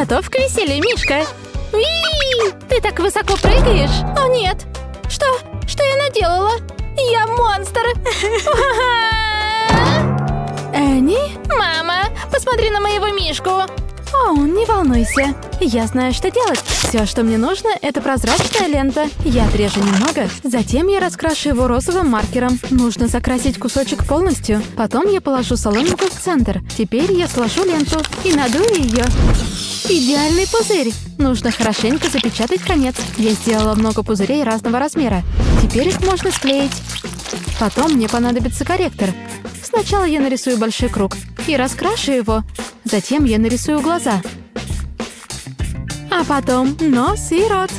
Готов к веселью, Мишка? Уи! Ты так высоко прыгаешь? О, нет! Что? Что я наделала? Я монстр! Энни? Мама, посмотри на моего Мишку! О, не волнуйся. Я знаю, что делать. Все, что мне нужно, это прозрачная лента. Я отрежу немного, затем я раскрашу его розовым маркером. Нужно закрасить кусочек полностью. Потом я положу соломинку в центр. Теперь я сложу ленту и надую ее. Идеальный пузырь! Нужно хорошенько запечатать конец. Я сделала много пузырей разного размера. Теперь их можно склеить. Потом мне понадобится корректор. Сначала я нарисую большой круг и раскрашу его. Затем я нарисую глаза. А потом нос и рот.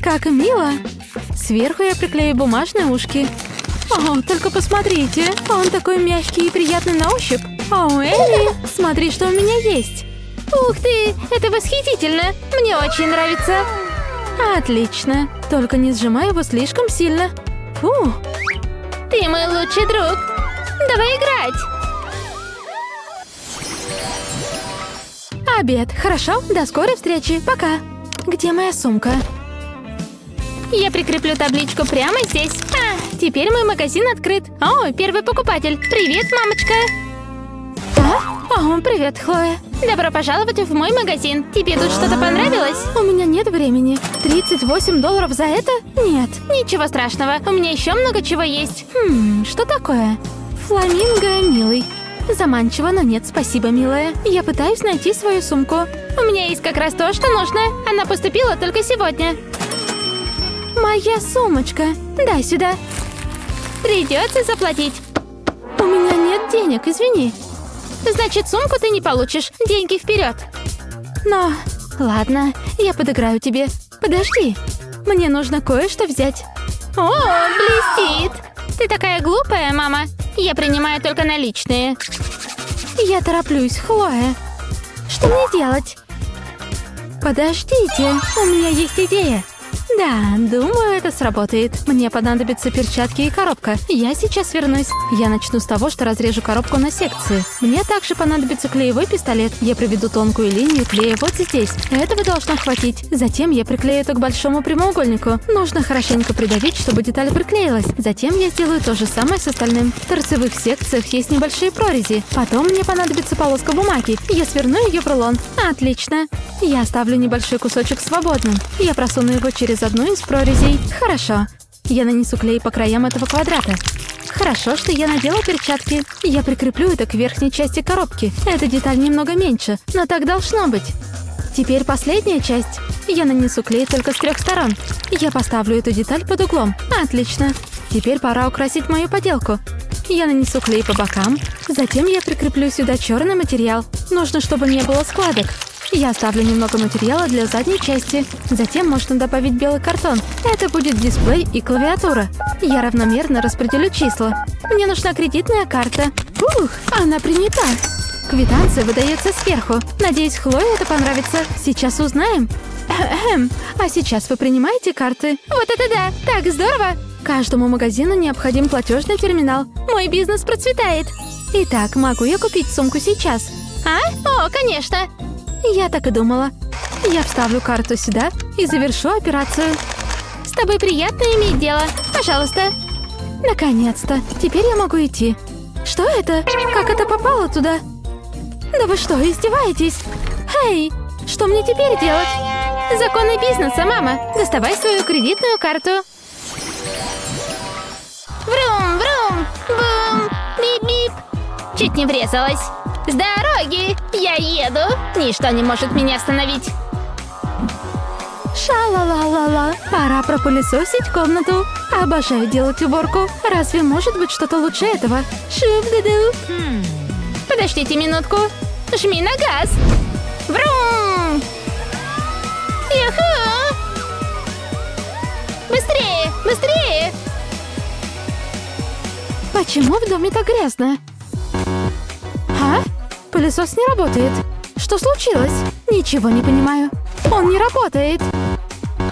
Как мило! Сверху я приклею бумажные ушки. О, только посмотрите, он такой мягкий и приятный на ощупь. О, Элли, смотри, что у меня есть. Ух ты, это восхитительно! Мне очень нравится. Отлично, только не сжимай его слишком сильно. Фу. Ты мой лучший друг. Давай играть. Обед. Хорошо, до скорой встречи. Пока. Где моя сумка? Я прикреплю табличку прямо здесь. А, теперь мой магазин открыт. О, первый покупатель. Привет, мамочка. А? О, привет, Хлоя. Добро пожаловать в мой магазин. Тебе тут что-то понравилось? У меня нет времени. 38 долларов за это? Нет. Ничего страшного. У меня еще много чего есть. Хм, что такое? Фламинго, милый. Заманчиво, но нет, спасибо, милая. Я пытаюсь найти свою сумку. У меня есть как раз то, что нужно. Она поступила только сегодня. Моя сумочка. Дай сюда. Придется заплатить. У меня нет денег, извини. Значит, сумку ты не получишь. Деньги вперед. Но... Ладно, я подыграю тебе. Подожди. Мне нужно кое-что взять. О, блестит. Ты такая глупая, мама. Я принимаю только наличные. Я тороплюсь, Хлоя. Что мне делать? Подождите, у меня есть идея. Да, думаю, это сработает. Мне понадобятся перчатки и коробка. Я сейчас вернусь. Я начну с того, что разрежу коробку на секции. Мне также понадобится клеевой пистолет. Я проведу тонкую линию клея вот здесь. Этого должно хватить. Затем я приклею это к большому прямоугольнику. Нужно хорошенько придавить, чтобы деталь приклеилась. Затем я сделаю то же самое с остальным. В торцевых секциях есть небольшие прорези. Потом мне понадобится полоска бумаги. Я сверну ее в рулон. Отлично. Я оставлю небольшой кусочек свободным. Я просуну его через одну из прорезей. Хорошо. Я нанесу клей по краям этого квадрата. Хорошо, что я надела перчатки. Я прикреплю это к верхней части коробки. Эта деталь немного меньше, но так должно быть. Теперь последняя часть. Я нанесу клей только с трех сторон. Я поставлю эту деталь под углом. Отлично. Теперь пора украсить мою поделку. Я нанесу клей по бокам. Затем я прикреплю сюда черный материал. Нужно, чтобы не было складок. Я оставлю немного материала для задней части. Затем можно добавить белый картон. Это будет дисплей и клавиатура. Я равномерно распределю числа. Мне нужна кредитная карта. Ух, она принята. Квитанция выдается сверху. Надеюсь, Хлое это понравится. Сейчас узнаем. А сейчас вы принимаете карты? Вот это да! Так здорово! Каждому магазину необходим платежный терминал. Мой бизнес процветает. Итак, могу я купить сумку сейчас? А? О, конечно! Я так и думала. Я вставлю карту сюда и завершу операцию. С тобой приятно иметь дело. Пожалуйста. Наконец-то. Теперь я могу идти. Что это? Как это попало туда? Да вы что, издеваетесь? Эй, что мне теперь делать? Законы бизнеса, мама. Доставай свою кредитную карту. Врум, врум, бум, бип-бип. Чуть не врезалась. С дороги! Я еду! Ничто не может меня остановить! Ша-ла-ла-ла-ла! Пора пропылесосить комнату. Обожаю делать уборку. Разве может быть что-то лучше этого? Шуб-ду-ду! Хм. Подождите минутку. Жми на газ. Врум! Юху! Быстрее! Быстрее! Почему в доме так грязно? А? Пылесос не работает. Что случилось? Ничего не понимаю. Он не работает.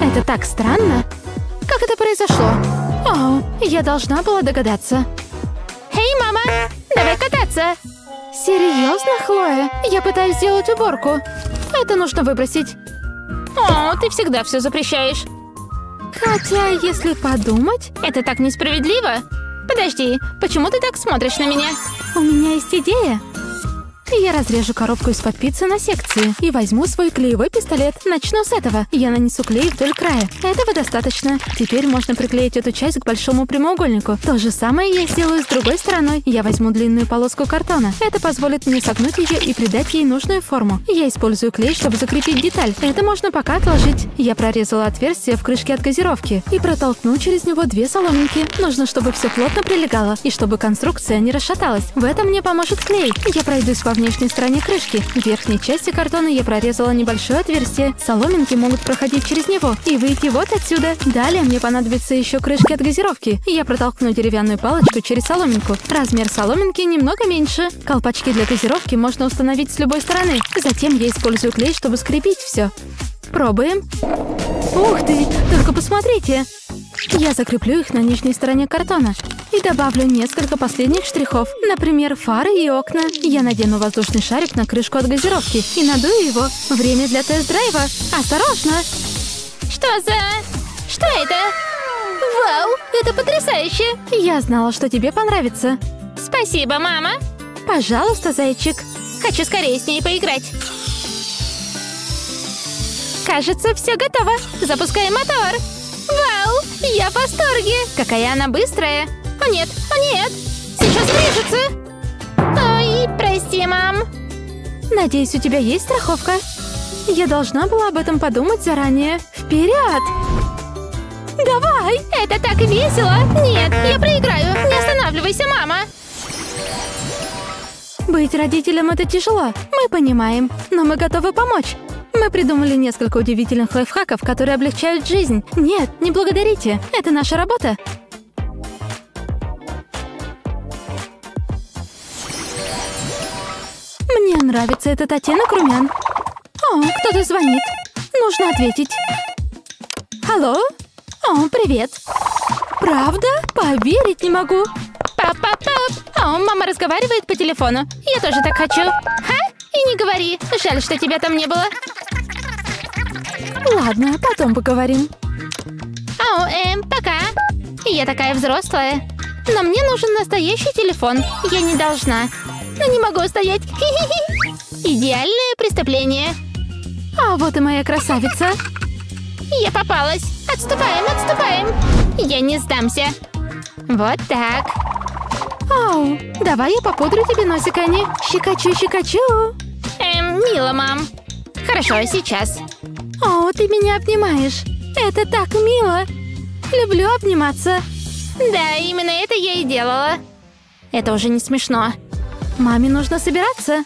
Это так странно. Как это произошло? О, я должна была догадаться. Эй, мама, давай кататься. Серьезно, Хлоя? Я пытаюсь сделать уборку. Это нужно выбросить. О, ты всегда все запрещаешь. Хотя, если подумать, это так несправедливо. Подожди, почему ты так смотришь на меня? У меня есть идея. Я разрежу коробку из-под пиццы на секции и возьму свой клеевой пистолет. Начну с этого. Я нанесу клей вдоль края. Этого достаточно. Теперь можно приклеить эту часть к большому прямоугольнику. То же самое я сделаю с другой стороной. Я возьму длинную полоску картона. Это позволит мне согнуть ее и придать ей нужную форму. Я использую клей, чтобы закрепить деталь. Это можно пока отложить. Я прорезала отверстие в крышке от газировки и протолкну через него две соломинки. Нужно, чтобы все плотно прилегало и чтобы конструкция не расшаталась. В этом мне поможет клей. Я пройдусь во внешней стороне крышки. В верхней части картона я прорезала небольшое отверстие. Соломинки могут проходить через него и выйти вот отсюда. Далее мне понадобится еще крышки от газировки. Я протолкну деревянную палочку через соломинку. Размер соломинки немного меньше. Колпачки для газировки можно установить с любой стороны. Затем я использую клей, чтобы скрепить все. Пробуем. Ух ты, только посмотрите. Я закреплю их на нижней стороне картона и добавлю несколько последних штрихов. Например, фары и окна. Я надену воздушный шарик на крышку от газировки и надую его. Время для тест-драйва. Осторожно! Что за... Что это? Вау, это потрясающе! Я знала, что тебе понравится. Спасибо, мама. Пожалуйста, зайчик. Хочу скорее с ней поиграть. Кажется, все готово. Запускаем мотор. Вау, я в восторге. Какая она быстрая. О нет, о нет, сейчас врежется. Ой, прости, мам. Надеюсь, у тебя есть страховка? Я должна была об этом подумать заранее. Вперед! Давай! Это так весело! Нет, я проиграю! Не останавливайся, мама! Быть родителем — это тяжело, мы понимаем, но мы готовы помочь. Мы придумали несколько удивительных лайфхаков, которые облегчают жизнь. Нет, не благодарите, это наша работа. Мне нравится этот оттенок румян. О, кто-то звонит. Нужно ответить. Алло? О, привет. Правда? Поверить не могу. Пап-пап-пап. О, мама разговаривает по телефону. Я тоже так хочу. Ха? И не говори. Жаль, что тебя там не было. Ладно, потом поговорим. Ау, эм, пока. Я такая взрослая. Но мне нужен настоящий телефон. Я не должна. Но не могу стоять. Идеальное преступление. А вот и моя красавица. Я попалась. Отступаем, отступаем. Я не сдамся. Вот так. Ау, давай я попудрю тебе носик, Ани. Щекочу, щекочу. Эм, мило, мам. Хорошо, сейчас. О, ты меня обнимаешь. Это так мило. Люблю обниматься. Да, именно это я и делала. Это уже не смешно. Маме нужно собираться.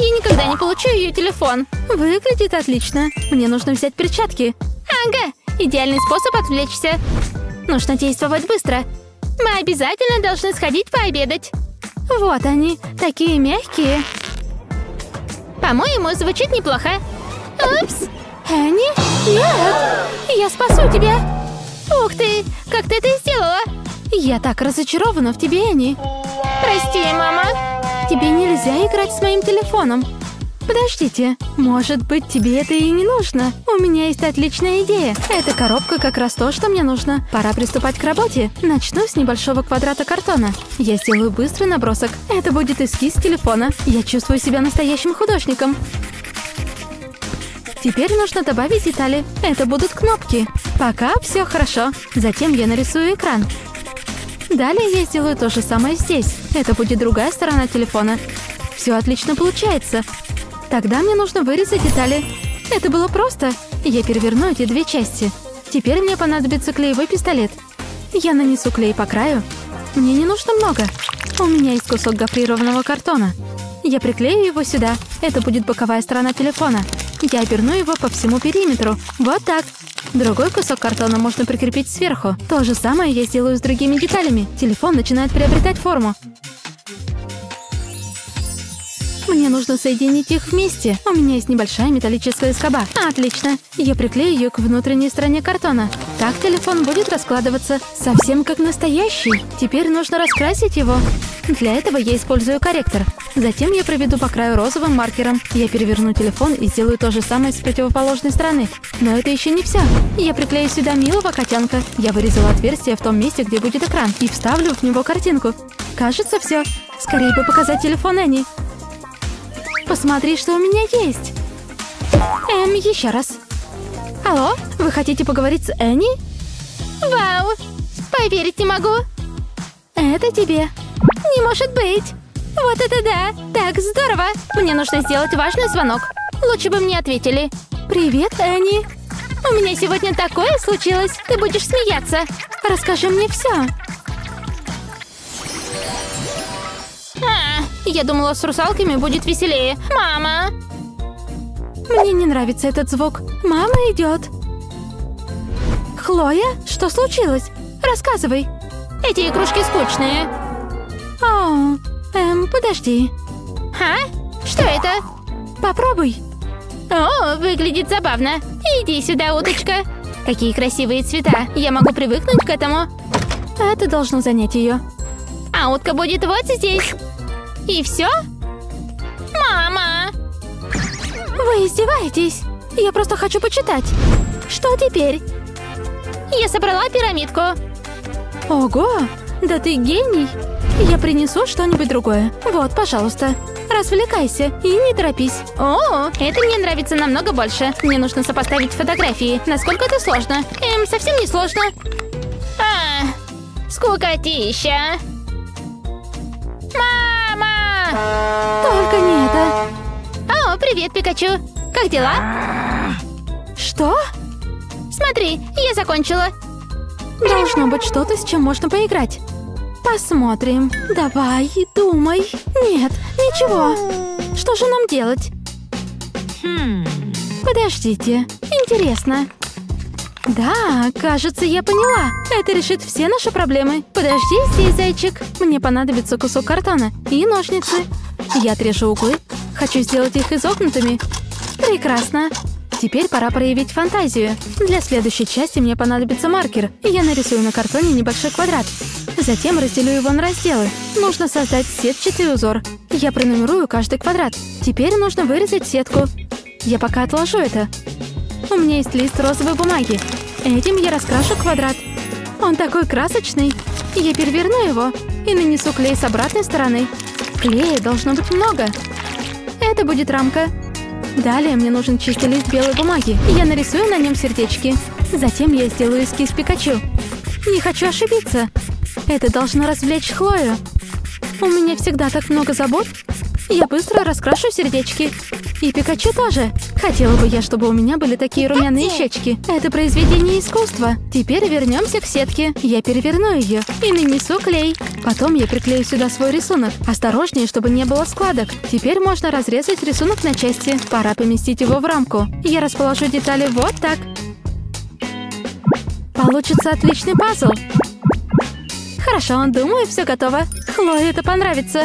Я никогда не получу ее телефон. Выглядит отлично. Мне нужно взять перчатки. Ага, идеальный способ отвлечься. Нужно действовать быстро. Мы обязательно должны сходить пообедать. Вот они, такие мягкие. По-моему, звучит неплохо. Упс! Энни? Нет! Я спасу тебя! Ух ты! Как ты это сделала? Я так разочарована в тебе, Энни. Прости, мама. Тебе нельзя играть с моим телефоном. Подождите, может быть, тебе это и не нужно? У меня есть отличная идея. Эта коробка как раз то, что мне нужно. Пора приступать к работе. Начну с небольшого квадрата картона. Я сделаю быстрый набросок. Это будет эскиз телефона. Я чувствую себя настоящим художником. Теперь нужно добавить детали. Это будут кнопки. Пока все хорошо. Затем я нарисую экран. Далее я сделаю то же самое здесь. Это будет другая сторона телефона. Все отлично получается. Тогда мне нужно вырезать детали. Это было просто. Я переверну эти две части. Теперь мне понадобится клеевой пистолет. Я нанесу клей по краю. Мне не нужно много. У меня есть кусок гофрированного картона. Я приклею его сюда. Это будет боковая сторона телефона. Я оберну его по всему периметру. Вот так. Другой кусок картона можно прикрепить сверху. То же самое я сделаю с другими деталями. Телефон начинает приобретать форму. Мне нужно соединить их вместе. У меня есть небольшая металлическая скоба. Отлично. Я приклею ее к внутренней стороне картона. Так телефон будет раскладываться совсем как настоящий. Теперь нужно раскрасить его. Для этого я использую корректор. Затем я проведу по краю розовым маркером. Я переверну телефон и сделаю то же самое с противоположной стороны. Но это еще не все. Я приклею сюда милого котенка. Я вырезала отверстие в том месте, где будет экран, и вставлю в него картинку. Кажется, все. Скорее бы показать телефон Энни. Посмотри, что у меня есть. Эм, еще раз. Алло, вы хотите поговорить с Энни? Вау, поверить не могу. Это тебе. Не может быть. Вот это да! Так здорово! Мне нужно сделать важный звонок. Лучше бы мне ответили. Привет, Энни. У меня сегодня такое случилось. Ты будешь смеяться. Расскажи мне все. А, я думала, с русалками будет веселее. Мама! Мне не нравится этот звук. Мама идет. Хлоя, что случилось? Рассказывай. Эти игрушки скучные. О, эм, подожди. А? Что это? Попробуй. О, выглядит забавно. Иди сюда, уточка. Какие красивые цвета. Я могу привыкнуть к этому. Это должно занять ее. А утка будет вот здесь. И все? Мама! Вы издеваетесь? Я просто хочу почитать. Что теперь? Я собрала пирамидку. Ого, да ты гений. Я принесу что-нибудь другое. Вот, пожалуйста. Развлекайся и не торопись. О, это мне нравится намного больше. Мне нужно сопоставить фотографии. Насколько это сложно? Эм, совсем не сложно. А, скукотища. Только не это. О, привет, Пикачу. Как дела? Что? Смотри, я закончила. Должно быть что-то, с чем можно поиграть. Посмотрим. Давай, думай. Нет, ничего. Что же нам делать? Подождите. Интересно. Да, кажется, я поняла. Это решит все наши проблемы. Подожди здесь, зайчик. Мне понадобится кусок картона и ножницы. Я отрежу углы. Хочу сделать их изогнутыми. Прекрасно. Теперь пора проявить фантазию. Для следующей части мне понадобится маркер, я нарисую на картоне небольшой квадрат. Затем разделю его на разделы. Нужно создать сетчатый узор. Я пронумерую каждый квадрат. Теперь нужно вырезать сетку. Я пока отложу это. У меня есть лист розовой бумаги. Этим я раскрашу квадрат. Он такой красочный. Я переверну его и нанесу клей с обратной стороны. Клея должно быть много. Это будет рамка. Далее мне нужен чистый лист белой бумаги, я нарисую на нем сердечки. Затем я сделаю эскиз Пикачу. Не хочу ошибиться. Это должно развлечь Хлою. У меня всегда так много забот. Я быстро раскрашу сердечки. И Пикачу тоже. Хотела бы я, чтобы у меня были такие румяные щечки. Это произведение искусства. Теперь вернемся к сетке. Я переверну ее и нанесу клей. Потом я приклею сюда свой рисунок. Осторожнее, чтобы не было складок. Теперь можно разрезать рисунок на части. Пора поместить его в рамку. Я расположу детали вот так. Получится отличный пазл. Хорошо, думаю, все готово. Хлое это понравится.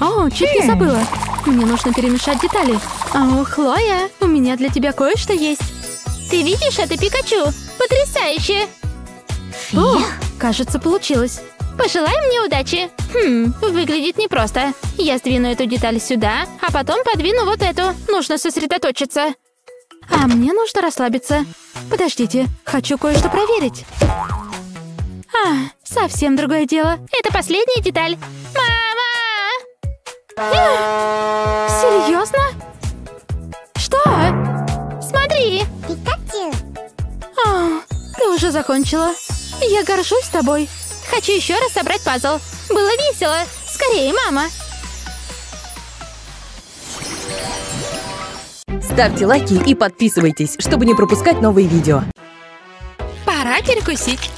О, чуть не забыла. Мне нужно перемешать детали. О, Хлоя, у меня для тебя кое-что есть. Ты видишь это Пикачу? Потрясающе! О, кажется, получилось. Пожелай мне удачи. Хм, выглядит непросто. Я сдвину эту деталь сюда, а потом подвину вот эту. Нужно сосредоточиться. А мне нужно расслабиться. Подождите, хочу кое-что проверить. А, совсем другое дело. Это последняя деталь. Мама! Серьезно? Что? Смотри! Пикачу! О, ты уже закончила. Я горжусь тобой. Хочу еще раз собрать пазл. Было весело. Скорее, мама. Ставьте лайки и подписывайтесь, чтобы не пропускать новые видео. Пора перекусить.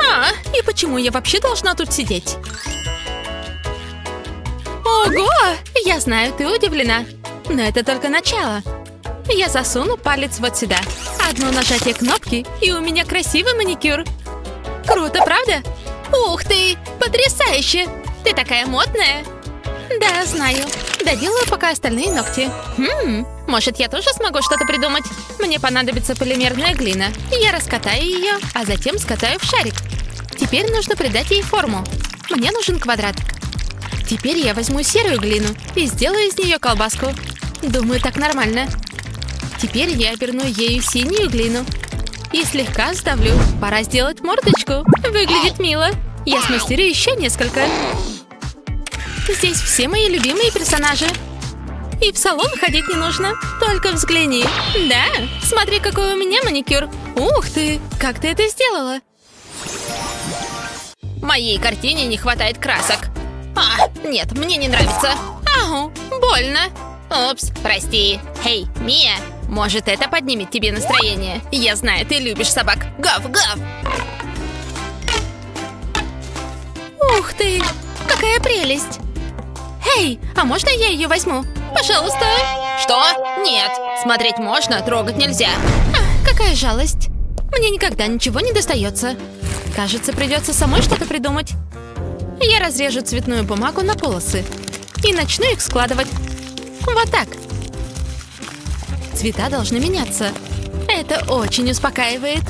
А, и почему я вообще должна тут сидеть? Ого! Я знаю, ты удивлена. Но это только начало. Я засуну палец вот сюда. Одно нажатие кнопки, и у меня красивый маникюр. Круто, правда? Ух ты! Потрясающе! Ты такая модная! Да, знаю. Доделаю пока остальные ногти. Хм, может, я тоже смогу что-то придумать? Мне понадобится полимерная глина. Я раскатаю ее, а затем скатаю в шарик. Теперь нужно придать ей форму. Мне нужен квадрат. Теперь я возьму серую глину и сделаю из нее колбаску. Думаю, так нормально. Теперь я оберну ею синюю глину и слегка сдавлю. Пора сделать мордочку. Выглядит мило. Я смастерю еще несколько. Здесь все мои любимые персонажи. И в салон ходить не нужно. Только взгляни. Да, смотри, какой у меня маникюр. Ух ты, как ты это сделала? Моей картине не хватает красок. А, нет, мне не нравится. Ау, больно. Упс, прости. Эй, Мия, может, это поднимет тебе настроение? Я знаю, ты любишь собак. Гав, гав! Ух ты! Какая прелесть! Эй, а можно я ее возьму? Пожалуйста! Что? Нет! Смотреть можно, трогать нельзя. А, какая жалость! Мне никогда ничего не достается. Кажется, придется самой что-то придумать. Я разрежу цветную бумагу на полосы и начну их складывать. Вот так. Цвета должны меняться. Это очень успокаивает.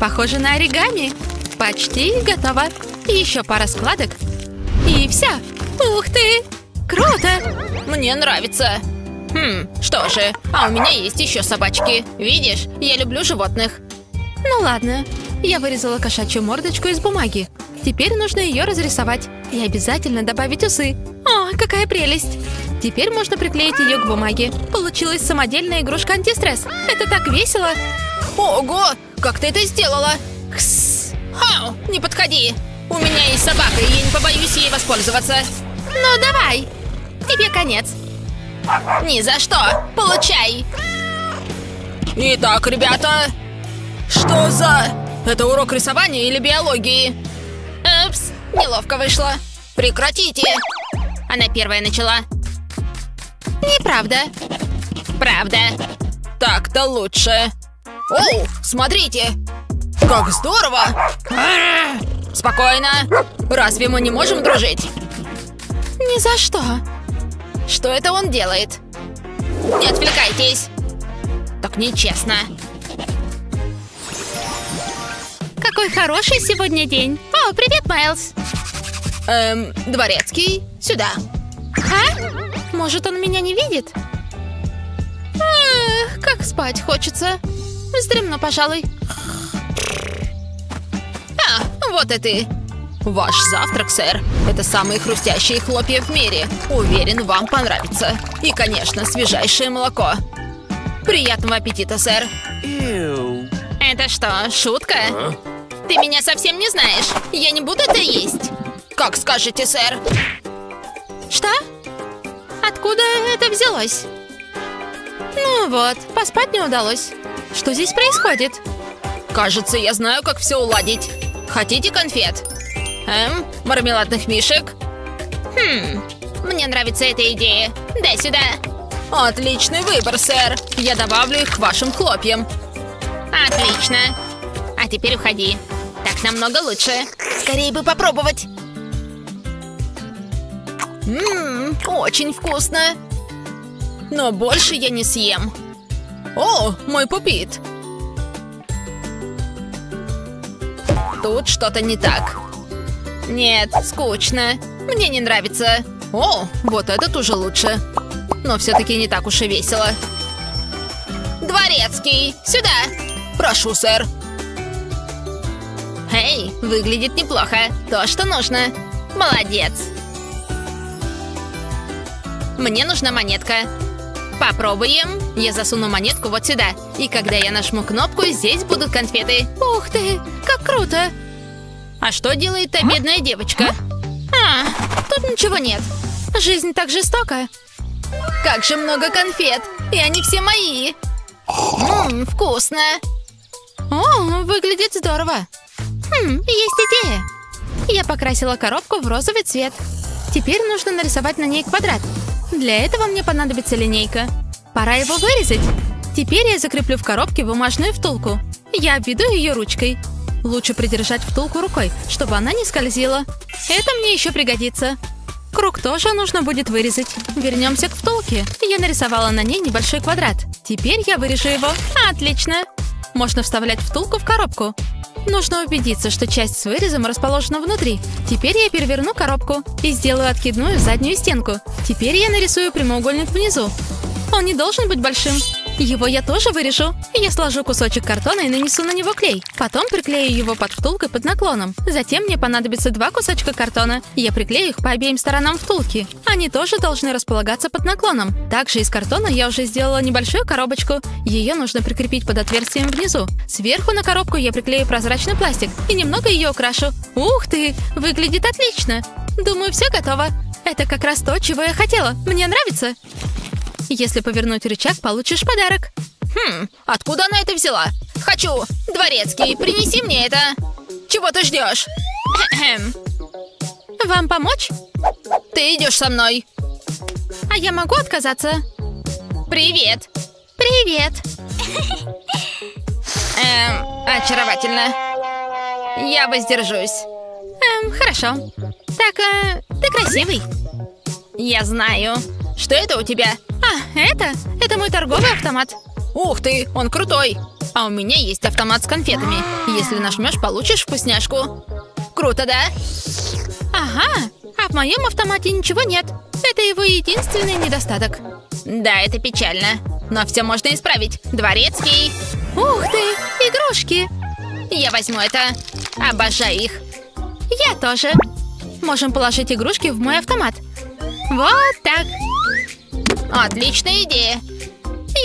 Похоже на оригами. Почти готово. Еще пара складок. И все. Ух ты! Круто! Мне нравится. Хм, что же, а у меня есть еще собачки. Видишь, я люблю животных. Ну ладно. Я вырезала кошачью мордочку из бумаги. Теперь нужно ее разрисовать. И обязательно добавить усы. О, какая прелесть! Теперь можно приклеить ее к бумаге. Получилась самодельная игрушка антистресс. Это так весело! Ого! Как ты это сделала? Кс! Хау! Не подходи! У меня есть собака, и я не побоюсь ей воспользоваться. Ну, давай! Тебе конец. Ни за что! Получай! Итак, ребята, что за... Это урок рисования или биологии? Неловко вышло. Прекратите! Она первая начала. Неправда. Правда. Так-то лучше. Оу, смотрите! Как здорово! Спокойно. Разве мы не можем дружить? Ни за что. Что это он делает? Не отвлекайтесь. Так нечестно. Какой хороший сегодня день. О, привет, Майлз. Эм, дворецкий, сюда. А? Может, он меня не видит? Эх, как спать хочется. Вздремну, пожалуй. А, вот и ты. Ваш завтрак, сэр. Это самые хрустящие хлопья в мире. Уверен, вам понравится. И, конечно, свежайшее молоко. Приятного аппетита, сэр. Ew. Это что, шутка? Ты меня совсем не знаешь. Я не буду это есть. Как скажете, сэр. Что? Откуда это взялось? Ну вот, поспать не удалось. Что здесь происходит? Кажется, я знаю, как все уладить. Хотите конфет? Эм, мармеладных мишек? Хм, мне нравится эта идея. Дай сюда. Отличный выбор, сэр. Я добавлю их к вашим хлопьям. Отлично. А теперь уходи. Так намного лучше. Скорее бы попробовать. Ммм, очень вкусно. Но больше я не съем. О, мой пупит. Тут что-то не так. Нет, скучно. Мне не нравится. О, вот этот уже лучше. Но все-таки не так уж и весело. Дворецкий, сюда! Прошу, сэр. Эй, выглядит неплохо. То, что нужно. Молодец. Мне нужна монетка. Попробуем. Я засуну монетку вот сюда. И когда я нажму кнопку, здесь будут конфеты. Ух ты, как круто. А что делает та бедная девочка? А, тут ничего нет. Жизнь так жестока. Как же много конфет. И они все мои. Ммм, вкусно. О, выглядит здорово. Хм, есть идея. Я покрасила коробку в розовый цвет. Теперь нужно нарисовать на ней квадрат. Для этого мне понадобится линейка. Пора его вырезать. Теперь я закреплю в коробке бумажную втулку. Я обведу ее ручкой. Лучше придержать втулку рукой, чтобы она не скользила. Это мне еще пригодится. Круг тоже нужно будет вырезать. Вернемся к втулке. Я нарисовала на ней небольшой квадрат. Теперь я вырежу его. Отлично. Можно вставлять втулку в коробку. Нужно убедиться, что часть с вырезом расположена внутри. Теперь я переверну коробку и сделаю откидную заднюю стенку. Теперь я нарисую прямоугольник внизу. Он не должен быть большим. Его я тоже вырежу. Я сложу кусочек картона и нанесу на него клей. Потом приклею его под втулкой под наклоном. Затем мне понадобится два кусочка картона. Я приклею их по обеим сторонам втулки. Они тоже должны располагаться под наклоном. Также из картона я уже сделала небольшую коробочку. Ее нужно прикрепить под отверстием внизу. Сверху на коробку я приклею прозрачный пластик и немного ее украшу. Ух ты! Выглядит отлично! Думаю, все готово. Это как раз то, чего я хотела. Мне нравится. Если повернуть рычаг, получишь подарок. Хм, откуда она это взяла? Хочу! Дворецкий, принеси мне это! Чего ты ждешь? Вам помочь? Ты идешь со мной. А я могу отказаться? Привет! Привет! Эм, очаровательно. Я воздержусь. Эм, хорошо. Так, э, ты красивый. Я знаю. Что это у тебя? А, это? Это мой торговый автомат. Ух ты, он крутой. А у меня есть автомат с конфетами. Если нажмешь, получишь вкусняшку. Круто, да? Ага, а в моем автомате ничего нет. Это его единственный недостаток. Да, это печально. Но все можно исправить. Дворецкий. Ух ты, игрушки. Я возьму это. Обожаю их. Я тоже. Можем положить игрушки в мой автомат. Вот так. Отличная идея.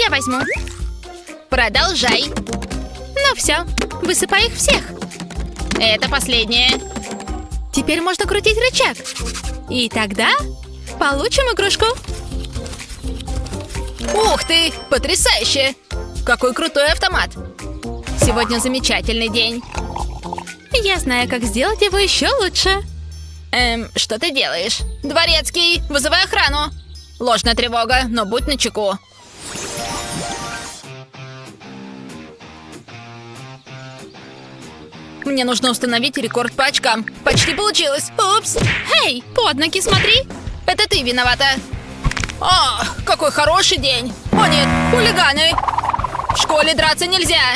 Я возьму. Продолжай. Ну все, высыпай их всех. Это последнее. Теперь можно крутить рычаг. И тогда получим игрушку. Ух ты, потрясающе! Какой крутой автомат! Сегодня замечательный день. Я знаю, как сделать его еще лучше. Эм, что ты делаешь? Дворецкий, вызывай охрану. Ложная тревога, но будь начеку. Мне нужно установить рекорд по очкам. Почти получилось. Упс. Эй, под ноги смотри. Это ты виновата. О, какой хороший день. О нет, хулиганы. В школе драться нельзя.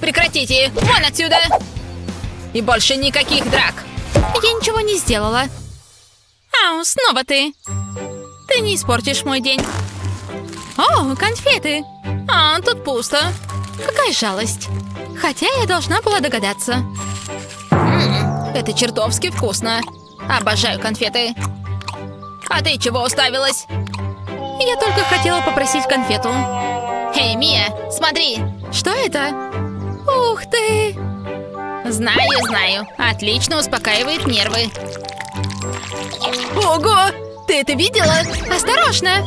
Прекратите. Вон отсюда. И больше никаких драк. Я ничего не сделала. Ау, снова ты. Ты не испортишь мой день. О, конфеты. А, тут пусто. Какая жалость. Хотя я должна была догадаться. М-м, это чертовски вкусно. Обожаю конфеты. А ты чего уставилась? Я только хотела попросить конфету. Эй, Мия, смотри. Что это? Ух ты! Знаю, знаю. Отлично успокаивает нервы. Ого! Ты это видела? Осторожно!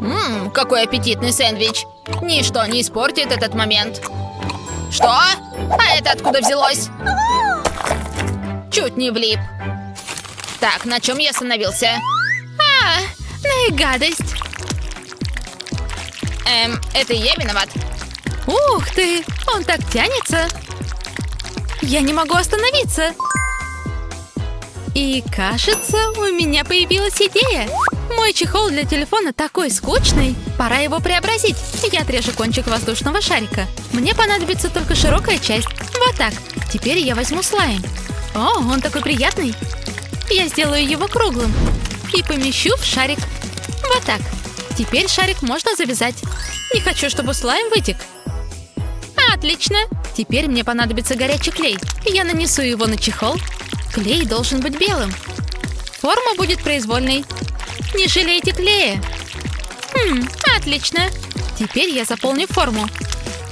Ммм, какой аппетитный сэндвич. Ничто не испортит этот момент. Что? А это откуда взялось? Чуть не влип. Так, на чем я остановился? А, ну и гадость. Эм, это я виноват? Ух ты, он так тянется. Я не могу остановиться. И кажется, у меня появилась идея. Мой чехол для телефона такой скучный. Пора его преобразить. Я отрежу кончик воздушного шарика. Мне понадобится только широкая часть. Вот так. Теперь я возьму слайм. О, он такой приятный. Я сделаю его круглым. И помещу в шарик. Вот так. Теперь шарик можно завязать. Не хочу, чтобы слайм вытек. Отлично. Теперь мне понадобится горячий клей. Я нанесу его на чехол Клей должен быть белым. Форма будет произвольной. Не жалейте клея. Хм, отлично. Теперь я заполню форму.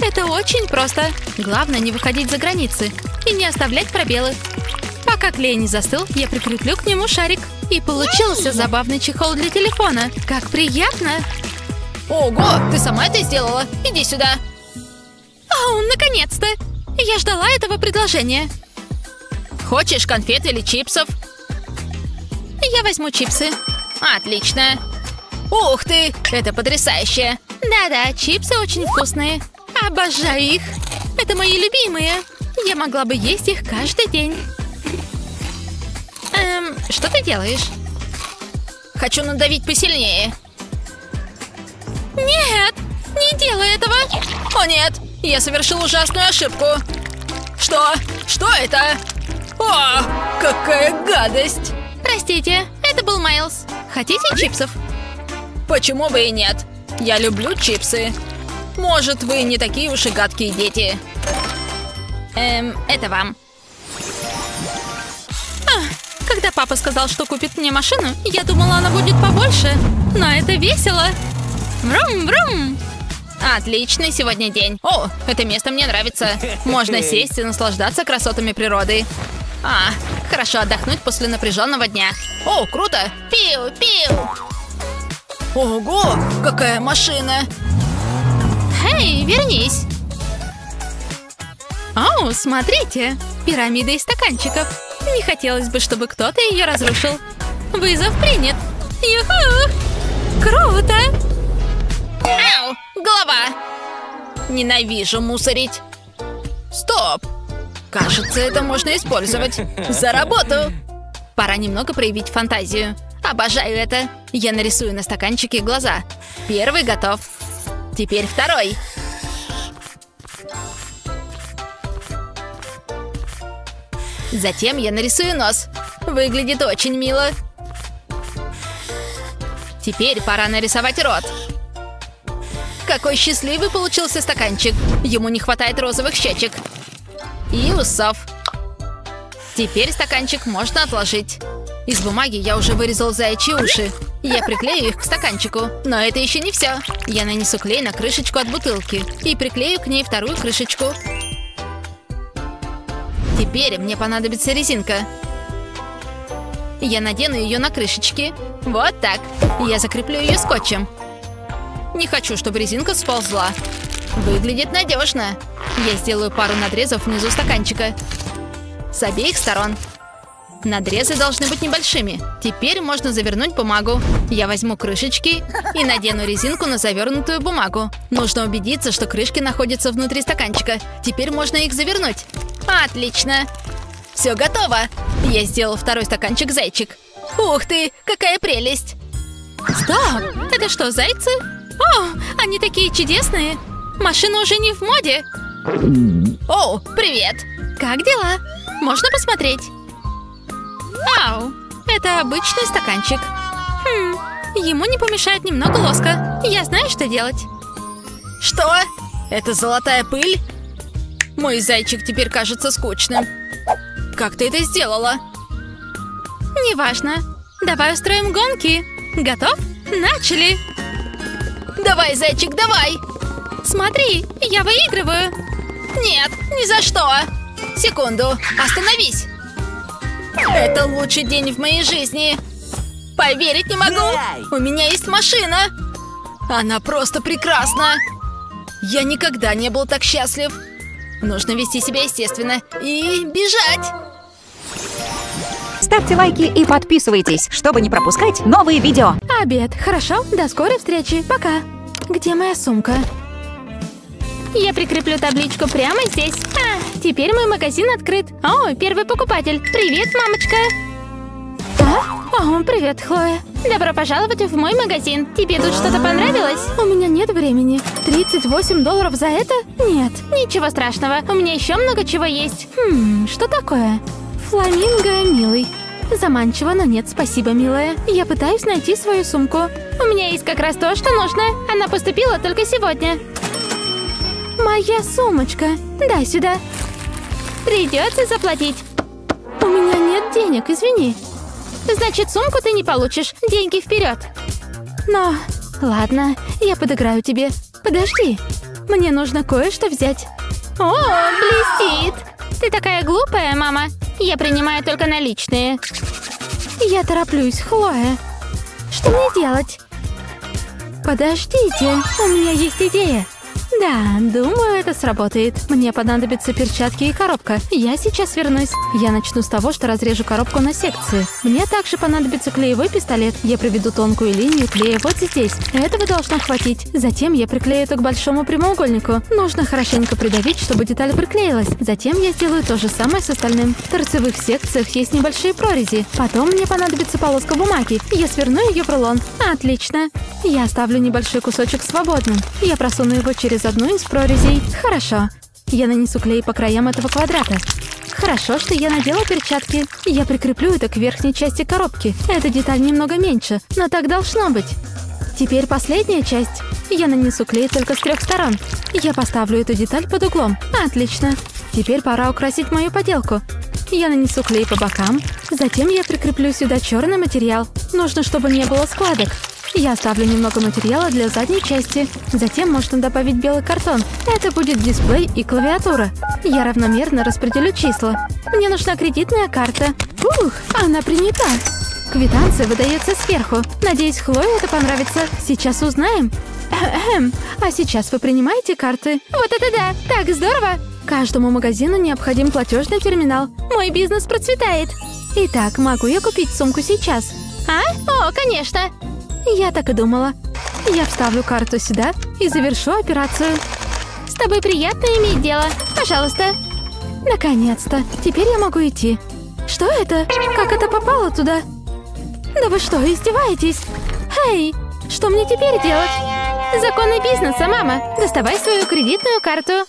Это очень просто. Главное не выходить за границы и не оставлять пробелы. Пока клей не застыл, я прикреплю к нему шарик. И получился забавный чехол для телефона. Как приятно! Ого, ты сама это сделала? Иди сюда. О, наконец-то! Я ждала этого предложения. Хочешь конфет или чипсов? Я возьму чипсы. Отлично. Ух ты, это потрясающе. Да-да, чипсы очень вкусные. Обожаю их. Это мои любимые. Я могла бы есть их каждый день. Эм, что ты делаешь? Хочу надавить посильнее. Нет, не делай этого. О нет, я совершил ужасную ошибку. Что? Что это? О, какая гадость! Простите, это был Майлз. Хотите чипсов? Почему бы и нет? Я люблю чипсы. Может, вы не такие уж и гадкие дети. Эм, это вам. А, когда папа сказал, что купит мне машину, я думала, она будет побольше. Но это весело. Врум-врум. Отличный сегодня день. О, это место мне нравится. Можно сесть и наслаждаться красотами природы. А, хорошо отдохнуть после напряженного дня. О, круто! Пиу-пиу! Ого, какая машина! Эй, вернись! О, смотрите! Пирамида из стаканчиков. Не хотелось бы, чтобы кто-то ее разрушил. Вызов принят. Юху! Круто! Ау, голова! Ненавижу мусорить. Стоп! Кажется, это можно использовать. За работу! Пора немного проявить фантазию. Обожаю это. Я нарисую на стаканчике глаза. Первый готов. Теперь второй. Затем я нарисую нос. Выглядит очень мило. Теперь пора нарисовать рот. Какой счастливый получился стаканчик. Ему не хватает розовых щечек. И усов. Теперь стаканчик можно отложить. Из бумаги я уже вырезал заячьи уши. Я приклею их к стаканчику. Но это еще не все. Я нанесу клей на крышечку от бутылки и приклею к ней вторую крышечку. Теперь мне понадобится резинка. Я надену ее на крышечки. Вот так. Я закреплю ее скотчем. Не хочу, чтобы резинка сползла. Выглядит надежно. Я сделаю пару надрезов внизу стаканчика. С обеих сторон. Надрезы должны быть небольшими. Теперь можно завернуть бумагу. Я возьму крышечки и надену резинку на завернутую бумагу. Нужно убедиться, что крышки находятся внутри стаканчика. Теперь можно их завернуть. Отлично. Все готово. Я сделал второй стаканчик зайчик. Ух ты, какая прелесть. Стоп! Это что, зайцы? О, они такие чудесные. Машина уже не в моде. О, привет. Как дела? Можно посмотреть? Ау, это обычный стаканчик. Хм, ему не помешает немного лоска. Я знаю, что делать. Что? Это золотая пыль? Мой зайчик теперь кажется скучным. Как ты это сделала? Неважно. Давай устроим гонки. Готов? Начали! Давай, зайчик, давай! Смотри, я выигрываю. Нет, ни за что. Секунду, остановись. Это лучший день в моей жизни. Поверить не могу. У меня есть машина. Она просто прекрасна. Я никогда не был так счастлив. Нужно вести себя естественно и бежать. Ставьте лайки и подписывайтесь, чтобы не пропускать новые видео. Обед. Хорошо, до скорой встречи. Пока. Где моя сумка? Я прикреплю табличку прямо здесь. А, теперь мой магазин открыт. О, первый покупатель. Привет, мамочка. А? О, привет, Хлоя. Добро пожаловать в мой магазин. Тебе тут что-то понравилось? У меня нет времени. 38 долларов за это? Нет, ничего страшного. У меня еще много чего есть. Хм, что такое? Фламинго, милый. Заманчиво, но нет, спасибо, милая. Я пытаюсь найти свою сумку. У меня есть как раз то, что нужно. Она поступила только сегодня. Моя сумочка. Дай сюда. Придется заплатить. У меня нет денег, извини. Значит, сумку ты не получишь. Деньги вперед. Но... Ладно, я подыграю тебе. Подожди. Мне нужно кое-что взять. О, блестит. Ты такая глупая, мама. Я принимаю только наличные. Я тороплюсь, Хлоя. Что мне делать? Подождите, у меня есть идея. Да, думаю, это сработает. Мне понадобятся перчатки и коробка. Я сейчас вернусь. Я начну с того, что разрежу коробку на секции. Мне также понадобится клеевой пистолет. Я проведу тонкую линию клея вот здесь. Этого должно хватить. Затем я приклею это к большому прямоугольнику. Нужно хорошенько придавить, чтобы деталь приклеилась. Затем я сделаю то же самое с остальным. В торцевых секциях есть небольшие прорези. Потом мне понадобится полоска бумаги. Я сверну ее в рулон. Отлично. Я оставлю небольшой кусочек свободным. Я просуну его через одну из прорезей. Хорошо. Я нанесу клей по краям этого квадрата. Хорошо, что я надела перчатки. Я прикреплю это к верхней части коробки. Эта деталь немного меньше, но так должно быть. Теперь последняя часть. Я нанесу клей только с трех сторон. Я поставлю эту деталь под углом. Отлично. Теперь пора украсить мою поделку. Я нанесу клей по бокам. Затем я прикреплю сюда черный материал. Нужно, чтобы не было складок. Я оставлю немного материала для задней части. Затем можно добавить белый картон. Это будет дисплей и клавиатура. Я равномерно распределю числа. Мне нужна кредитная карта. Ух, она принята. Квитанция выдается сверху. Надеюсь, Хлое это понравится. Сейчас узнаем. Эм, а сейчас вы принимаете карты? Вот это да! Так здорово! Каждому магазину необходим платежный терминал. Мой бизнес процветает. Итак, могу я купить сумку сейчас? А? О, конечно! Я так и думала. Я вставлю карту сюда и завершу операцию. С тобой приятно иметь дело. Пожалуйста. Наконец-то. Теперь я могу идти. Что это? Как это попало туда? Да вы что, издеваетесь? Эй, что мне теперь делать? Законы бизнеса, мама. Доставай свою кредитную карту.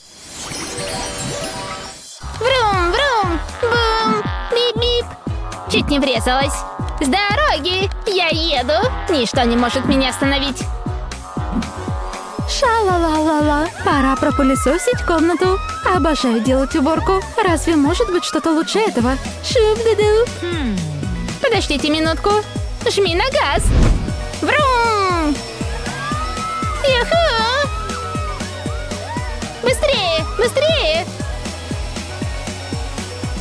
Врум, врум, бум, бип-бип. Чуть не врезалась. С дороги! Я еду! Ничто не может меня остановить. Ша-ла-ла-ла-ла. Пора пропылесосить комнату. Обожаю делать уборку. Разве может быть что-то лучше этого? Шуб-ду-ду. Подождите минутку. Жми на газ. Врум! Юху! Быстрее, быстрее!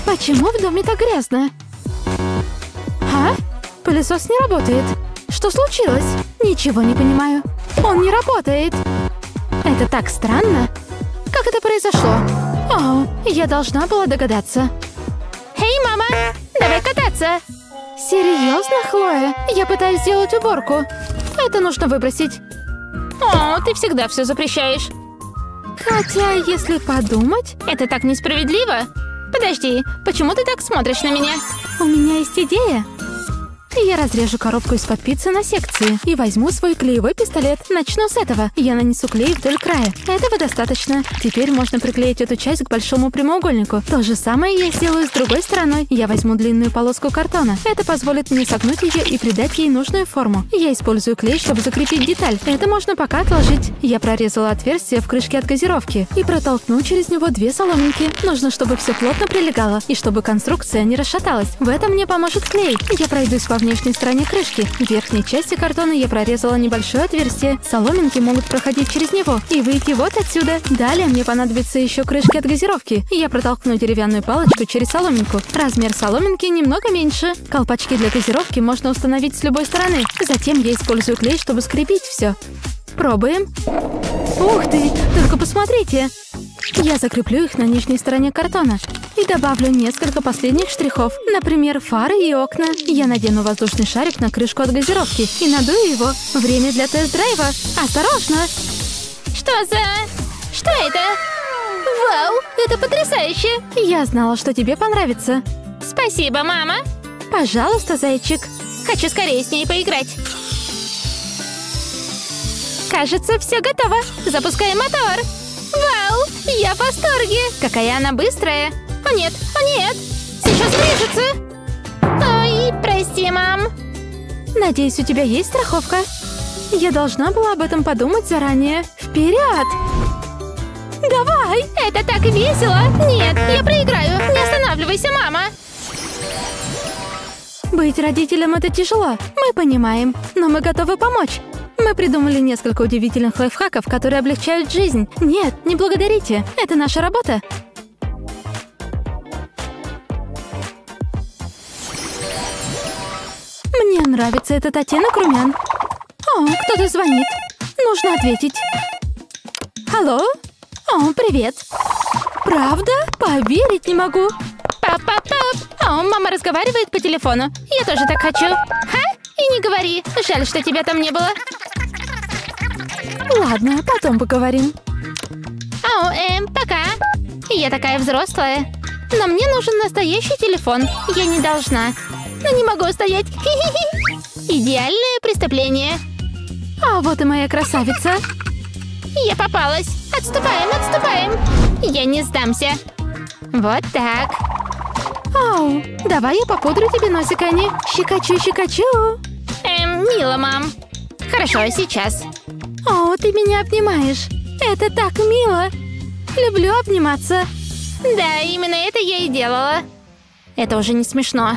Почему в доме так грязно? А? Пылесос не работает. Что случилось? Ничего не понимаю. Он не работает. Это так странно. Как это произошло? О, я должна была догадаться. Эй, мама! Давай кататься! Серьезно, Хлоя? Я пытаюсь сделать уборку. Это нужно выбросить. О, ты всегда все запрещаешь. Хотя, если подумать, Это так несправедливо. Подожди, почему ты так смотришь на меня? у меня есть идея. Я разрежу коробку из-под пиццы на секции и возьму свой клеевой пистолет. Начну с этого. Я нанесу клей вдоль края. Этого достаточно. Теперь можно приклеить эту часть к большому прямоугольнику. То же самое я сделаю с другой стороной. Я возьму длинную полоску картона. Это позволит мне согнуть ее и придать ей нужную форму. Я использую клей, чтобы закрепить деталь. Это можно пока отложить. Я прорезала отверстие в крышке от газировки и протолкну через него две соломинки. Нужно, чтобы все плотно прилегало и чтобы конструкция не расшаталась. В этом мне поможет клей. Я пройдусь по внешней стороне крышки. В верхней части картона я прорезала небольшое отверстие. Соломинки могут проходить через него и выйти вот отсюда. Далее мне понадобится еще крышки от газировки. Я протолкну деревянную палочку через соломинку. Размер соломинки немного меньше. Колпачки для газировки можно установить с любой стороны. Затем я использую клей, чтобы скрепить все. Пробуем. Ух ты, только посмотрите. Я закреплю их на нижней стороне картона и добавлю несколько последних штрихов, например, фары и окна. Я надену воздушный шарик на крышку от газировки и надую его. Время для тест-драйва. Осторожно! Что за... Что это? Вау, это потрясающе! Я знала, что тебе понравится. Спасибо, мама. Пожалуйста, зайчик. Хочу скорее с ней поиграть. Кажется, все готово. Запускаем мотор. Вау, я в восторге. Какая она быстрая. О нет, о нет. Сейчас врежется. Ой, прости, мам. Надеюсь, у тебя есть страховка? Я должна была об этом подумать заранее. Вперед! Давай! Это так весело. Нет, я проиграю. Не останавливайся, мама. Быть родителем — это тяжело, мы понимаем, но мы готовы помочь. Мы придумали несколько удивительных лайфхаков, которые облегчают жизнь. Нет, не благодарите, это наша работа. Мне нравится этот оттенок румян. О, кто-то звонит. Нужно ответить. Алло? О, привет. Правда? Поверить не могу. Пап-пап-пап. О, мама разговаривает по телефону. Я тоже так хочу. Ха? И не говори. Жаль, что тебя там не было. Ладно, потом поговорим. О, эм, пока. Я такая взрослая. Но мне нужен настоящий телефон. Я не должна. Но не могу стоять. Хи-хи-хи. Идеальное преступление. А вот и моя красавица. Я попалась. Отступаем, отступаем. Я не сдамся. Вот так. Оу, давай я попудрю тебе носик, Ани. Щекочу, щекочу. Эм, мило, мам. Хорошо, сейчас. О, ты меня обнимаешь. Это так мило. Люблю обниматься. Да, именно это я и делала. Это уже не смешно.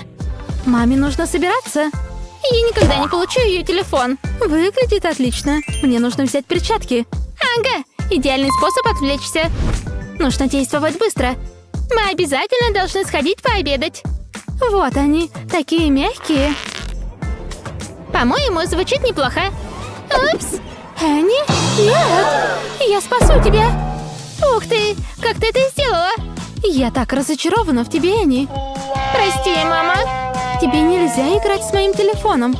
Маме нужно собираться. Я никогда не получу ее телефон. Выглядит отлично. Мне нужно взять перчатки. Ага, идеальный способ отвлечься. Нужно действовать быстро. Мы обязательно должны сходить пообедать. Вот они, такие мягкие. По-моему, звучит неплохо. Упс. Энни? Нет! Я спасу тебя! Ух ты! Как ты это сделала? Я так разочарована в тебе, Энни. Прости, мама. Тебе нельзя играть с моим телефоном.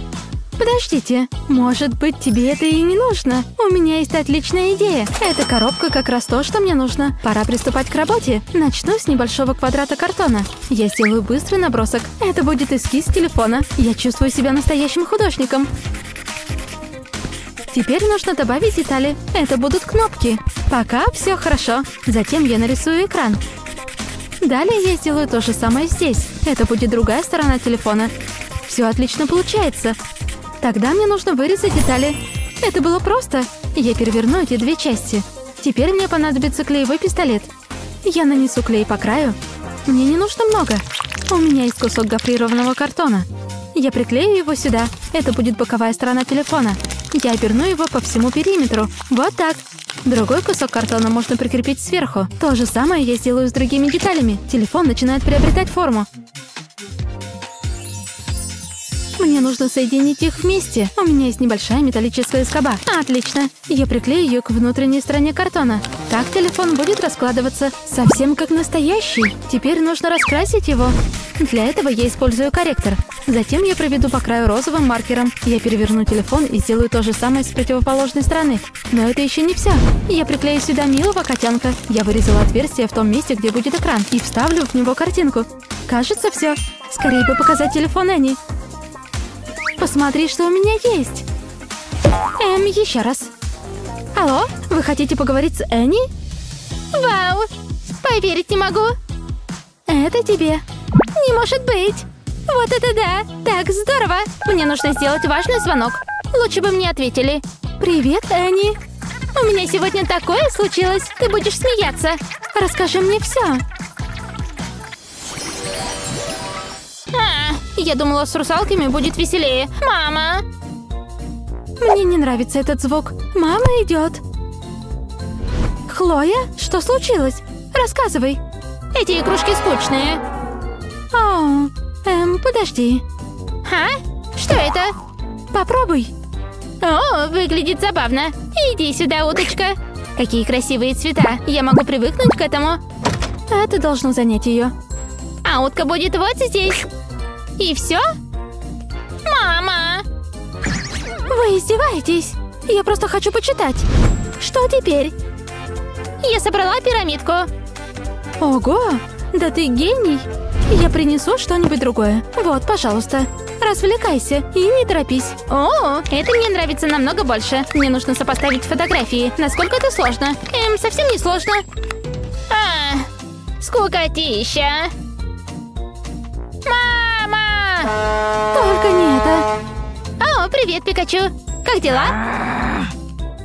Подождите, может быть, тебе это и не нужно? У меня есть отличная идея. Эта коробка как раз то, что мне нужно. Пора приступать к работе. Начну с небольшого квадрата картона. Я сделаю быстрый набросок. Это будет эскиз телефона. Я чувствую себя настоящим художником. Теперь нужно добавить детали. Это будут кнопки. Пока все хорошо. Затем я нарисую экран. Далее я сделаю то же самое здесь. Это будет другая сторона телефона. Все отлично получается. Тогда мне нужно вырезать детали. Это было просто. Я переверну эти две части. Теперь мне понадобится клеевой пистолет. Я нанесу клей по краю. Мне не нужно много. У меня есть кусок гофрированного картона. Я приклею его сюда. Это будет боковая сторона телефона. Я оберну его по всему периметру. Вот так. Другой кусок картона можно прикрепить сверху. То же самое я сделаю с другими деталями. Телефон начинает приобретать форму. Мне нужно соединить их вместе. У меня есть небольшая металлическая скоба. Отлично. Я приклею ее к внутренней стороне картона. Так телефон будет раскладываться совсем как настоящий. Теперь нужно раскрасить его. Для этого я использую корректор. Затем я проведу по краю розовым маркером. Я переверну телефон и сделаю то же самое с противоположной стороны. Но это еще не все. Я приклею сюда милого котенка. Я вырезала отверстие в том месте, где будет экран, и вставлю в него картинку. Кажется, все. Скорее бы показать телефон Энни. Посмотри, что у меня есть. Эм, еще раз. Алло, вы хотите поговорить с Энни? Вау, поверить не могу. Это тебе. Не может быть. Вот это да! Так здорово! Мне нужно сделать важный звонок. Лучше бы мне ответили. Привет, Энни. У меня сегодня такое случилось. Ты будешь смеяться. Расскажи мне все. А, я думала, с русалками будет веселее. Мама! Мне не нравится этот звук. Мама идет. Хлоя, что случилось? Рассказывай. Эти игрушки скучные. О, эм, подожди. А? Что это? Попробуй. О, выглядит забавно. Иди сюда, уточка. Какие красивые цвета. Я могу привыкнуть к этому. Это должно занять ее. А утка будет вот здесь. И все? Мама! Вы издеваетесь? Я просто хочу почитать. Что теперь? Я собрала пирамидку. Ого! Да ты гений! Я принесу что-нибудь другое. Вот, пожалуйста. Развлекайся и не торопись. О, это мне нравится намного больше. Мне нужно сопоставить фотографии. Насколько это сложно? Эм, совсем не сложно. А, скукотища. Мама! Только не это. Привет, Пикачу. Как дела?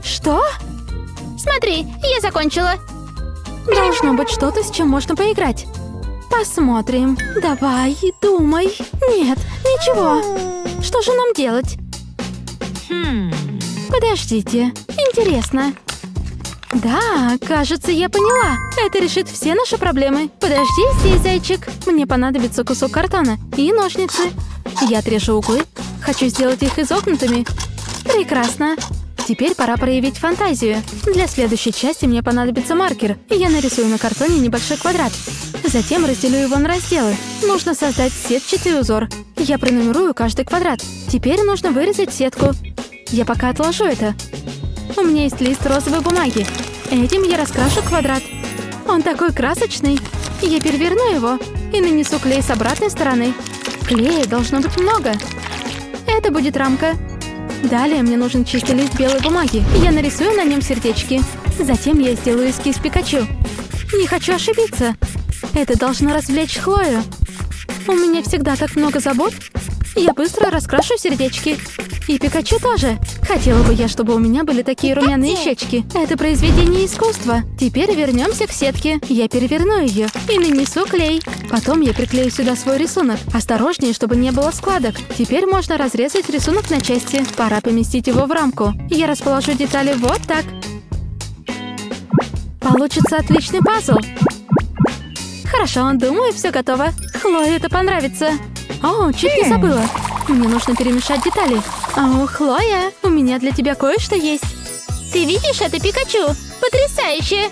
Что? Смотри, я закончила. Должно быть что-то, с чем можно поиграть. Посмотрим. Давай, думай. Нет, ничего. Что же нам делать? Подождите. Интересно. Да, кажется, я поняла. Это решит все наши проблемы. Подожди здесь, зайчик. Мне понадобится кусок картона и ножницы. Я отрежу углы. Хочу сделать их изогнутыми. Прекрасно. Теперь пора проявить фантазию. Для следующей части мне понадобится маркер, я нарисую на картоне небольшой квадрат. Затем разделю его на разделы. Нужно создать сетчатый узор. Я пронумерую каждый квадрат. Теперь нужно вырезать сетку. Я пока отложу это. У меня есть лист розовой бумаги. Этим я раскрашу квадрат. Он такой красочный. Я переверну его и нанесу клей с обратной стороны. Клея должно быть много. Это будет рамка. Далее мне нужен чистый лист белой бумаги. Я нарисую на нем сердечки. Затем я сделаю эскиз Пикачу. Не хочу ошибиться. Это должно развлечь Хлою. У меня всегда так много забот. Я быстро раскрашу сердечки. И Пикачу тоже. Хотела бы я, чтобы у меня были такие румяные щечки. Это произведение искусства. Теперь вернемся к сетке. Я переверну ее и нанесу клей. Потом я приклею сюда свой рисунок. Осторожнее, чтобы не было складок. Теперь можно разрезать рисунок на части. Пора поместить его в рамку. Я расположу детали вот так. Получится отличный пазл. Хорошо, думаю, все готово. Хлое это понравится. О, чуть не забыла. Мне нужно перемешать детали. О, Хлоя, у меня для тебя кое-что есть. Ты видишь это Пикачу? Потрясающе!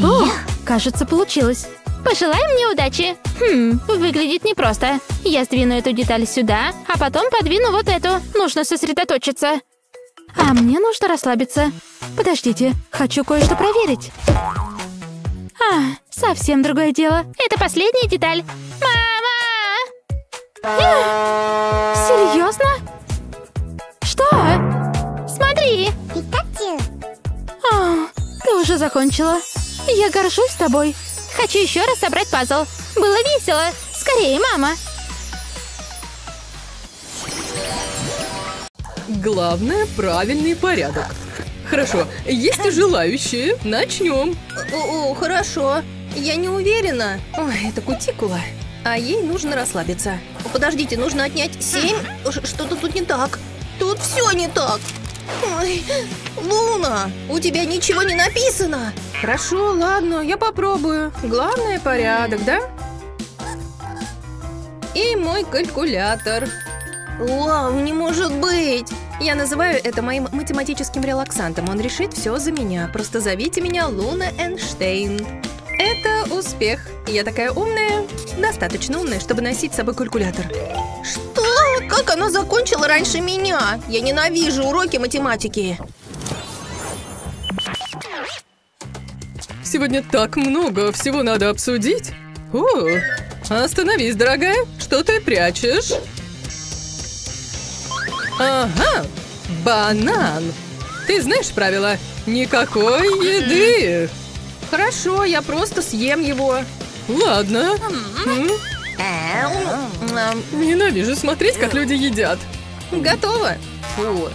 О, кажется, получилось. Пожелай мне удачи. Хм, выглядит непросто. Я сдвину эту деталь сюда, а потом подвину вот эту. Нужно сосредоточиться. А мне нужно расслабиться. Подождите, хочу кое-что проверить. А, совсем другое дело. Это последняя деталь. Серьезно? Что? Смотри! О, ты уже закончила. Я горжусь тобой. Хочу еще раз собрать пазл. Было весело. Скорее, мама. Главное – правильный порядок. Хорошо, есть желающие? Начнем. О, о, хорошо. Я не уверена. Ой, это кутикула. А ей нужно расслабиться. Подождите, нужно отнять семь? Что-то тут не так. Тут все не так. Ой, Луна, у тебя ничего не написано. Хорошо, ладно, я попробую. Главное – порядок, да? И мой калькулятор. Вау, не может быть. Я называю это моим математическим релаксантом. Он решит все за меня. Просто зовите меня Луна Эйнштейн. Это успех. Я такая умная, достаточно умная, чтобы носить с собой калькулятор. Что? Как она закончила раньше меня? Я ненавижу уроки математики. Сегодня так много всего надо обсудить. О, остановись, дорогая. Что ты прячешь? Ага, банан. Ты знаешь правила? Никакой еды. Хорошо, я просто съем его. Ладно. Ненавижу смотреть, как люди едят. Готово? Фу.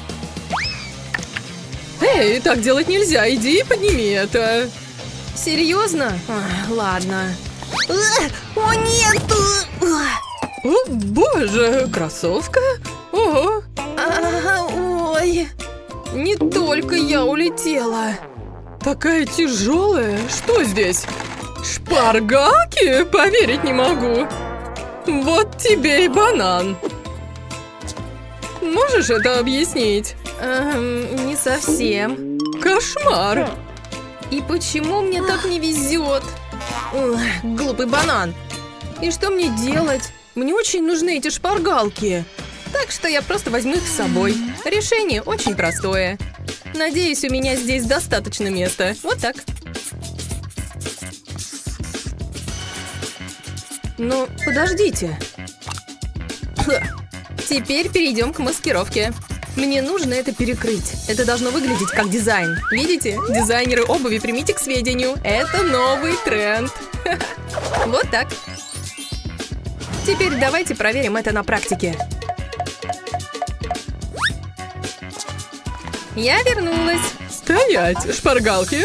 Эй, так делать нельзя. Иди и подними это. Серьезно? Ладно. О, нет! О, боже, кроссовка? Ого, а, Ой. не только я улетела. Такая тяжелая. Что здесь? Шпаргалки? Поверить не могу. Вот тебе и банан. Можешь это объяснить? Эм, не совсем. Кошмар. И почему мне так не везет? Глупый банан. И что мне делать? Мне очень нужны эти шпаргалки. Так что я просто возьму их с собой. Решение очень простое. Надеюсь, у меня здесь достаточно места. Вот так. Ну, подождите. Теперь перейдем к маскировке. Мне нужно это перекрыть. Это должно выглядеть как дизайн. Видите? Дизайнеры обуви, примите к сведению. Это новый тренд. Вот так. Теперь давайте проверим это на практике. Я вернулась. Стоять, шпаргалки.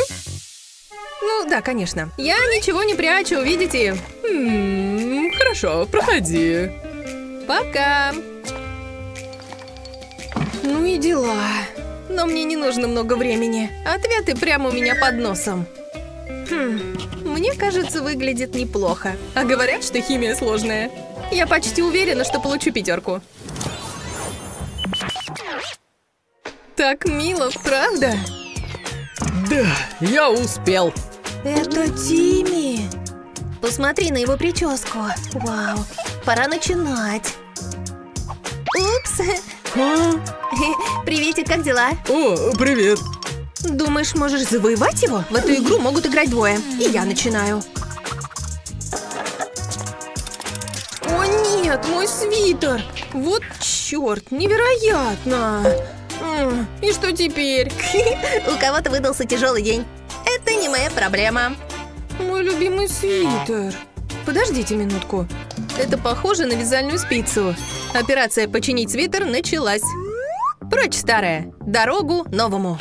Ну, да, конечно. Я ничего не прячу, видите? М, хорошо, проходи. Пока. Ну и дела. Но мне не нужно много времени. Ответы прямо у меня под носом. Хм, мне кажется, выглядит неплохо. А говорят, что химия сложная. Я почти уверена, что получу пятерку. Так мило, правда? Да, я успел. Это Тимми. Посмотри на его прическу. Вау, пора начинать. Упс. А? Приветик, как дела? О, привет. Думаешь, можешь завоевать его? В эту игру могут играть двое. И я начинаю. О нет, мой свитер! Вот черт, невероятно! И что теперь? У кого-то выдался тяжелый день. Это не моя проблема. Мой любимый свитер. Подождите минутку. Это похоже на вязальную спицу. Операция «Починить свитер» началась. Прочь, старая. Дорогу новому.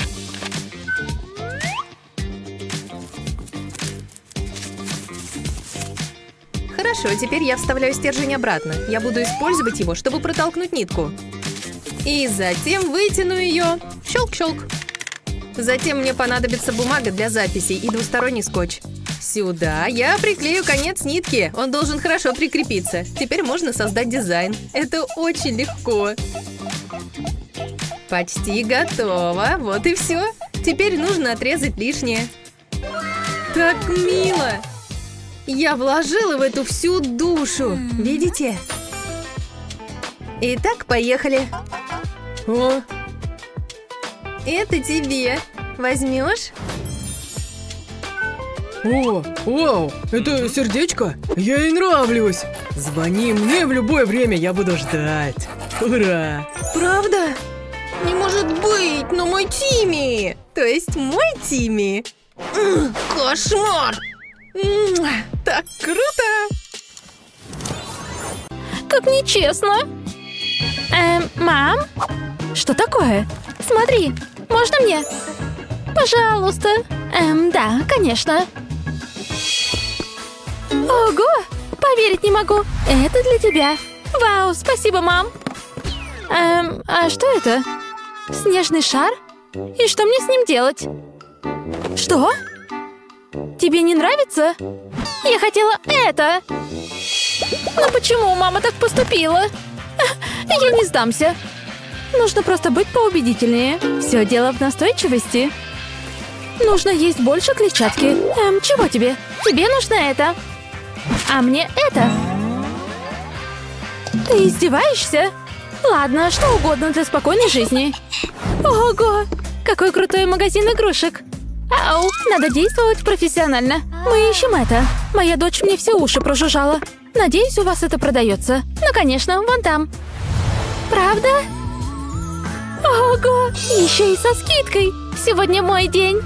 Хорошо, теперь я вставляю стержень обратно. Я буду использовать его, чтобы протолкнуть нитку. И затем вытяну ее. Щелк-щелк. Затем мне понадобится бумага для записей и двусторонний скотч. Сюда я приклею конец нитки. Он должен хорошо прикрепиться. Теперь можно создать дизайн. Это очень легко. Почти готово. Вот и все. Теперь нужно отрезать лишнее. Так мило! Я вложила в эту всю душу. Видите? Итак, поехали. О, это тебе. Возьмешь? О, вау, это сердечко? Я ей нравлюсь. Звони мне в любое время, я буду ждать. Ура! Правда? Не может быть, но мой Тимми! То есть мой Тимми! М, Кошмар! М, Так круто! Как нечестно. Эм, мам? Что такое? Смотри, можно мне? Пожалуйста. Эм, да, конечно. Ого! Поверить не могу. Это для тебя. Вау, спасибо, мам. Эм, а что это? Снежный шар? И что мне с ним делать? Что? Тебе не нравится? Я хотела это. Но почему мама так поступила? Я не сдамся. Нужно просто быть поубедительнее. Все дело в настойчивости. Нужно есть больше клетчатки. Эм, чего тебе? Тебе нужно это. А мне это. Ты издеваешься? Ладно, что угодно для спокойной жизни. Ого! Какой крутой магазин игрушек. Ау, надо действовать профессионально. Мы ищем это. Моя дочь мне все уши прожужжала. Надеюсь, у вас это продается. Ну, конечно, вон там. Правда? Ого, еще и со скидкой. Сегодня мой день.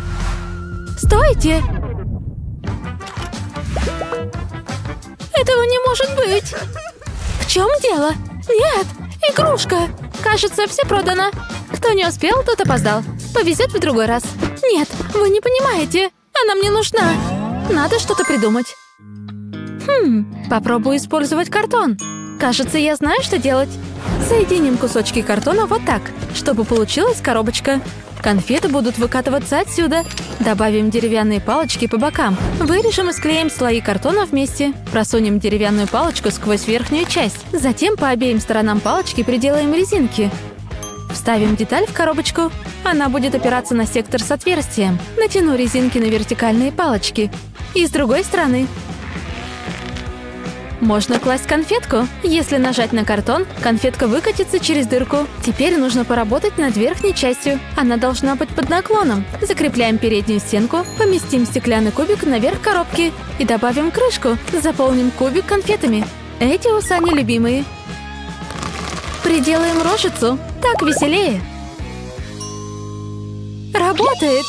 Стойте. Этого не может быть. В чем дело? Нет, игрушка. Кажется, все продано. Кто не успел, тот опоздал. Повезет в другой раз. Нет, вы не понимаете. Она мне нужна. Надо что-то придумать. Хм, попробую использовать картон. Кажется, я знаю, что делать. Соединим кусочки картона вот так, чтобы получилась коробочка. Конфеты будут выкатываться отсюда. Добавим деревянные палочки по бокам. Вырежем и склеим слои картона вместе. Просунем деревянную палочку сквозь верхнюю часть. Затем по обеим сторонам палочки приделаем резинки. Вставим деталь в коробочку. Она будет опираться на сектор с отверстием. Натяну резинки на вертикальные палочки. И с другой стороны. Можно класть конфетку. Если нажать на картон, конфетка выкатится через дырку. Теперь нужно поработать над верхней частью. Она должна быть под наклоном. Закрепляем переднюю стенку, поместим стеклянный кубик наверх коробки и добавим крышку. Заполним кубик конфетами. Эти у Сани любимые. Приделаем рожицу. Так веселее. Работает.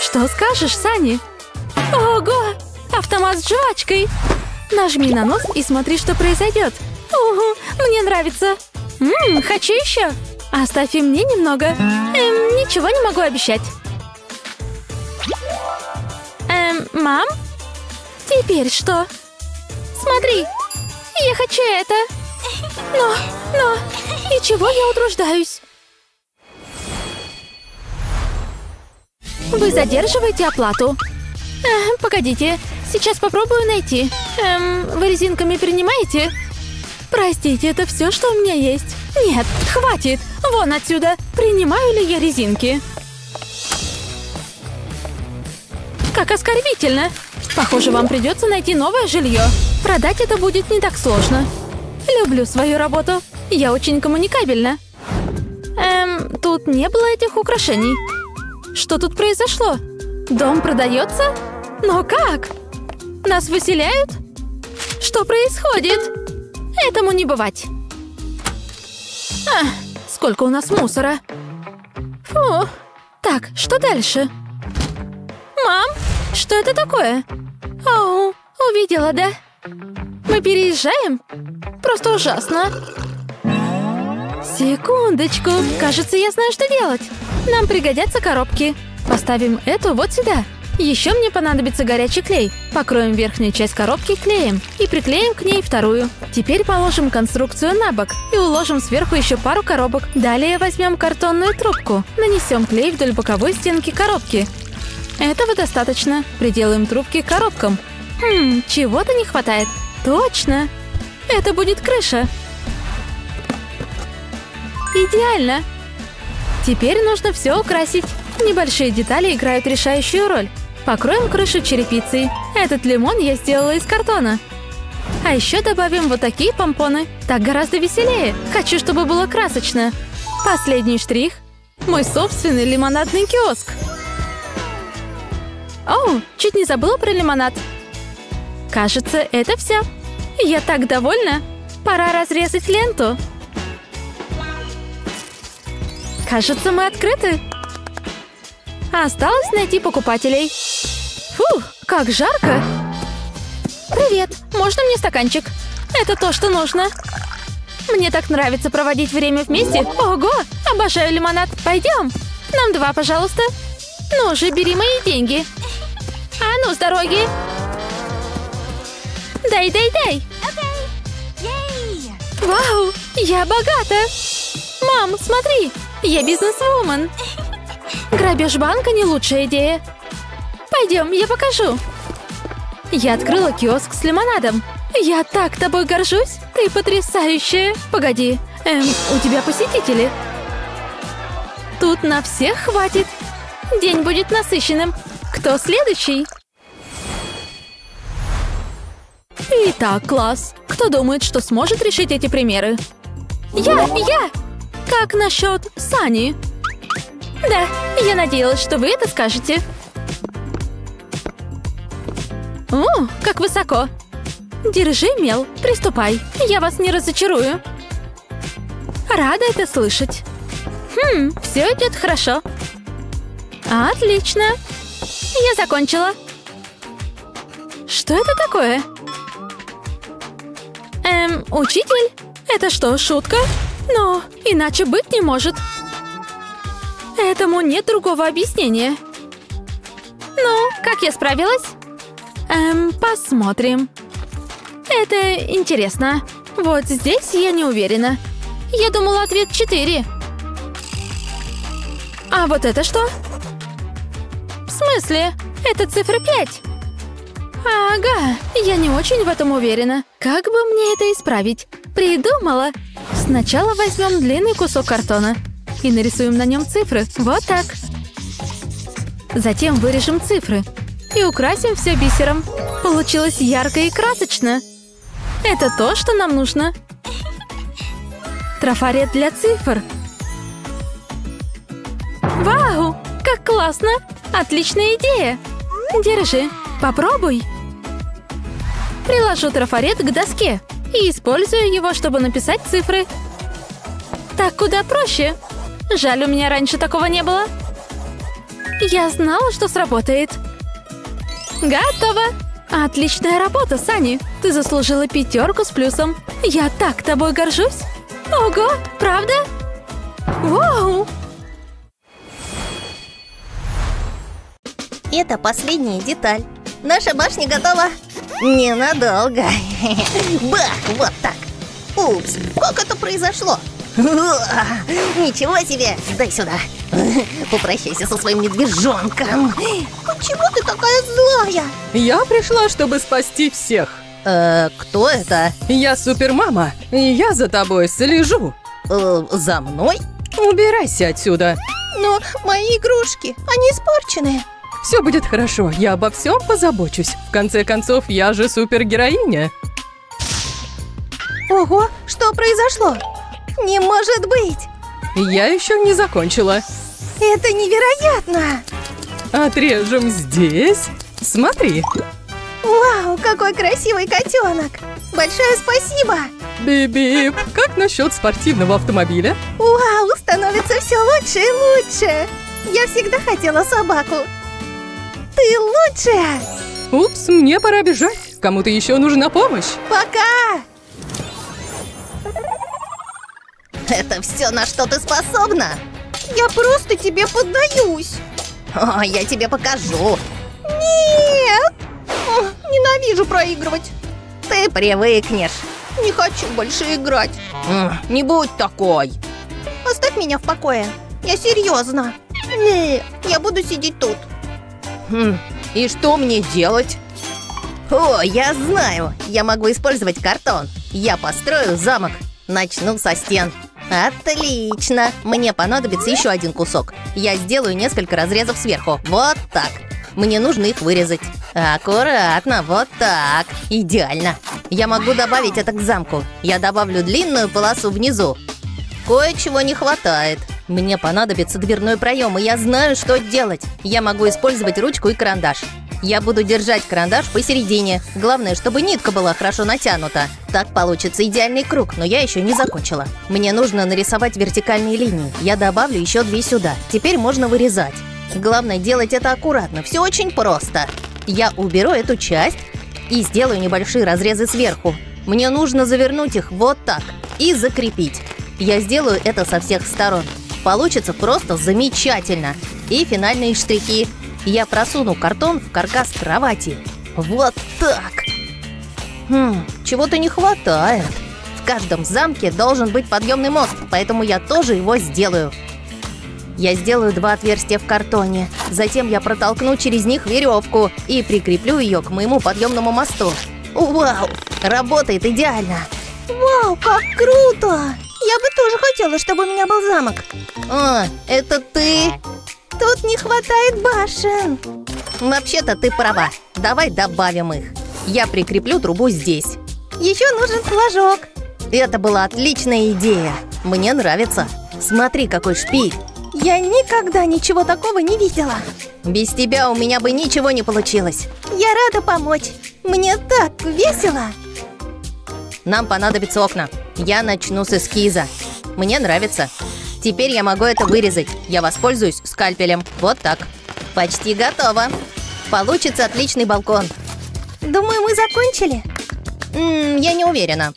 Что скажешь, Сани? Ого! Автомат с жвачкой. Нажми на нос и смотри, что произойдет. Угу, мне нравится. Ммм, хочу еще. Оставь и мне немного. Эм, ничего не могу обещать. Эм, мам? Теперь что? Смотри, я хочу это. Но, но, и чего я утруждаюсь? Вы задерживаете оплату. Э, погодите, сейчас попробую найти. Эм, вы резинками принимаете? Простите, это все, что у меня есть. Нет, хватит. Вон отсюда. Принимаю ли я резинки? Как оскорбительно. Похоже, вам придется найти новое жилье. Продать это будет не так сложно. Люблю свою работу. Я очень коммуникабельна. Эм, тут не было этих украшений. Что тут произошло? Дом продается? Но как? Нас выселяют? Что происходит? Этому не бывать. А, сколько у нас мусора. Фу. Так, что дальше? Мам, Что это такое? Оу, увидела, да? Мы переезжаем? Просто ужасно. Секундочку. Кажется, я знаю, что делать. Нам пригодятся коробки. Поставим эту вот сюда. Еще мне понадобится горячий клей. Покроем верхнюю часть коробки клеем и приклеим к ней вторую. Теперь положим конструкцию на бок и уложим сверху еще пару коробок. Далее возьмем картонную трубку. Нанесем клей вдоль боковой стенки коробки. Этого достаточно. Приделаем трубки к коробкам. Хм, чего-то не хватает. Точно. Это будет крыша. Идеально. Теперь нужно все украсить. Небольшие детали играют решающую роль. Покроем крышу черепицей. Этот лимон я сделала из картона. А еще добавим вот такие помпоны. Так гораздо веселее. Хочу, чтобы было красочно. Последний штрих. Мой собственный лимонадный киоск. Оу, чуть не забыла про лимонад. Кажется, это все. Я так довольна. Пора разрезать ленту. Кажется, мы открыты. Осталось найти покупателей. Фух, как жарко. Привет, можно мне стаканчик? Это то, что нужно. Мне так нравится проводить время вместе. Ого, обожаю лимонад. Пойдем. Нам два, пожалуйста. Ну же, бери мои деньги. А ну, с дороги. Дай, дай, дай. Вау, я богата. Мам, смотри, я бизнес-вумен. Грабеж банка не лучшая идея. Пойдем, я покажу. Я открыла киоск с лимонадом. Я так тобой горжусь. Ты потрясающая. Погоди, эм, у тебя посетители. Тут на всех хватит. День будет насыщенным. Кто следующий? Итак, класс. Кто думает, что сможет решить эти примеры? Я, я! Как насчет Сани? Да, я надеялась, что вы это скажете. О, как высоко. Держи, Мел, приступай. Я вас не разочарую. Рада это слышать. Хм, все идет хорошо. Отлично. Я закончила. Что это такое? Эм, учитель? Это что, шутка? Но иначе быть не может. Этому нет другого объяснения. Ну, как я справилась? Эм, посмотрим. Это интересно. Вот здесь я не уверена. Я думала, ответ 4. А вот это что? В смысле? Это цифра 5. Ага, я не очень в этом уверена. Как бы мне это исправить? Придумала. Сначала возьмем длинный кусок картона и нарисуем на нем цифры. Вот так. Затем вырежем цифры и украсим все бисером. Получилось ярко и красочно. Это то, что нам нужно. Трафарет для цифр. Вау! Как классно! Отличная идея! Держи, попробуй. Приложу трафарет к доске и использую его, чтобы написать цифры. Так куда проще. Жаль, у меня раньше такого не было. Я знала, что сработает. Готово! Отличная работа, Сани. Ты заслужила пятерку с плюсом. Я так тобой горжусь. Ого, правда? Вау! Это последняя деталь. Наша башня готова. Ненадолго. Бах, вот так. Упс, как это произошло? Ничего себе! Дай сюда. Попрощайся со своим медвежонком. Почему ты такая злая? Я пришла, чтобы спасти всех. Э, кто это? Я супермама, и я за тобой слежу. Э, за мной? Убирайся отсюда. Но мои игрушки, они испорчены. Все будет хорошо, я обо всем позабочусь. В конце концов, я же супергероиня. Ого, что произошло? Не может быть! Я еще не закончила. Это невероятно! Отрежем здесь. Смотри. Вау, какой красивый котенок! Большое спасибо! Биби, как насчет спортивного автомобиля? Вау, становится все лучше и лучше! Я всегда хотела собаку. Ты лучшая! Упс, мне пора бежать. Кому-то еще нужна помощь. Пока! Это все, на что ты способна? Я просто тебе поддаюсь. О, я тебе покажу. Нет! О, ненавижу проигрывать. Ты привыкнешь. Не хочу больше играть. Не будь такой. Оставь меня в покое. Я серьезно. Не, я буду сидеть тут. Хм, и что мне делать? О, я знаю. Я могу использовать картон. Я построю замок. Начну со стен. Отлично. Мне понадобится еще один кусок. Я сделаю несколько разрезов сверху. Вот так. Мне нужно их вырезать. Аккуратно, вот так. Идеально. Я могу добавить это к замку. Я добавлю длинную полосу внизу. Кое-чего не хватает. Мне понадобится дверной проем, и я знаю, что делать. Я могу использовать ручку и карандаш. Я буду держать карандаш посередине. Главное, чтобы нитка была хорошо натянута. Так получится идеальный круг, но я еще не закончила. Мне нужно нарисовать вертикальные линии. Я добавлю еще две сюда. Теперь можно вырезать. Главное делать это аккуратно. Все очень просто. Я уберу эту часть и сделаю небольшие разрезы сверху. Мне нужно завернуть их вот так и закрепить. Я сделаю это со всех сторон. Получится просто замечательно. И финальные штрихи. Я просуну картон в каркас кровати. Вот так. Хм, чего-то не хватает. В каждом замке должен быть подъемный мост, поэтому я тоже его сделаю. Я сделаю два отверстия в картоне. Затем я протолкну через них веревку и прикреплю ее к моему подъемному мосту. Вау! Работает идеально! Вау, как круто! Я бы тоже хотела, чтобы у меня был замок. А, это ты? Тут не хватает башен. Вообще-то ты права. Давай добавим их. Я прикреплю трубу здесь. Еще нужен флажок. Это была отличная идея. Мне нравится. Смотри, какой шпиль. Я никогда ничего такого не видела. Без тебя у меня бы ничего не получилось. Я рада помочь. Мне так весело. Нам понадобятся окна. Я начну с эскиза. Мне нравится. Теперь я могу это вырезать. Я воспользуюсь скальпелем. Вот так. Почти готово. Получится отличный балкон. Думаю, мы закончили. М, я не уверена.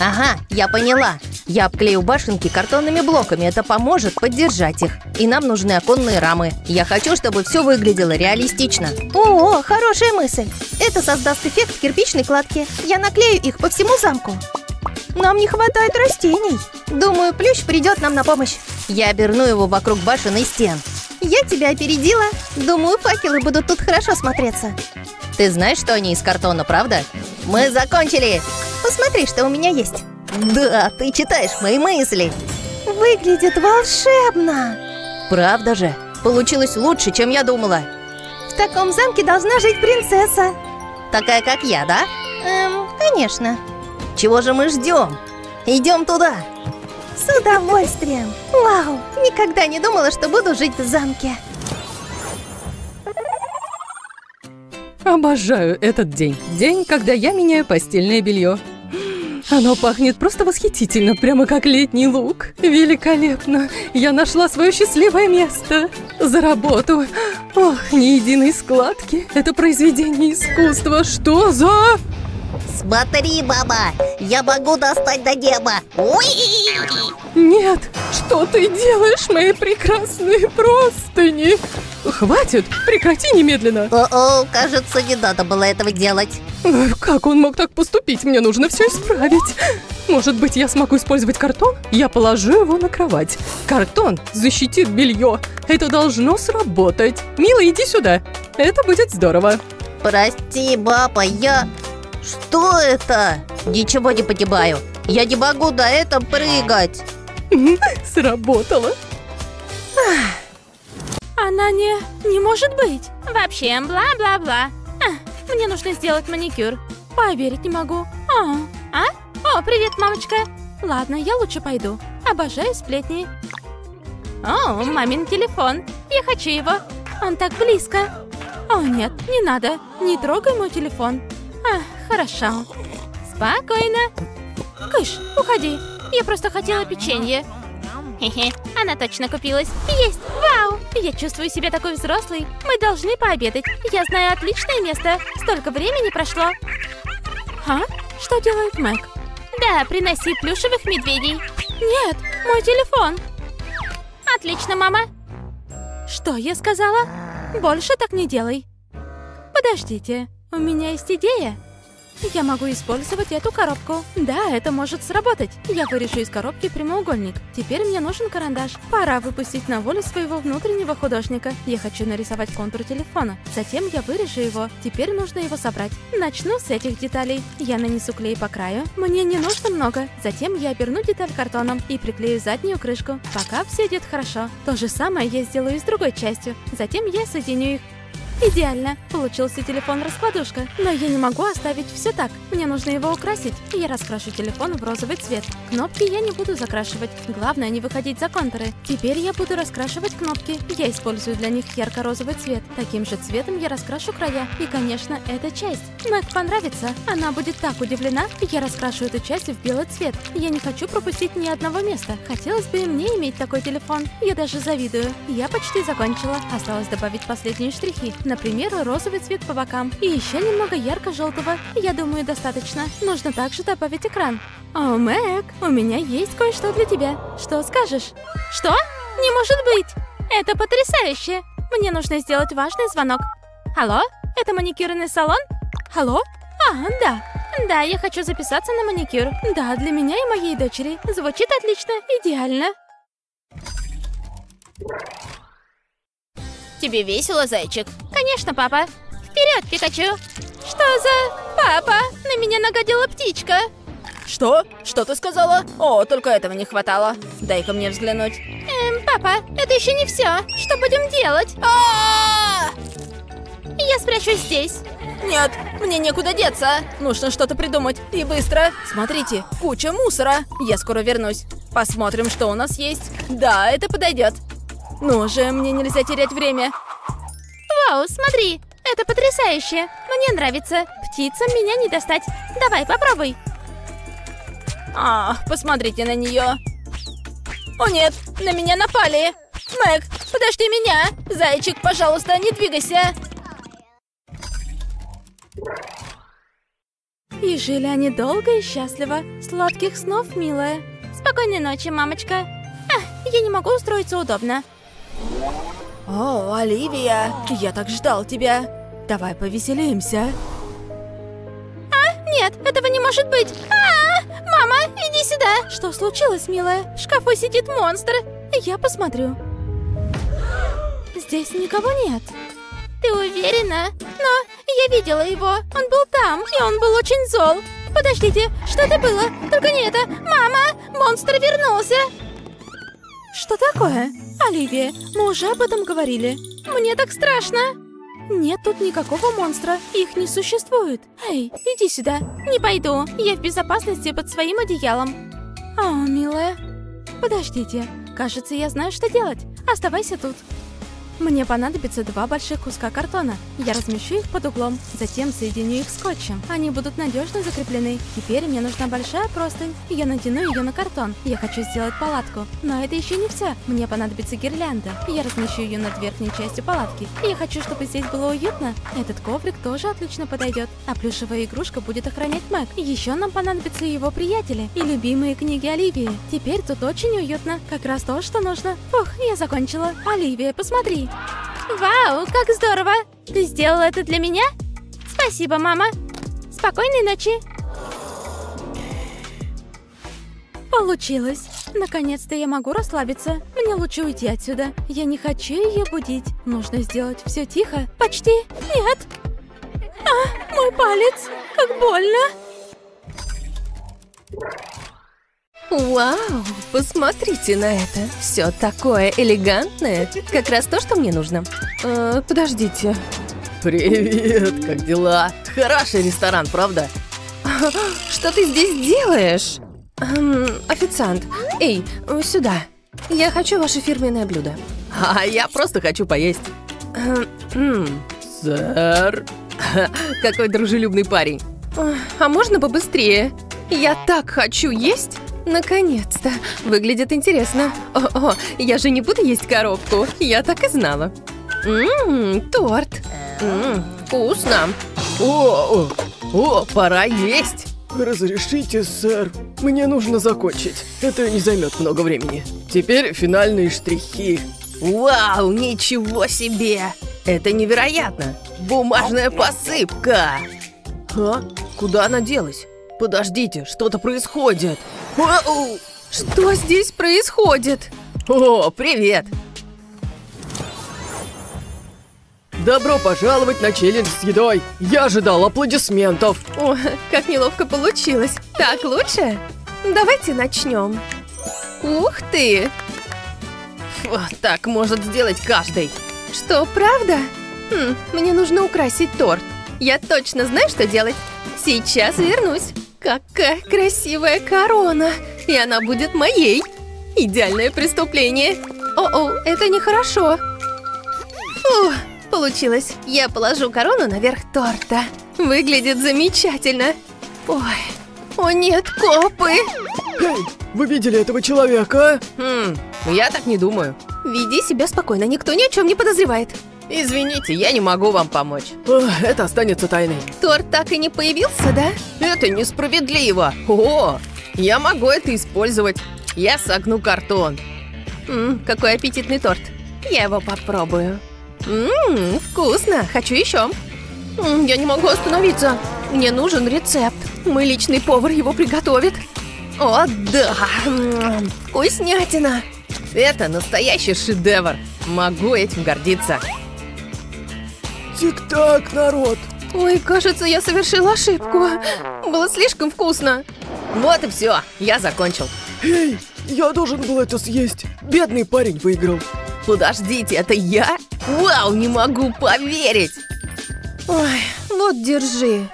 Ага, я поняла. Я обклею башенки картонными блоками. Это поможет поддержать их. И нам нужны оконные рамы. Я хочу, чтобы все выглядело реалистично. О, хорошая мысль. Это создаст эффект кирпичной кладки. Я наклею их по всему замку. Нам не хватает растений. Думаю, плющ придет нам на помощь. Я оберну его вокруг башен и стен. Я тебя опередила. Думаю, факелы будут тут хорошо смотреться. Ты знаешь, что они из картона, правда? Мы закончили. Посмотри, что у меня есть. Да, ты читаешь мои мысли. Выглядит волшебно. Правда же? Получилось лучше, чем я думала. В таком замке должна жить принцесса. Такая, как я, да? Эм, конечно. Чего же мы ждем? Идем туда. С удовольствием. Вау, никогда не думала, что буду жить в замке. Обожаю этот день. День, когда я меняю постельное белье. Оно пахнет просто восхитительно, прямо как летний лук. Великолепно! Я нашла свое счастливое место. За работу. Ох, ни единой складки. Это произведение искусства. Что за... Смотри, мама, я могу достать до неба. Уи! Нет, что ты делаешь, мои прекрасные простыни? Хватит, прекрати немедленно. О-о, кажется, не надо было этого делать. Как он мог так поступить? Мне нужно все исправить. Может быть, я смогу использовать картон? Я положу его на кровать. Картон защитит белье. Это должно сработать. Мила, иди сюда. Это будет здорово. Прости, папа, я... Что это? Ничего не понимаю. Я не могу на этом прыгать. Сработало. Она не... не может быть. Вообще, бла-бла-бла. А, мне нужно сделать маникюр. Поверить не могу. А, а? О, привет, мамочка. Ладно, я лучше пойду. Обожаю сплетни. О, мамин телефон. Я хочу его. Он так близко. О, нет, не надо. Не трогай мой телефон. А, хорошо. Спокойно. Кыш, уходи. Я просто хотела печенье. Хе-хе, она точно купилась. Есть! Вау! Я чувствую себя такой взрослой. Мы должны пообедать. Я знаю отличное место. Столько времени прошло. А? Что делает Мэг? Да, приноси плюшевых медведей. Нет, мой телефон. Отлично, мама. Что я сказала? Больше так не делай. Подождите, у меня есть идея. Я могу использовать эту коробку. Да, это может сработать. Я вырежу из коробки прямоугольник. Теперь мне нужен карандаш. Пора выпустить на волю своего внутреннего художника. Я хочу нарисовать контур телефона. Затем я вырежу его. Теперь нужно его собрать. Начну с этих деталей. Я нанесу клей по краю. Мне не нужно много. Затем я оберну деталь картоном и приклею заднюю крышку. Пока все идет хорошо. То же самое я сделаю и с другой частью. Затем я соединю их. Идеально! Получился телефон-раскладушка. Но я не могу оставить все так. Мне нужно его украсить. Я раскрашу телефон в розовый цвет. Кнопки я не буду закрашивать. Главное не выходить за контуры. Теперь я буду раскрашивать кнопки. Я использую для них ярко-розовый цвет. Таким же цветом я раскрашу края. И, конечно, эта часть. Мэг понравится. Она будет так удивлена. Я раскрашу эту часть в белый цвет. Я не хочу пропустить ни одного места. Хотелось бы и мне иметь такой телефон. Я даже завидую. Я почти закончила. Осталось добавить последние штрихи. Например, розовый цвет по бокам. И еще немного ярко-желтого. Я думаю, достаточно. Нужно также добавить экран. О, Мэг, у меня есть кое-что для тебя. Что скажешь? Что? Не может быть! Это потрясающе! Мне нужно сделать важный звонок. Алло? Это маникюрный салон? Алло? А, да. Да, я хочу записаться на маникюр. Да, для меня и моей дочери. Звучит отлично, идеально. Тебе весело, зайчик? Конечно, папа. Вперед, Пикачу! Что за... Папа, на меня нагадила птичка. Что? Что ты сказала? О, только этого не хватало. Дай-ка мне взглянуть. Эм, папа, это еще не все. Что будем делать? А! Я спрячусь здесь. Нет, мне некуда деться. Нужно что-то придумать. И быстро. Смотрите, куча мусора. Я скоро вернусь. Посмотрим, что у нас есть. Да, это подойдет. Ну же, мне нельзя терять время. Вау, смотри, это потрясающе. Мне нравится. Птицам меня не достать. Давай, попробуй. А, посмотрите на нее. О нет, на меня напали. Мэг, подожди меня. Зайчик, пожалуйста, не двигайся. И жили они долго и счастливо. Сладких снов, милая. Спокойной ночи, мамочка. А, я не могу устроиться удобно. О, Оливия, я так ждал тебя. Давай повеселимся. А, нет, этого не может быть. А, -а, -а! мама, иди сюда. Что случилось, милая? В шкафу сидит монстр. Я посмотрю. Здесь никого нет. Ты уверена? Но я видела его. Он был там, и он был очень зол. Подождите, что это было? Только не это. Мама, монстр вернулся. Что такое? Оливия, мы уже об этом говорили. Мне так страшно. Нет тут никакого монстра, их не существует. Эй, иди сюда. Не пойду, я в безопасности под своим одеялом. О, милая. Подождите, кажется, я знаю, что делать. Оставайся тут. Мне понадобится два больших куска картона. Я размещу их под углом, затем соединю их скотчем. Они будут надежно закреплены. Теперь мне нужна большая простынь. Я натяну ее на картон. Я хочу сделать палатку. Но это еще не все. Мне понадобится гирлянда. Я размещу ее над верхней частью палатки. Я хочу, чтобы здесь было уютно. Этот коврик тоже отлично подойдет. А плюшевая игрушка будет охранять Мэг. Еще нам понадобятся его приятели и любимые книги Оливии. Теперь тут очень уютно. Как раз то, что нужно. Фух, я закончила. Оливия, посмотри. Вау, как здорово! Ты сделала это для меня? Спасибо, мама. Спокойной ночи. Получилось. Наконец-то я могу расслабиться. Мне лучше уйти отсюда. Я не хочу ее будить. Нужно сделать все тихо. Почти. Нет. А, мой палец. Как больно. Вау, посмотрите на это. Все такое элегантное. Как раз то, что мне нужно. Э, подождите. Привет, как дела? Хороший ресторан, правда? Что ты здесь делаешь? Эм, официант, эй, сюда. Я хочу ваше фирменное блюдо. А я просто хочу поесть. Эм, Сэр? Какой дружелюбный парень. А можно побыстрее? Я так хочу есть. Наконец-то! Выглядит интересно. О, я же не буду есть коробку. Я так и знала. Ммм, торт. Ммм, вкусно. О, о, О, пора есть. разрешите, сэр. Мне нужно закончить. Это не займет много времени. Теперь финальные штрихи. Вау, ничего себе! Это невероятно! Бумажная посыпка! А? Куда она делась? Подождите, что-то происходит. Вау! Что здесь происходит? О, привет! Добро пожаловать на челлендж с едой. Я ожидал аплодисментов. О, как неловко получилось. Так лучше? Давайте начнем. Ух ты! Фу, так может сделать каждый. Что, правда? Хм, мне нужно украсить торт. Я точно знаю, что делать. Сейчас вернусь. Какая красивая корона. И она будет моей. Идеальное преступление. О-о, это нехорошо. Фу, получилось. Я положу корону наверх торта. Выглядит замечательно. Ой, о нет, копы! Эй, вы видели этого человека? Хм, я так не думаю. Веди себя спокойно, никто ни о чем не подозревает. Извините, я не могу вам помочь. Это останется тайной. Торт так и не появился, да? Это несправедливо. О, я могу это использовать. Я согну картон. Ммм, какой аппетитный торт. Я его попробую. Ммм, вкусно. Хочу еще. М, я не могу остановиться. Мне нужен рецепт. Мой личный повар его приготовит. О, да! М, Вкуснятина! Это настоящий шедевр. Могу этим гордиться. Тик-так, народ. Ой, кажется, я совершила ошибку. Было слишком вкусно. Вот и все, я закончил. Эй, я должен был это съесть. Бедный парень выиграл. Подождите, это я? Вау, не могу поверить! Ой, вот держи.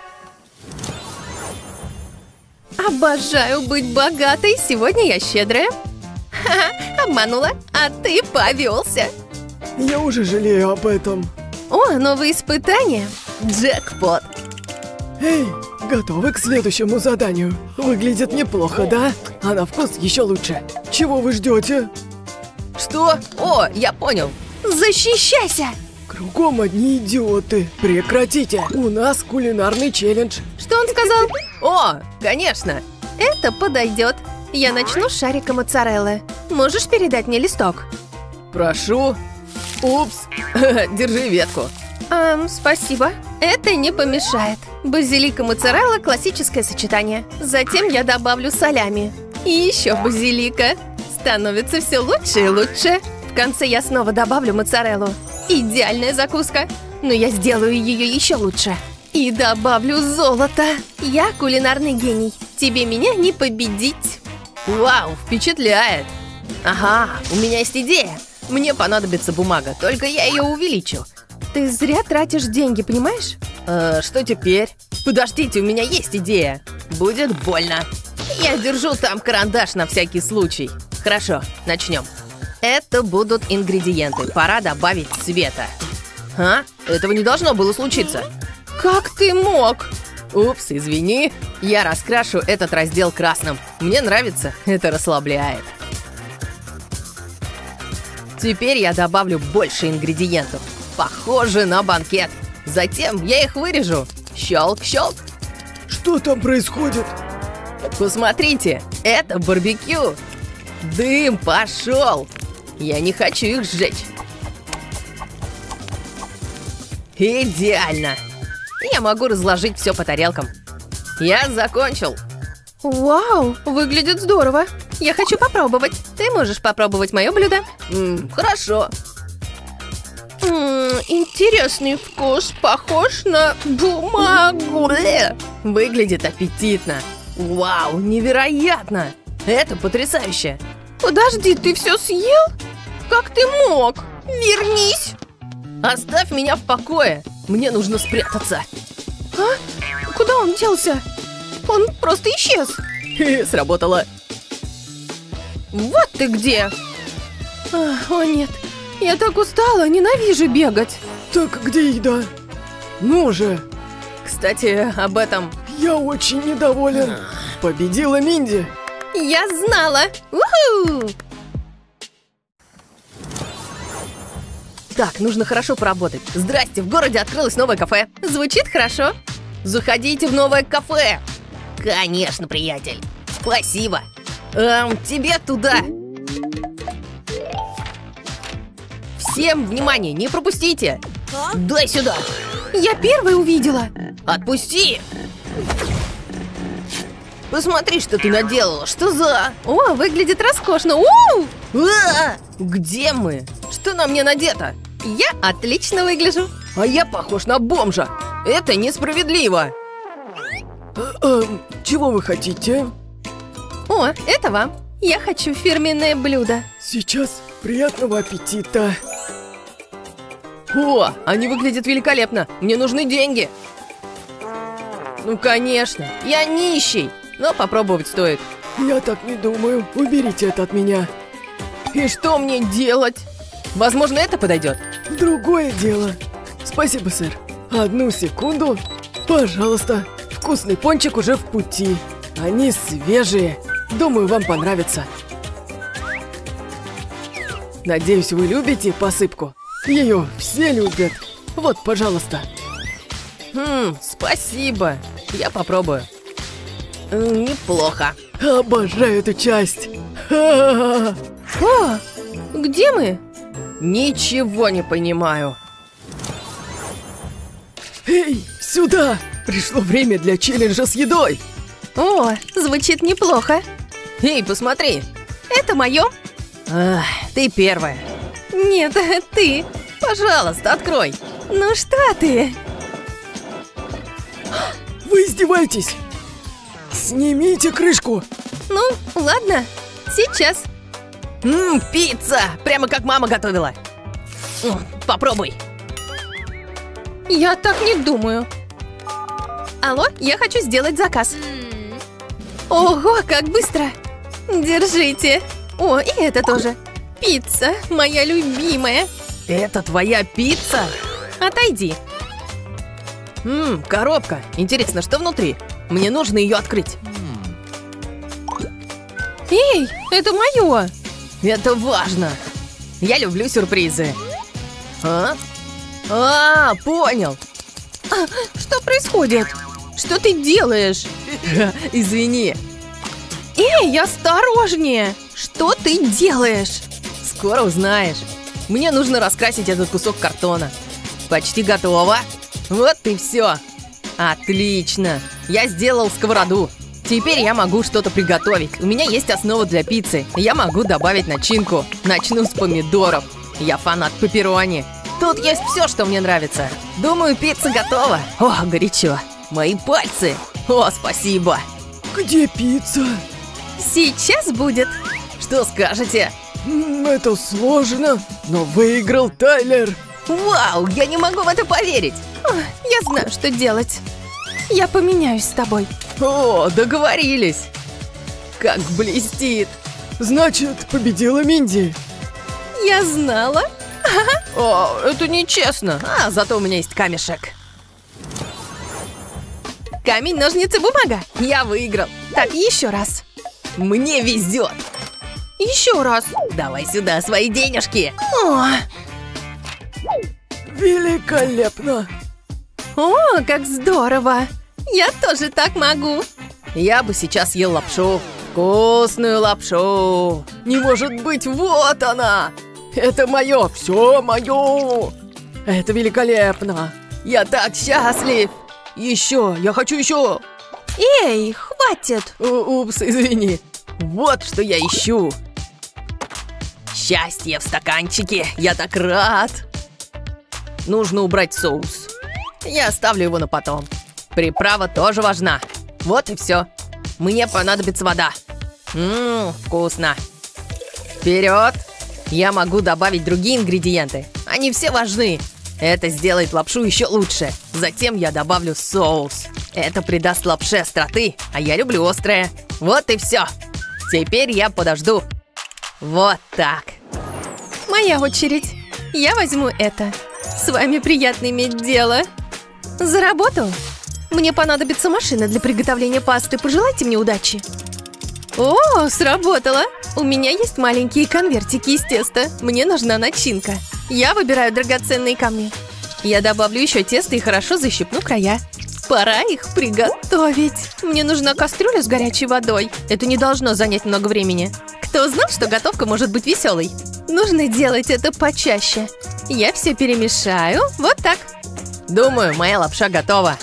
Обожаю быть богатой, сегодня я щедрая. Ха-ха, обманула, а ты повелся. Я уже жалею об этом. О, новые испытания. Джекпот. Эй, готовы к следующему заданию? Выглядит неплохо, да? А на вкус еще лучше. Чего вы ждете? Что? О, я понял. Защищайся! Кругом одни идиоты. Прекратите. У нас кулинарный челлендж. Что он сказал? О, конечно. Это подойдет. Я начну с шарика моцареллы. Можешь передать мне листок? Прошу. Упс. Держи ветку. Эм, спасибо. Это не помешает. Базилика моцарелла – классическое сочетание. Затем я добавлю солями. И еще базилика. Становится все лучше и лучше. В конце я снова добавлю моцареллу. Идеальная закуска. Но я сделаю ее еще лучше. И добавлю золото. Я кулинарный гений. Тебе меня не победить. Вау, впечатляет. Ага, у меня есть идея. Мне понадобится бумага, только я ее увеличу. Ты зря тратишь деньги, понимаешь? Э, что теперь? Подождите, у меня есть идея. Будет больно. Я держу там карандаш на всякий случай. Хорошо, начнем. Это будут ингредиенты. Пора добавить цвета. А? Этого не должно было случиться. Как ты мог? Упс, извини. Я раскрашу этот раздел красным. Мне нравится, это расслабляет. Теперь я добавлю больше ингредиентов. Похоже на банкет. Затем я их вырежу. Щелк-щелк. Что там происходит? Посмотрите, это барбекю. Дым пошел. Я не хочу их сжечь. Идеально. Я могу разложить все по тарелкам. Я закончил. Вау, выглядит здорово. Я хочу попробовать. Ты можешь попробовать мое блюдо? М, хорошо. М, интересный вкус, похож на бумагу. Э, Выглядит аппетитно. Вау, невероятно. Это потрясающе. Подожди, ты все съел? Как ты мог? Вернись. Оставь меня в покое. Мне нужно спрятаться. А? Куда он делся? Он просто исчез. Хе, Сработало. Вот ты где. О нет, я так устала, ненавижу бегать. Так где еда? Ну же, Кстати, об этом я очень недоволен. Победила Минди. Я знала! Уху! Так, нужно хорошо поработать. Здрасте, в городе открылось новое кафе. Звучит хорошо. Заходите в новое кафе. Конечно, приятель. Спасибо. Эм, тебе туда. Всем внимание, не пропустите. Дай сюда. Я первая увидела. Отпусти. Посмотри, что ты наделала. Что за... О, выглядит роскошно. У! А! Где мы? Что на мне надето? Я отлично выгляжу. А я похож на бомжа. Это несправедливо. Эм, чего вы хотите? О, это вам. Я хочу фирменное блюдо. Сейчас приятного аппетита. О, они выглядят великолепно. Мне нужны деньги. Ну, конечно. Я нищий. Но попробовать стоит. Я так не думаю. Уберите это от меня. И что мне делать? Возможно, это подойдет. Другое дело. Спасибо, сэр. Одну секунду. Пожалуйста. Вкусный пончик уже в пути. Они свежие. Думаю, вам понравится. Надеюсь, вы любите посыпку. Ее все любят. Вот, пожалуйста. Хм, спасибо. Я попробую. Неплохо. Обожаю эту часть. О, где мы? Ничего не понимаю. Эй, сюда! Пришло время для челленджа с едой. О, звучит неплохо. Эй, посмотри. Это мое? Ах, ты первая. Нет, ты. Пожалуйста, открой. Ну что ты? Вы издеваетесь? Снимите крышку. Ну, ладно. Сейчас. Ммм, пицца! Прямо как мама готовила. Попробуй. Я так не думаю. Алло, я хочу сделать заказ. Ого, как быстро! Держите. О, и это тоже. Пицца, моя любимая. Это твоя пицца? Отойди. Ммм, коробка. Интересно, что внутри? Мне нужно ее открыть. Эй, это мое! Это важно. Я люблю сюрпризы. А? А, понял. А, что происходит? Что ты делаешь? Извини. Эй, осторожнее! Что ты делаешь? Скоро узнаешь. Мне нужно раскрасить этот кусок картона. Почти готово. Вот и все. Отлично. Я сделал сковороду. Теперь я могу что-то приготовить. У меня есть основа для пиццы. Я могу добавить начинку. Начну с помидоров. Я фанат пепперони. Тут есть все, что мне нравится. Думаю, пицца готова. О, горячо. Мои пальцы. О, спасибо. Где пицца? Сейчас будет. Что скажете? Это сложно, но выиграл Тайлер. Вау, я не могу в это поверить. Я знаю, что делать. Я поменяюсь с тобой. О, договорились. Как блестит. Значит, победила Минди. Я знала. О, это нечестно. А, зато у меня есть камешек. Камень, ножницы, бумага. Я выиграл. Так, еще раз. Мне везет. Еще раз. Давай сюда свои денежки. О, Великолепно. О, как здорово! Я тоже так могу. Я бы сейчас ел лапшу. Вкусную лапшу. Не может быть, вот она! Это мое, все мое! Это великолепно! Я так счастлив! Еще, я хочу еще! Эй, хватит! Упс, извини. Вот что я ищу. Счастье в стаканчике. Я так рад. Нужно убрать соус. Я оставлю его на потом. Приправа тоже важна. Вот и все. Мне понадобится вода. Ммм, вкусно. Вперед! Я могу добавить другие ингредиенты. Они все важны. Это сделает лапшу еще лучше. Затем я добавлю соус. Это придаст лапше остроты, а я люблю острое. Вот и все. Теперь я подожду. Вот так. Моя очередь. Я возьму это. С вами приятно иметь дело. За работу. Мне понадобится машина для приготовления пасты. Пожелайте мне удачи. О, сработало! У меня есть маленькие конвертики из теста. Мне нужна начинка. Я выбираю драгоценные камни. Я добавлю еще теста и хорошо защипну края. Пора их приготовить. Мне нужна кастрюля с горячей водой. Это не должно занять много времени. Кто знал, что готовка может быть веселой? Нужно делать это почаще. Я все перемешаю. Вот так. Думаю, моя лапша готова.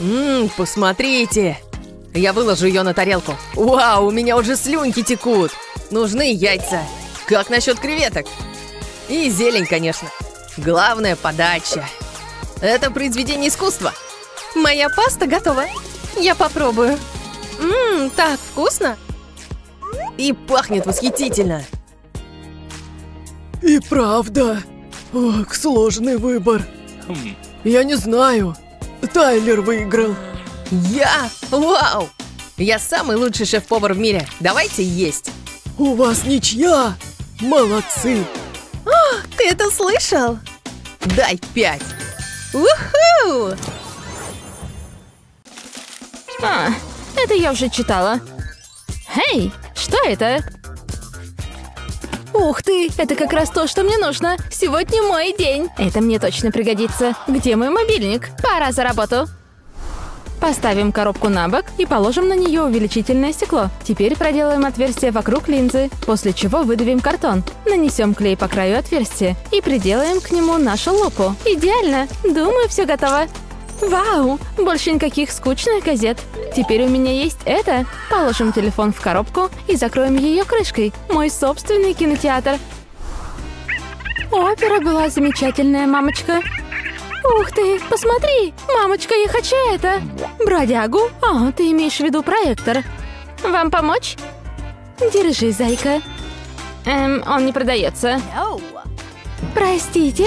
Ммм, посмотрите. Я выложу ее на тарелку. Вау, у меня уже слюнки текут. Нужны яйца. Как насчет креветок? И зелень, конечно. Главное – подача. Это произведение искусства. Моя паста готова. Я попробую. Ммм, так вкусно. И пахнет восхитительно. И правда. Ох, сложный выбор. Я не знаю. Тайлер выиграл. Я? Вау! Я самый лучший шеф-повар в мире. Давайте есть. У вас ничья. Молодцы. Ты это слышал? Дай пять. Уху! А, это я уже читала. Эй, что это? Ух ты, это как раз то, что мне нужно. Сегодня мой день. Это мне точно пригодится. Где мой мобильник? Пора за работу. Поставим коробку на бок и положим на нее увеличительное стекло. Теперь проделаем отверстие вокруг линзы, после чего выдавим картон. Нанесем клей по краю отверстия и приделаем к нему нашу лупу. Идеально! Думаю, все готово. Вау! Больше никаких скучных газет. Теперь у меня есть это. Положим телефон в коробку и закроем ее крышкой. Мой собственный кинотеатр. Опера была замечательная, мамочка. Ух ты, посмотри! Мамочка, я хочу это! Бродягу? А, ты имеешь в виду проектор. Вам помочь? Держи, зайка. Эм, он не продается. Простите?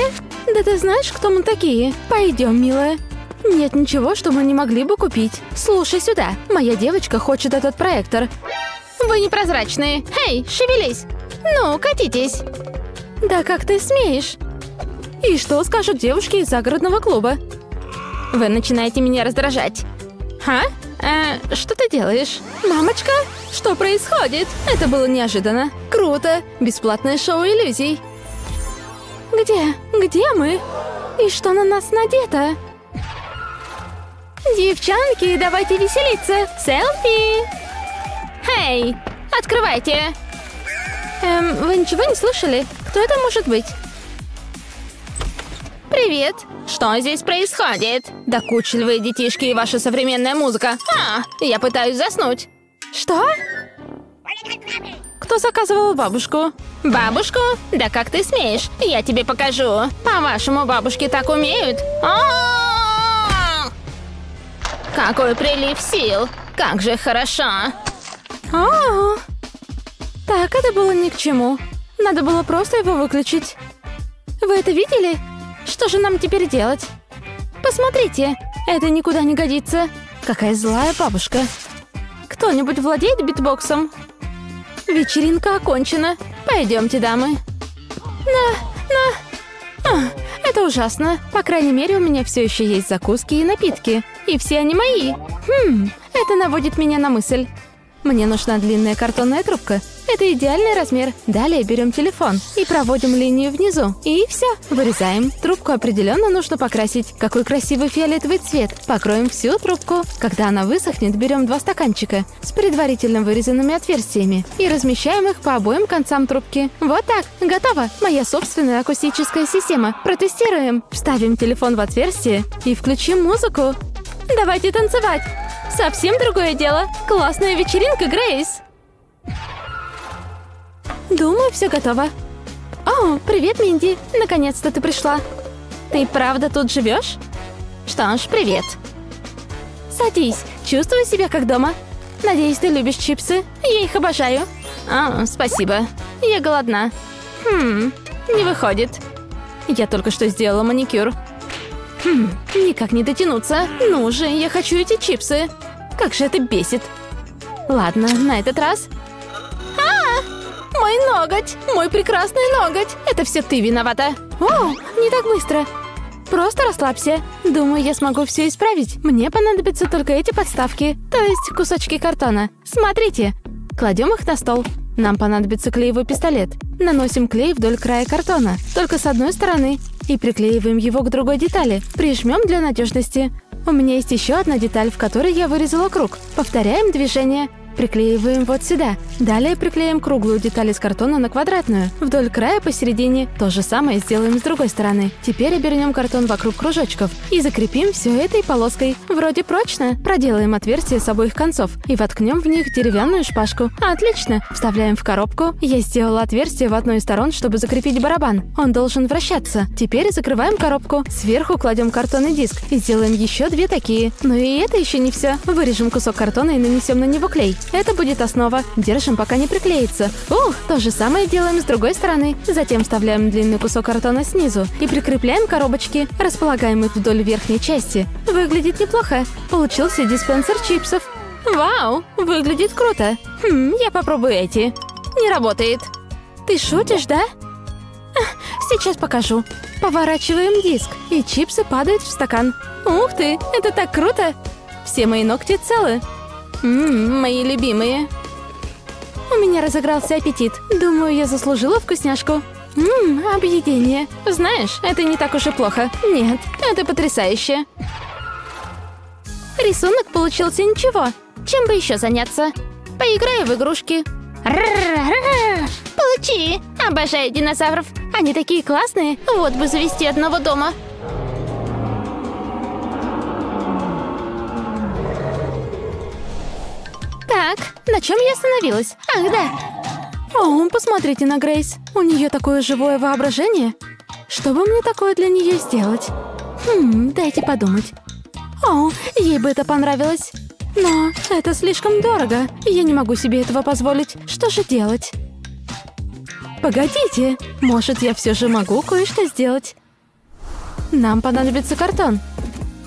Да ты знаешь, кто мы такие? Пойдем, милая. Нет ничего, что мы не могли бы купить. Слушай сюда, моя девочка хочет этот проектор. Вы непрозрачные. Эй, шевелись. Ну, катитесь. Да как ты смеешь? И что скажут девушки из загородного клуба? Вы начинаете меня раздражать. А? Э, что ты делаешь? Мамочка? Что происходит? Это было неожиданно. Круто. Бесплатное шоу иллюзий. Где? Где мы? И что на нас надето? Девчонки, давайте веселиться! Селфи! Эй, открывайте! Эм, вы ничего не слышали? Кто это может быть? Привет! Что здесь происходит? Докучливые детишки и ваша современная музыка. А, я пытаюсь заснуть. Что? Кто заказывал бабушку? Бабушку? Да как ты смеешь? Я тебе покажу. По-вашему, бабушки так умеют? А-а-а! Какой прилив сил! Как же хорошо! А-а-а! Так, это было ни к чему. Надо было просто его выключить. Вы это видели? Что же нам теперь делать? Посмотрите, это никуда не годится. Какая злая бабушка. Кто-нибудь владеет битбоксом? Вечеринка окончена. Пойдемте, дамы. На, на. А, это ужасно. По крайней мере, у меня все еще есть закуски и напитки. И все они мои. Хм, это наводит меня на мысль. Мне нужна длинная картонная трубка. Это идеальный размер. Далее берем телефон и проводим линию внизу. И все. Вырезаем. Трубку определенно нужно покрасить. Какой красивый фиолетовый цвет. Покроем всю трубку. Когда она высохнет, берем два стаканчика с предварительно вырезанными отверстиями и размещаем их по обоим концам трубки. Вот так. Готово. Моя собственная акустическая система. Протестируем. Вставим телефон в отверстие и включим музыку. Давайте танцевать. Совсем другое дело. Классная вечеринка, Грейс. Думаю, все готово. О, привет, Минди. Наконец-то ты пришла. Ты правда тут живешь? Что ж, привет. Садись. Чувствую себя как дома. Надеюсь, ты любишь чипсы. Я их обожаю. А, спасибо. Я голодна. Хм, не выходит. Я только что сделала маникюр. Хм, никак не дотянуться. Ну же, я хочу эти чипсы. Как же это бесит. Ладно, на этот раз. А, мой ноготь, мой прекрасный ноготь. Это все ты виновата. О, не так быстро. Просто расслабься. Думаю, я смогу все исправить. Мне понадобятся только эти подставки, то есть кусочки картона. Смотрите. Кладем их на стол. Нам понадобится клеевой пистолет. Наносим клей вдоль края картона, только с одной стороны, и приклеиваем его к другой детали. Прижмем для надежности. У меня есть еще одна деталь, в которой я вырезала круг. Повторяем движение. Приклеиваем вот сюда. Далее приклеим круглую деталь из картона на квадратную. Вдоль края посередине. То же самое сделаем с другой стороны. Теперь обернем картон вокруг кружочков и закрепим все этой полоской. Вроде прочно. Проделаем отверстия с обоих концов и воткнем в них деревянную шпажку. Отлично. Вставляем в коробку. Я сделала отверстие в одной из сторон, чтобы закрепить барабан. Он должен вращаться. Теперь закрываем коробку. Сверху кладем картонный диск и сделаем еще две такие. Но и это еще не все. Вырежем кусок картона и нанесем на него клей. Это будет основа. Держим, пока не приклеится. Ух, то же самое делаем с другой стороны. Затем вставляем длинный кусок картона снизу и прикрепляем коробочки. Располагаем их вдоль верхней части. Выглядит неплохо. Получился диспенсер чипсов. Вау, выглядит круто. Хм, я попробую эти. Не работает. Ты шутишь, да? Сейчас покажу. Поворачиваем диск, и чипсы падают в стакан. Ух ты, это так круто! Все мои ногти целы. Ммм, мои любимые. У меня разыгрался аппетит. Думаю, я заслужила вкусняшку. Ммм, объедение. Знаешь, это не так уж и плохо. Нет, это потрясающе. Рисунок получился ничего. Чем бы еще заняться? Поиграю в игрушки. Получи! Обожаю динозавров. Они такие классные. Вот бы завести одного дома. Так, на чем я остановилась? Ах, да. О, посмотрите на Грейс. У нее такое живое воображение. Что бы мне такое для нее сделать? Хм, дайте подумать. О, ей бы это понравилось. Но это слишком дорого. Я не могу себе этого позволить. Что же делать? Погодите, может, я все же могу кое-что сделать. Нам понадобится картон.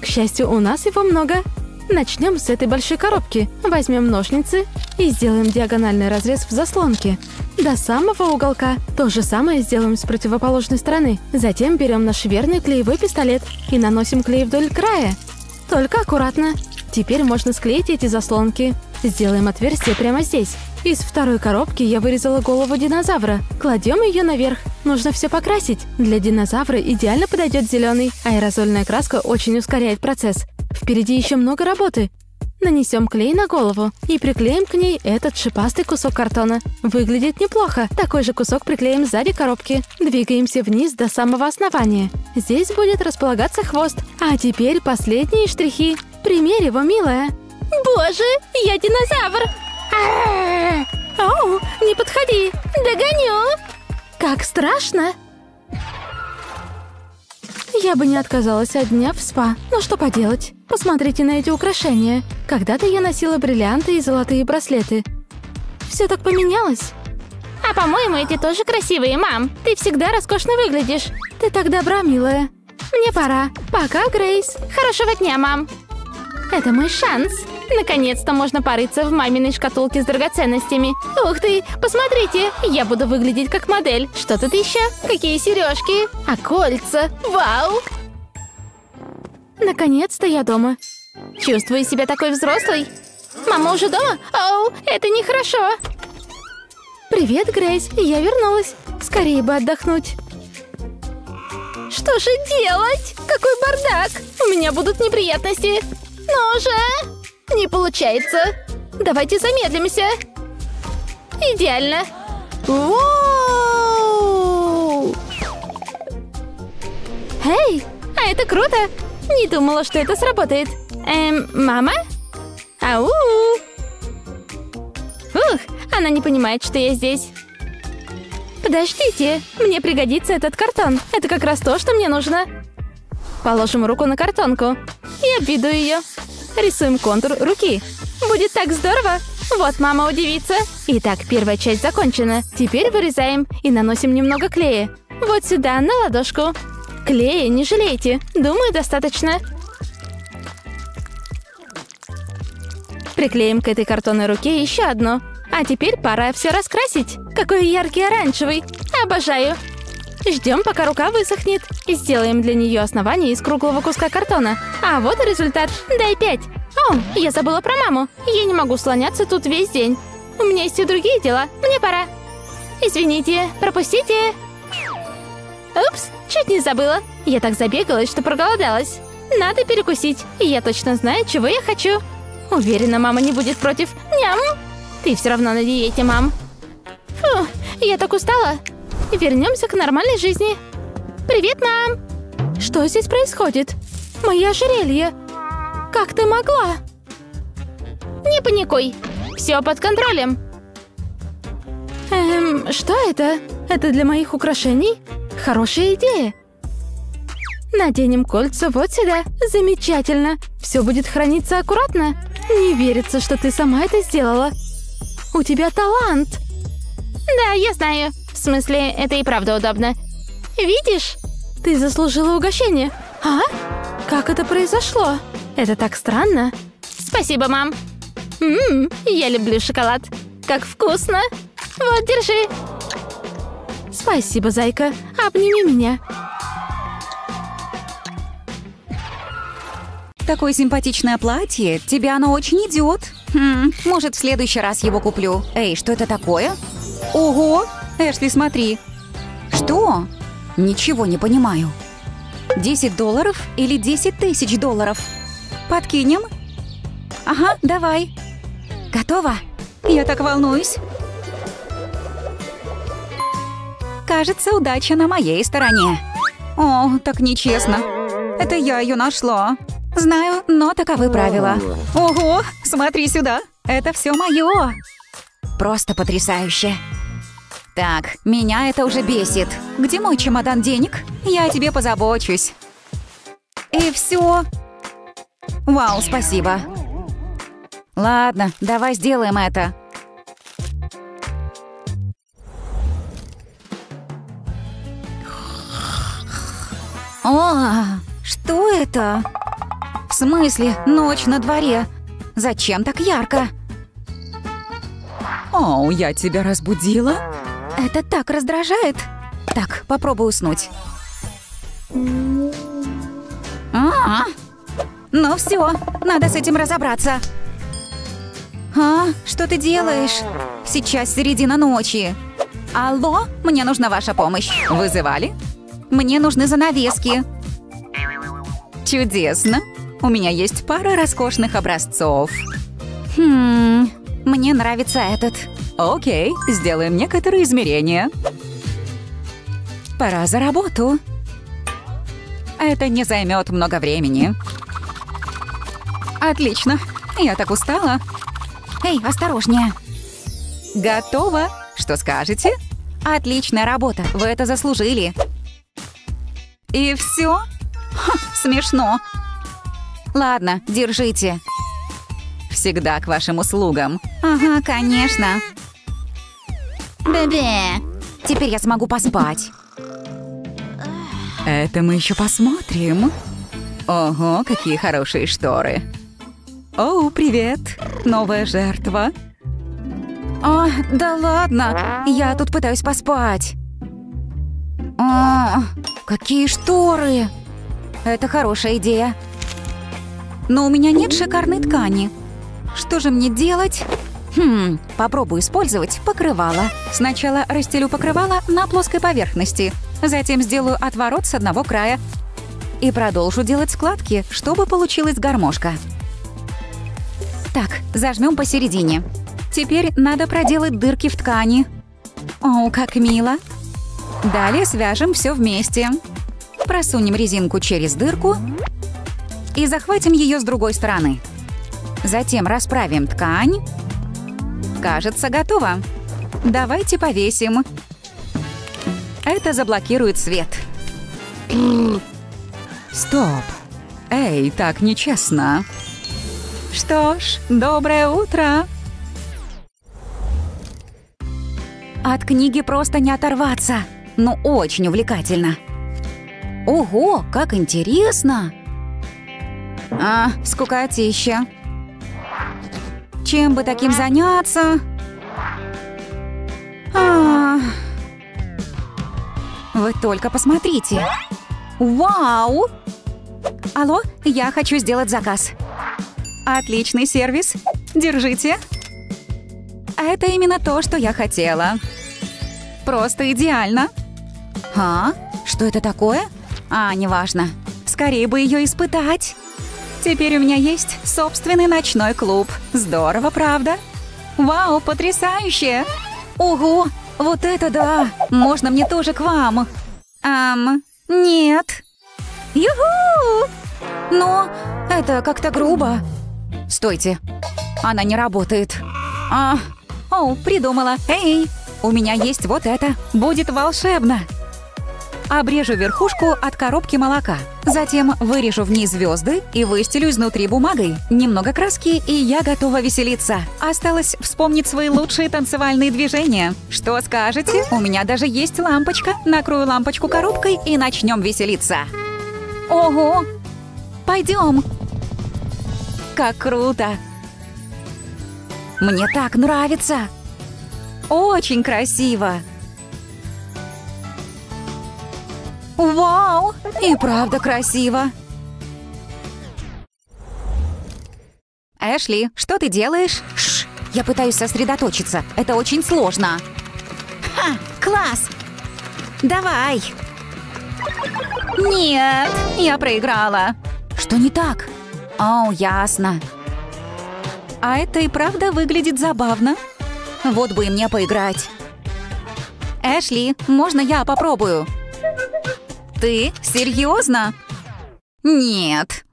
К счастью, у нас его много. Начнем с этой большой коробки. Возьмем ножницы и сделаем диагональный разрез в заслонке. До самого уголка. То же самое сделаем с противоположной стороны. Затем берем наш верный клеевой пистолет и наносим клей вдоль края. Только аккуратно. Теперь можно склеить эти заслонки. Сделаем отверстие прямо здесь. Из второй коробки я вырезала голову динозавра. Кладем ее наверх. Нужно все покрасить. Для динозавра идеально подойдет зеленый. Аэрозольная краска очень ускоряет процесс. Впереди еще много работы. Нанесем клей на голову и приклеим к ней этот шипастый кусок картона. Выглядит неплохо. Такой же кусок приклеим сзади коробки. Двигаемся вниз до самого основания. Здесь будет располагаться хвост. А теперь последние штрихи. Примерь его, милая. Боже, я динозавр! Оу, не подходи! Догоню! Как страшно! Я бы не отказалась от дня в спа. Но что поделать? Посмотрите на эти украшения. Когда-то я носила бриллианты и золотые браслеты. Все так поменялось. А по-моему, эти тоже красивые, мам. Ты всегда роскошно выглядишь. Ты так добра, милая. Мне пора. Пока, Грейс. Хорошего дня, мам. Это мой шанс. Наконец-то можно порыться в маминой шкатулке с драгоценностями. Ух ты, посмотрите, я буду выглядеть как модель. Что тут еще? Какие сережки? А кольца? Вау! Наконец-то я дома. Чувствую себя такой взрослой. Мама уже дома? Оу, это нехорошо. Привет, Грейс, я вернулась. Скорее бы отдохнуть. Что же делать? Какой бардак! У меня будут неприятности. Ну же! Не получается. Давайте замедлимся. Идеально. Воу! Эй, а это круто. Не думала, что это сработает. Эм, мама? Ау! Ух, она не понимает, что я здесь. Подождите, мне пригодится этот картон. Это как раз то, что мне нужно. Положим руку на картонку и обведу ее. Рисуем контур руки. Будет так здорово! Вот мама удивится. Итак, первая часть закончена. Теперь вырезаем и наносим немного клея. Вот сюда, на ладошку. Клея не жалейте. Думаю, достаточно. Приклеим к этой картонной руке еще одну. А теперь пора все раскрасить. Какой яркий оранжевый. Обожаю. Ждем, пока рука высохнет. И сделаем для нее основание из круглого куска картона. А вот и результат. Дай пять. О, я забыла про маму. Я не могу слоняться тут весь день. У меня есть и другие дела. Мне пора. Извините, пропустите. Упс, чуть не забыла. Я так забегалась, что проголодалась. Надо перекусить, и я точно знаю, чего я хочу. Уверена, мама не будет против. Ням! Ты все равно на диете, мам. Фу, я так устала. Вернемся к нормальной жизни. Привет, мам! Что здесь происходит? Мои ожерелье. Как ты могла? Не паникуй. Все под контролем. Эм, что это? Это для моих украшений? Хорошая идея. Наденем кольца вот сюда. Замечательно. Все будет храниться аккуратно. Не верится, что ты сама это сделала. У тебя талант. Да, я знаю. В смысле, это и правда удобно. Видишь? Ты заслужила угощение. А? Как это произошло? Это так странно. Спасибо, мам. Ммм, я люблю шоколад. Как вкусно. Вот, держи. Спасибо, зайка. Обними меня. Такое симпатичное платье. Тебе оно очень идет. Хм, может, в следующий раз его куплю. Эй, что это такое? Ого! Эшли, смотри. Что? Ничего не понимаю. 10 долларов или 10 тысяч долларов? Подкинем? Ага, давай. Готово? Я так волнуюсь. Кажется, удача на моей стороне. О, так нечестно. Это я ее нашла. Знаю, но таковы правила. Ого, смотри сюда. Это все мое. Просто потрясающе. Так, меня это уже бесит. Где мой чемодан денег? Я о тебе позабочусь. И все. Вау, спасибо. Ладно, давай сделаем это. О, что это? В смысле, ночь на дворе? Зачем так ярко? О, я тебя разбудила? Это так раздражает. Так, попробую уснуть. А, -а, -а. ну все, надо с этим разобраться. А, что ты делаешь? Сейчас середина ночи. Алло, мне нужна ваша помощь. Вызывали? Мне нужны занавески. Чудесно. У меня есть пара роскошных образцов. Хм, мне нравится этот. Окей, сделаем некоторые измерения. Пора за работу. Это не займет много времени. Отлично. Я так устала. Эй, осторожнее. Готово. Что скажете? Отличная работа. Вы это заслужили. И все? Ха, смешно. Ладно, держите. Всегда к вашим услугам. Ага, конечно. Бебе, теперь я смогу поспать. Это мы еще посмотрим. Ого, какие хорошие шторы. Оу, привет, новая жертва. А, да ладно, я тут пытаюсь поспать. А, какие шторы! Это хорошая идея. Но у меня нет шикарной ткани. Что же мне делать? Хм, попробую использовать покрывало. Сначала расстелю покрывало на плоской поверхности, затем сделаю отворот с одного края и продолжу делать складки, чтобы получилась гармошка. Так, зажмем посередине. Теперь надо проделать дырки в ткани. О, как мило! Далее свяжем все вместе. Просунем резинку через дырку и захватим ее с другой стороны. Затем расправим ткань. Кажется, готово. Давайте повесим. Это заблокирует свет. Стоп. Эй, так нечестно. Что ж, доброе утро. От книги просто не оторваться. Ну, очень увлекательно. Ого, как интересно! А, скукотища. Чем бы таким заняться? А, вы только посмотрите. Вау! Алло, я хочу сделать заказ. Отличный сервис. Держите. Это именно то, что я хотела. Просто идеально. А? Что это такое? А, неважно. Скорее бы ее испытать. Теперь у меня есть собственный ночной клуб. Здорово, правда? Вау, потрясающе! Ого, вот это да! Можно мне тоже к вам? Ам, нет. Юху! Но это как-то грубо. Стойте, она не работает. А, о, придумала. Эй, у меня есть вот это. Будет волшебно. Обрежу верхушку от коробки молока. Затем вырежу вниз звезды и выстелю изнутри бумагой. Немного краски, и я готова веселиться. Осталось вспомнить свои лучшие танцевальные движения. Что скажете? У меня даже есть лампочка. Накрою лампочку коробкой и начнем веселиться. Ого! Пойдем! Как круто! Мне так нравится! Очень красиво! Вау! И правда красиво! Эшли, что ты делаешь? Шш, я пытаюсь сосредоточиться. Это очень сложно. Ха, класс! Давай! Нет, я проиграла. Что не так? О, ясно. А это и правда выглядит забавно. Вот бы и мне поиграть. Эшли, можно я попробую? Ты? Серьезно? Нет.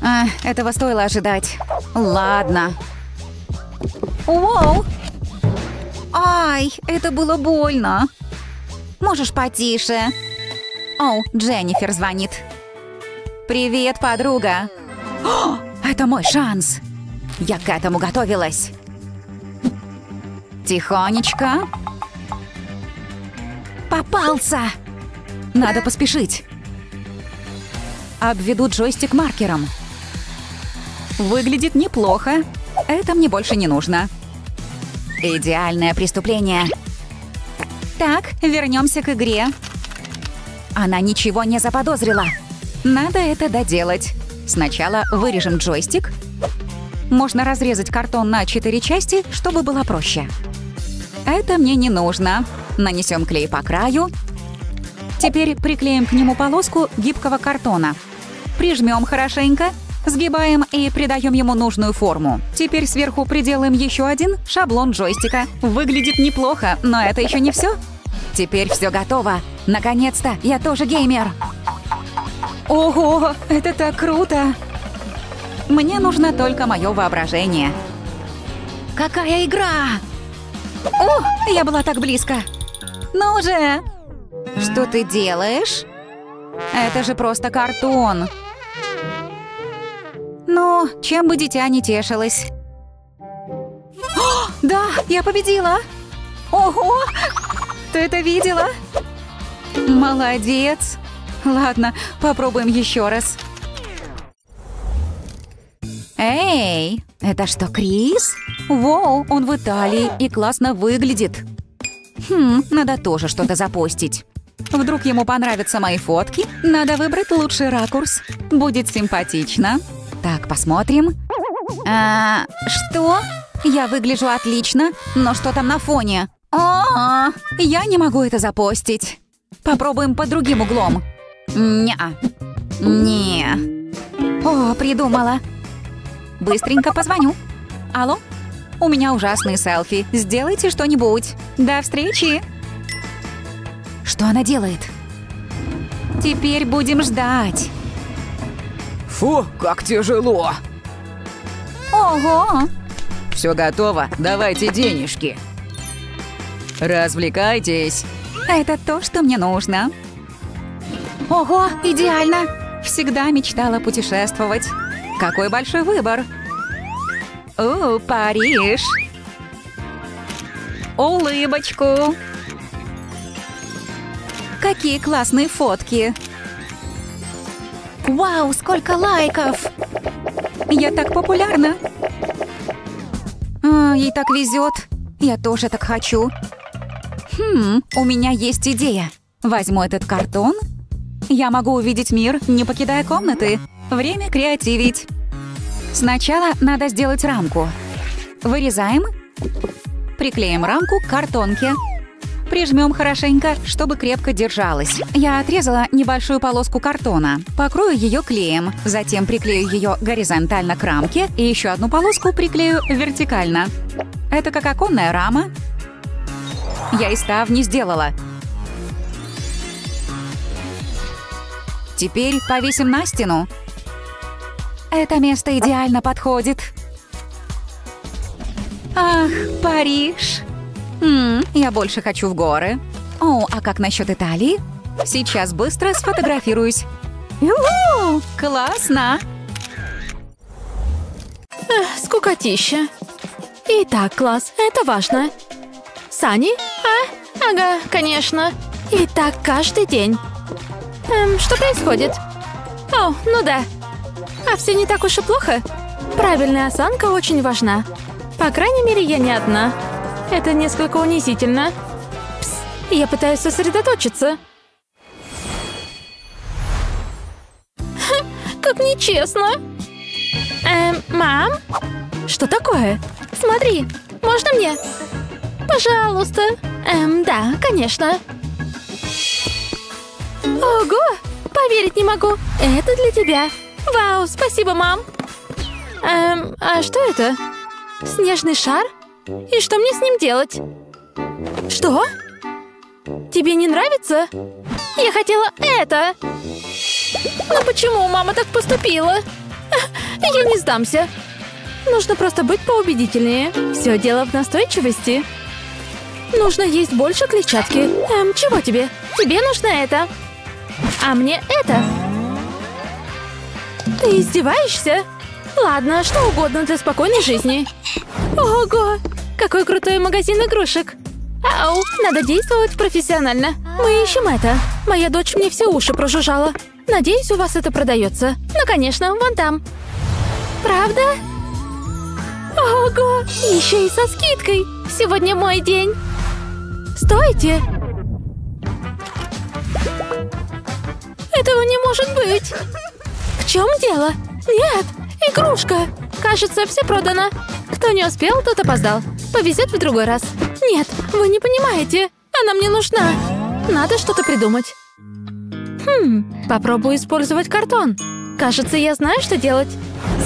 А, этого стоило ожидать. Ладно. Воу! Ай, это было больно. Можешь потише. Оу, Дженнифер звонит. Привет, подруга. О, это мой шанс. Я к этому готовилась. Тихонечко. Попался! Надо поспешить. Обведу джойстик маркером. Выглядит неплохо. Это мне больше не нужно. Идеальное преступление. Так, вернемся к игре. Она ничего не заподозрила. Надо это доделать. Сначала вырежем джойстик. Можно разрезать картон на четыре части, чтобы было проще. Это мне не нужно. Нанесем клей по краю Теперь приклеим к нему полоску гибкого картона. Прижмем хорошенько, сгибаем и придаем ему нужную форму. Теперь сверху приделаем еще один шаблон джойстика. Выглядит неплохо, но это еще не все. Теперь все готово. Наконец-то, я тоже геймер. Ого, это так круто! Мне нужно только мое воображение. Какая игра! О, я была так близко. Ну же, что ты делаешь? Это же просто картон. Ну, чем бы дитя не тешилось. О, да, я победила! Ого! Ты это видела? Молодец! Ладно, попробуем еще раз. Эй, это что, Крис? Воу, он в Италии и классно выглядит. Хм, надо тоже что-то запостить. Вдруг ему понравятся мои фотки? Надо выбрать лучший ракурс. Будет симпатично. Так, посмотрим. А, что? Я выгляжу отлично, но что там на фоне? А, -а, я не могу это запостить. Попробуем под другим углом. Не. Не. О, придумала. Быстренько позвоню. Алло? У меня ужасные селфи. Сделайте что-нибудь. До встречи. Что она делает? Теперь будем ждать. Фу, как тяжело. Ого! Все готово, давайте денежки. Развлекайтесь. Это то, что мне нужно. Ого, идеально! Всегда мечтала путешествовать. Какой большой выбор. О, Париж. Улыбочку. Какие классные фотки! Вау, сколько лайков! Я так популярна! А, ей так везет. Я тоже так хочу. Хм, у меня есть идея. Возьму этот картон. Я могу увидеть мир, не покидая комнаты. Время креативить. Сначала надо сделать рамку. Вырезаем. приклеим рамку к картонке. Прижмем хорошенько, чтобы крепко держалась. Я отрезала небольшую полоску картона. Покрою ее клеем. Затем приклею ее горизонтально к рамке и еще одну полоску приклею вертикально. Это как оконная рама. Я и ставни сделала. Теперь повесим на стену. Это место идеально подходит. Ах, Париж! М я больше хочу в горы. О, а как насчет Италии? Сейчас быстро сфотографируюсь. Ю-ху! Классно! Эх, скукотища. Итак, класс, это важно. Сани? А, ага, конечно. И так каждый день. Эм, что происходит? О, ну да. А все не так уж и плохо. Правильная осанка очень важна. По крайней мере, я не одна. Это несколько унизительно. Пс, я пытаюсь сосредоточиться. Как нечестно. Эм, мам? Что такое? Смотри, можно мне? Пожалуйста. Эм, да, конечно. Ого! Поверить не могу. Это для тебя. Вау, спасибо, мам. Эм, а что это? Снежный шар? И что мне с ним делать? Что? Тебе не нравится? Я хотела это. Но почему мама так поступила? Я не сдамся. Нужно просто быть поубедительнее. Все дело в настойчивости. Нужно есть больше клетчатки. Эм, чего тебе? Тебе нужно это. А мне это. Ты издеваешься? Ладно, что угодно для спокойной жизни. Ого! Какой крутой магазин игрушек! Ау, надо действовать профессионально. Мы ищем это. Моя дочь мне все уши прожужжала. Надеюсь, у вас это продается. Ну, конечно, вон там. Правда? Ого! Еще и со скидкой. Сегодня мой день. Стойте! Этого не может быть. В чем дело? Нет, игрушка. Кажется, все продано. Кто не успел, тот опоздал. Повезет в другой раз. Нет, вы не понимаете. Она мне нужна. Надо что-то придумать. Хм, попробую использовать картон. Кажется, я знаю, что делать.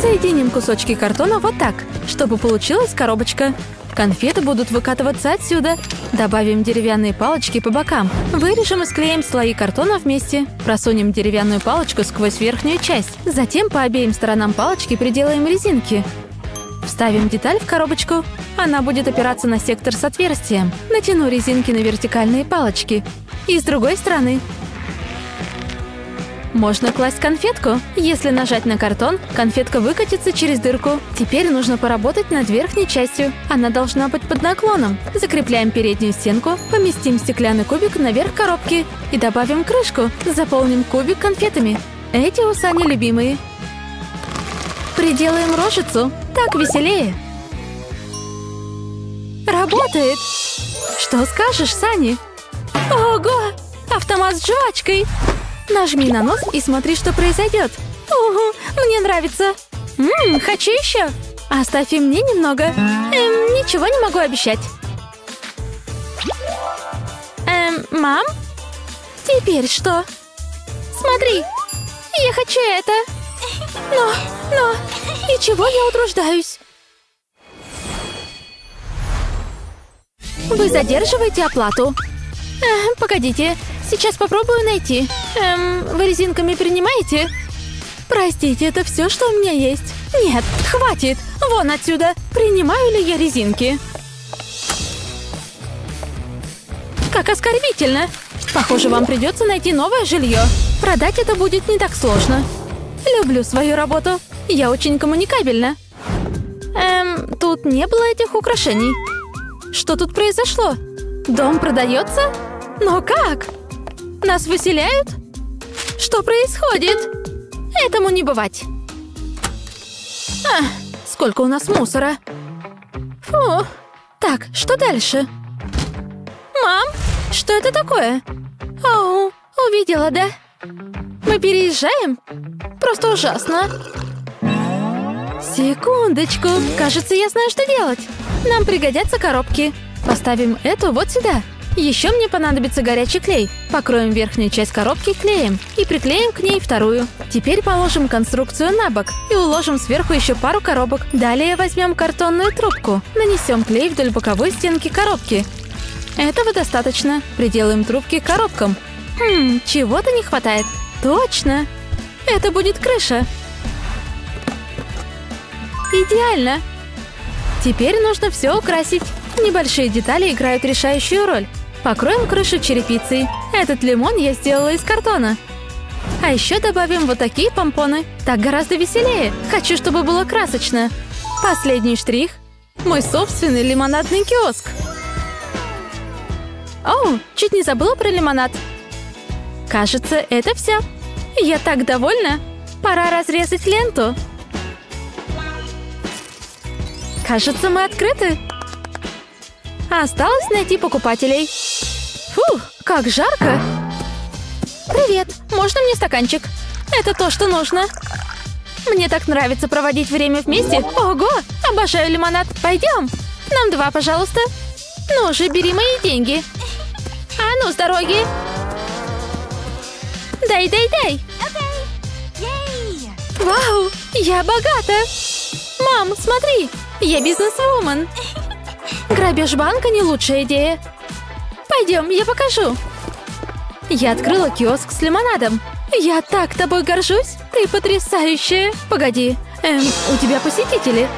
Соединим кусочки картона вот так, чтобы получилась коробочка. Конфеты будут выкатываться отсюда. Добавим деревянные палочки по бокам. Вырежем и склеим слои картона вместе. Просунем деревянную палочку сквозь верхнюю часть. Затем по обеим сторонам палочки приделаем резинки. Вставим деталь в коробочку. Она будет опираться на сектор с отверстием. Натяну резинки на вертикальные палочки. И с другой стороны можно класть конфетку. Если нажать на картон, конфетка выкатится через дырку. Теперь нужно поработать над верхней частью. Она должна быть под наклоном. Закрепляем переднюю стенку, поместим стеклянный кубик наверх коробки и добавим крышку. Заполним кубик конфетами. Эти у Сани любимые. Приделаем рожицу. Так веселее. Работает! Что скажешь, Сани? Ого! Автомат с жвачкой! Нажми на нос и смотри, что произойдет. Угу, мне нравится. Ммм, хочу еще. Оставь и мне немного. Эм, ничего не могу обещать. Эм, мам? Теперь что? Смотри, я хочу это. Но, но, и чего я утруждаюсь? Вы задерживаете оплату. Э, погодите, сейчас попробую найти. Эм, вы резинками принимаете? Простите, это все, что у меня есть. Нет, хватит. Вон отсюда. Принимаю ли я резинки? Как оскорбительно. Похоже, вам придется найти новое жилье. Продать это будет не так сложно. Люблю свою работу. Я очень коммуникабельна. Эм, тут не было этих украшений. Что тут произошло? Дом продается? Но как? Нас выселяют? Что происходит? Этому не бывать. А, сколько у нас мусора. Фу. Так, что дальше? Мам, что это такое? Оу, увидела, да? Мы переезжаем? Просто ужасно. Секундочку. Кажется, я знаю, что делать. Нам пригодятся коробки. Поставим эту вот сюда. Еще мне понадобится горячий клей. Покроем верхнюю часть коробки клеем и приклеим к ней вторую. Теперь положим конструкцию на бок и уложим сверху еще пару коробок. Далее возьмем картонную трубку. Нанесем клей вдоль боковой стенки коробки. Этого достаточно. Приделаем трубки к коробкам. Хм, чего-то не хватает. Точно. Это будет крыша. Идеально. Теперь нужно все украсить. Небольшие детали играют решающую роль. Покроем крышу черепицей. Этот лимон я сделала из картона. А еще добавим вот такие помпоны. Так гораздо веселее. Хочу, чтобы было красочно. Последний штрих. Мой собственный лимонадный киоск. Оу, чуть не забыла про лимонад. Кажется, это все. Я так довольна. Пора разрезать ленту. Кажется, мы открыты. Осталось найти покупателей. Фух, как жарко. Привет, можно мне стаканчик? Это то, что нужно. Мне так нравится проводить время вместе. Ого, обожаю лимонад. Пойдем. Нам два, пожалуйста. Ну же, бери мои деньги. А ну, с дороги. Дай, дай, дай. Вау, я богата. Мам, смотри, я бизнес-вумен. Грабеж банка не лучшая идея. Пойдем, я покажу. Я открыла киоск с лимонадом. Я так тобой горжусь. Ты потрясающая. Погоди, эм, у тебя посетители.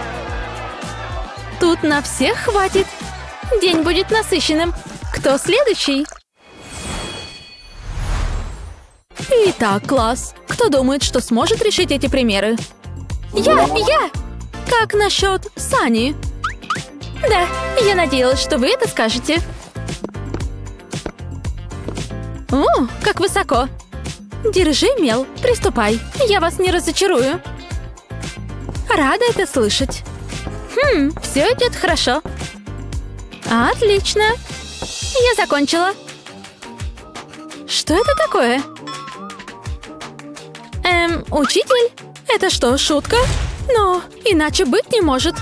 Тут на всех хватит. День будет насыщенным. Кто следующий? Итак, класс. Кто думает, что сможет решить эти примеры? Я! Я! Как насчет Сани? Да, я надеялась, что вы это скажете. О, как высоко. Держи, Мел, приступай. Я вас не разочарую. Рада это слышать. Хм, все идет хорошо. Отлично. Я закончила. Что это такое? Эм, учитель? Это что, шутка? Но иначе быть не может.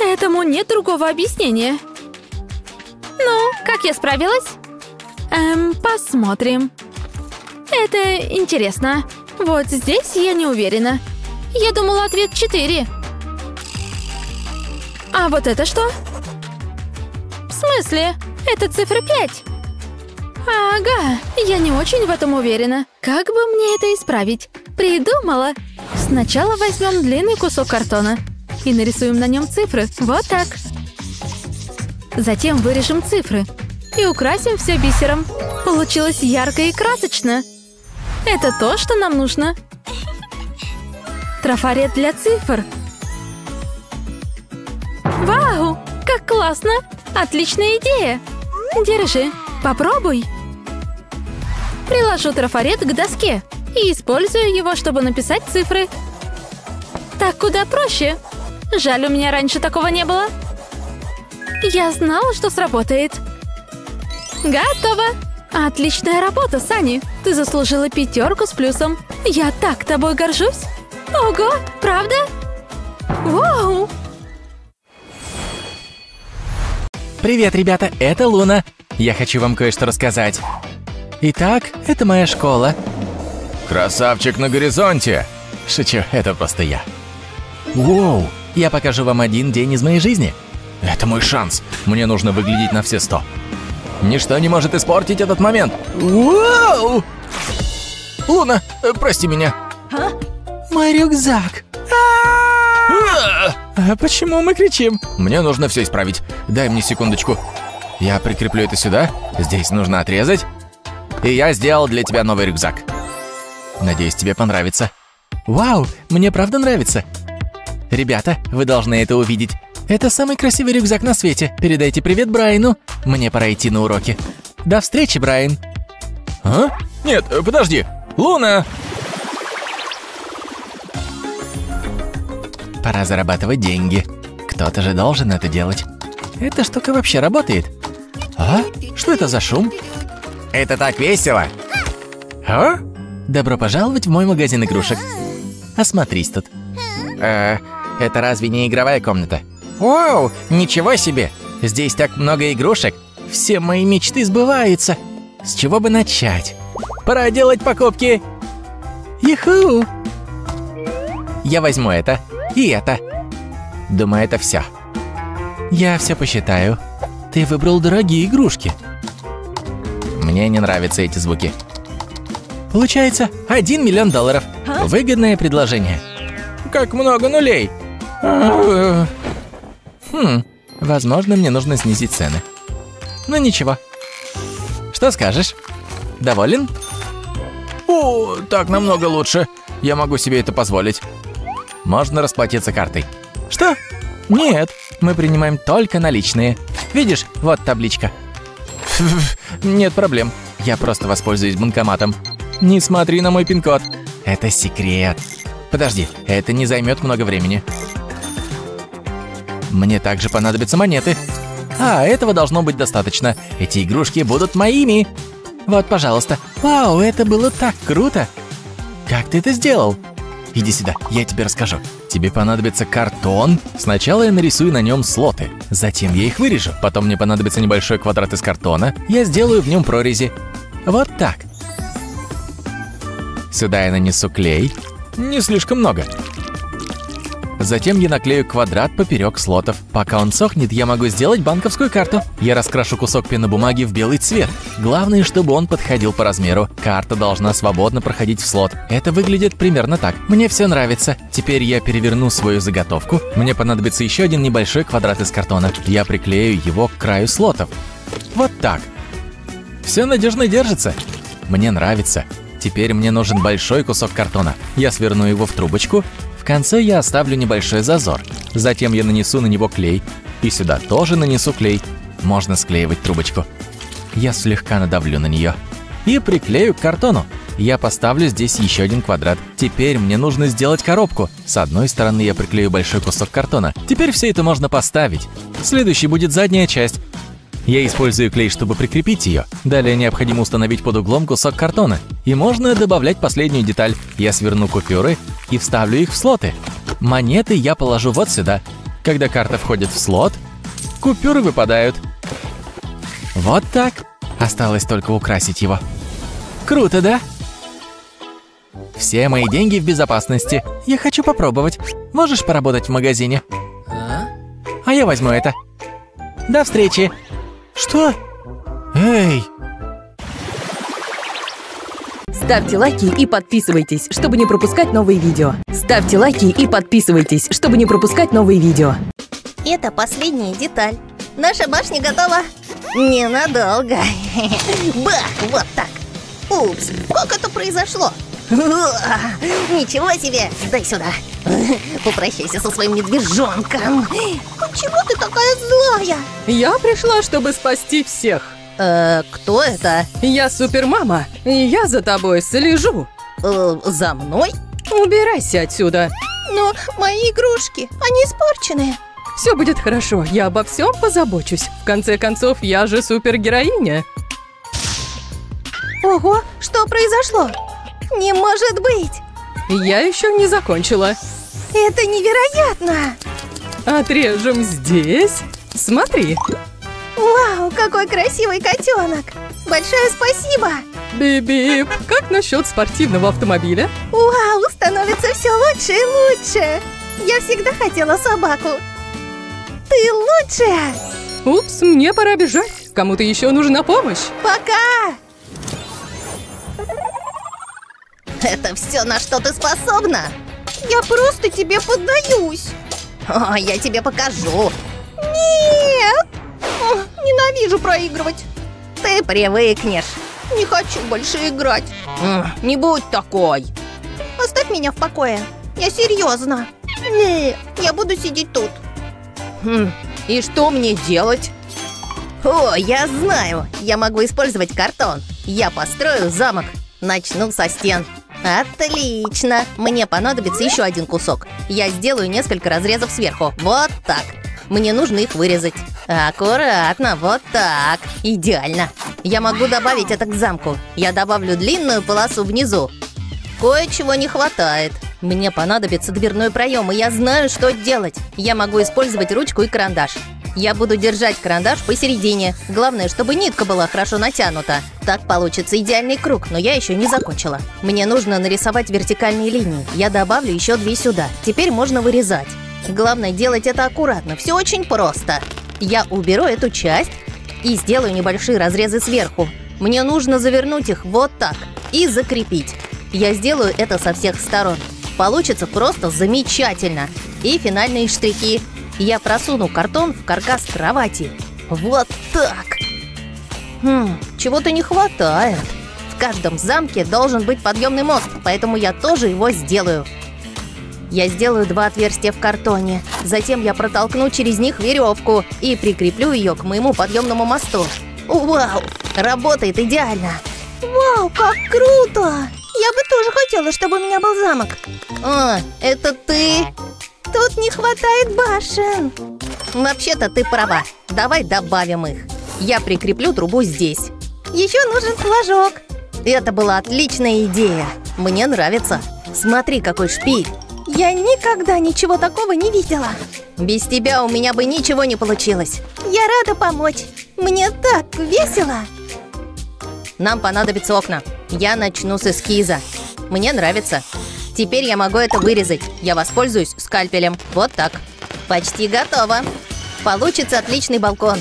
Этому нет другого объяснения. Ну, как я справилась? Эм, посмотрим. Это интересно. Вот здесь я не уверена. Я думала, ответ 4. А вот это что? В смысле? Это цифра 5. Ага, я не очень в этом уверена. Как бы мне это исправить? Придумала. Сначала возьмем длинный кусок картона и нарисуем на нем цифры. Вот так. Затем вырежем цифры и украсим все бисером. Получилось ярко и красочно. Это то, что нам нужно. Трафарет для цифр. Вау, как классно! Отличная идея! Держи, попробуй. Приложу трафарет к доске и использую его, чтобы написать цифры. Так куда проще. Жаль, у меня раньше такого не было. Я знала, что сработает. Готово! Отличная работа, Сани! Ты заслужила пятерку с плюсом. Я так тобой горжусь. Ого, правда? Вау! Привет, ребята, это Луна. Я хочу вам кое-что рассказать. Итак, это моя школа. Красавчик на горизонте! Шучу, это просто я. Воу, я покажу вам один день из моей жизни. Это мой шанс. Мне нужно выглядеть на все сто. Ничто не может испортить этот момент. Вау! Луна, э, прости меня. А? Мой рюкзак. А! А почему мы кричим? Мне нужно все исправить. Дай мне секундочку. Я прикреплю это сюда. Здесь нужно отрезать. И я сделал для тебя новый рюкзак. Надеюсь, тебе понравится. Вау, мне правда нравится. Ребята, вы должны это увидеть. Это самый красивый рюкзак на свете. Передайте привет Брайану. Мне пора идти на уроки. До встречи, Брайан. А? Нет, э, подожди. Луна! Пора зарабатывать деньги. Кто-то же должен это делать. Эта штука вообще работает. А? Что это за шум? Это так весело. А? Добро пожаловать в мой магазин игрушек. Осмотрись тут. Э, это разве не игровая комната? Вау, ничего себе! Здесь так много игрушек. Все мои мечты сбываются. С чего бы начать? Пора делать покупки. Иху! Я возьму это и это. Думаю, это все. Я все посчитаю. Ты выбрал дорогие игрушки. Мне не нравятся эти звуки. Получается, 1 миллион долларов. Выгодное предложение. Как много нулей. Хм, возможно, мне нужно снизить цены. Но ничего. Что скажешь? Доволен? О, так намного лучше. Я могу себе это позволить. Можно расплатиться картой. Что? Нет, мы принимаем только наличные. Видишь, вот табличка. Нет проблем. Я просто воспользуюсь банкоматом. Не смотри на мой пин-код. Это секрет. Подожди, это не займет много времени. Мне также понадобятся монеты. А, этого должно быть достаточно. Эти игрушки будут моими. Вот, пожалуйста. Вау, это было так круто. Как ты это сделал? Иди сюда, я тебе расскажу. Тебе понадобится картон. Сначала я нарисую на нем слоты. Затем я их вырежу. Потом мне понадобится небольшой квадрат из картона. Я сделаю в нем прорези. Вот так. Сюда я нанесу клей. Не слишком много. Затем я наклею квадрат поперек слотов. Пока он сохнет, я могу сделать банковскую карту. Я раскрашу кусок пенобумаги в белый цвет. Главное, чтобы он подходил по размеру. Карта должна свободно проходить в слот. Это выглядит примерно так. Мне все нравится. Теперь я переверну свою заготовку. Мне понадобится еще один небольшой квадрат из картона. Я приклею его к краю слотов. Вот так. Все надежно держится. Мне нравится. Теперь мне нужен большой кусок картона. Я сверну его в трубочку. В конце я оставлю небольшой зазор. Затем я нанесу на него клей. И сюда тоже нанесу клей. Можно склеивать трубочку. Я слегка надавлю на нее. И приклею к картону. Я поставлю здесь еще один квадрат. Теперь мне нужно сделать коробку. С одной стороны я приклею большой кусок картона. Теперь все это можно поставить. Следующий будет задняя часть. Я использую клей, чтобы прикрепить ее. Далее необходимо установить под углом кусок картона. И можно добавлять последнюю деталь. Я сверну купюры и вставлю их в слоты. Монеты я положу вот сюда. Когда карта входит в слот, купюры выпадают. Вот так. Осталось только украсить его. Круто, да? Все мои деньги в безопасности. Я хочу попробовать. Можешь поработать в магазине? А я возьму это. До встречи. Что? Эй! Ставьте лайки и подписывайтесь, чтобы не пропускать новые видео. Ставьте лайки и подписывайтесь, чтобы не пропускать новые видео. Это последняя деталь. Наша башня готова. Ненадолго. Бах, вот так. Упс, как это произошло? Ничего себе! Дай сюда. Попрощайся со своим медвежонком. Почему ты такая злая? Я пришла, чтобы спасти всех. Э, кто это? Я супермама, и я за тобой слежу. Э, за мной? Убирайся отсюда. Но мои игрушки, они испорчены. Все будет хорошо, я обо всем позабочусь. В конце концов, я же супергероиня. Ого, что произошло? Не может быть! Я еще не закончила. Это невероятно! Отрежем здесь. Смотри. Вау, какой красивый котенок! Большое спасибо! Бип-бип, как насчет спортивного автомобиля? Вау, становится все лучше и лучше! Я всегда хотела собаку. Ты лучшая! Упс, мне пора бежать. Кому-то еще нужна помощь. Пока! Это все, на что ты способна? Я просто тебе поддаюсь. О, я тебе покажу. Нет! О, ненавижу проигрывать. Ты привыкнешь. Не хочу больше играть. Не будь такой. Оставь меня в покое. Я серьезно. Не, я буду сидеть тут. Хм, и что мне делать? О, я знаю. Я могу использовать картон. Я построю замок. Начну со стен. Отлично! Мне понадобится еще один кусок. Я сделаю несколько разрезов сверху. Вот так. Мне нужно их вырезать. Аккуратно, вот так. Идеально. Я могу добавить это к замку. Я добавлю длинную полосу внизу. Кое-чего не хватает. Мне понадобится дверной проем, и я знаю, что делать. Я могу использовать ручку и карандаш. Я буду держать карандаш посередине. Главное, чтобы нитка была хорошо натянута. Так получится идеальный круг, но я еще не закончила. Мне нужно нарисовать вертикальные линии. Я добавлю еще две сюда. Теперь можно вырезать. Главное делать это аккуратно. Все очень просто. Я уберу эту часть и сделаю небольшие разрезы сверху. Мне нужно завернуть их вот так и закрепить. Я сделаю это со всех сторон. Получится просто замечательно. И финальные штрихи. Я просуну картон в каркас кровати. Вот так. Хм, чего-то не хватает. В каждом замке должен быть подъемный мост, поэтому я тоже его сделаю. Я сделаю два отверстия в картоне. Затем я протолкну через них веревку и прикреплю ее к моему подъемному мосту. Вау! Работает идеально! Вау, как круто! Я бы тоже хотела, чтобы у меня был замок. А, это ты? Тут не хватает башен. Вообще-то ты права. Давай добавим их. Я прикреплю трубу здесь. Еще нужен флажок. Это была отличная идея. Мне нравится. Смотри, какой шпиль. Я никогда ничего такого не видела. Без тебя у меня бы ничего не получилось. Я рада помочь. Мне так весело. Нам понадобятся окна. Я начну с эскиза. Мне нравится. Теперь я могу это вырезать. Я воспользуюсь скальпелем. Вот так. Почти готово. Получится отличный балкон.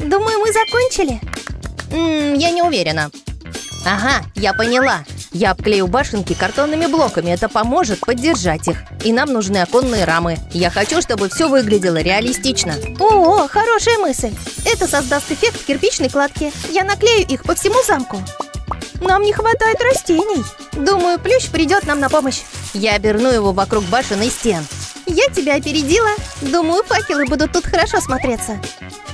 Думаю, мы закончили. М -м, я не уверена. Ага, я поняла. Я обклею башенки картонными блоками. Это поможет поддержать их. И нам нужны оконные рамы. Я хочу, чтобы все выглядело реалистично. О, хорошая мысль. Это создаст эффект кирпичной кладки. Я наклею их по всему замку. Нам не хватает растений. Думаю, плющ придет нам на помощь. Я оберну его вокруг башен и стен. Я тебя опередила. Думаю, факелы будут тут хорошо смотреться.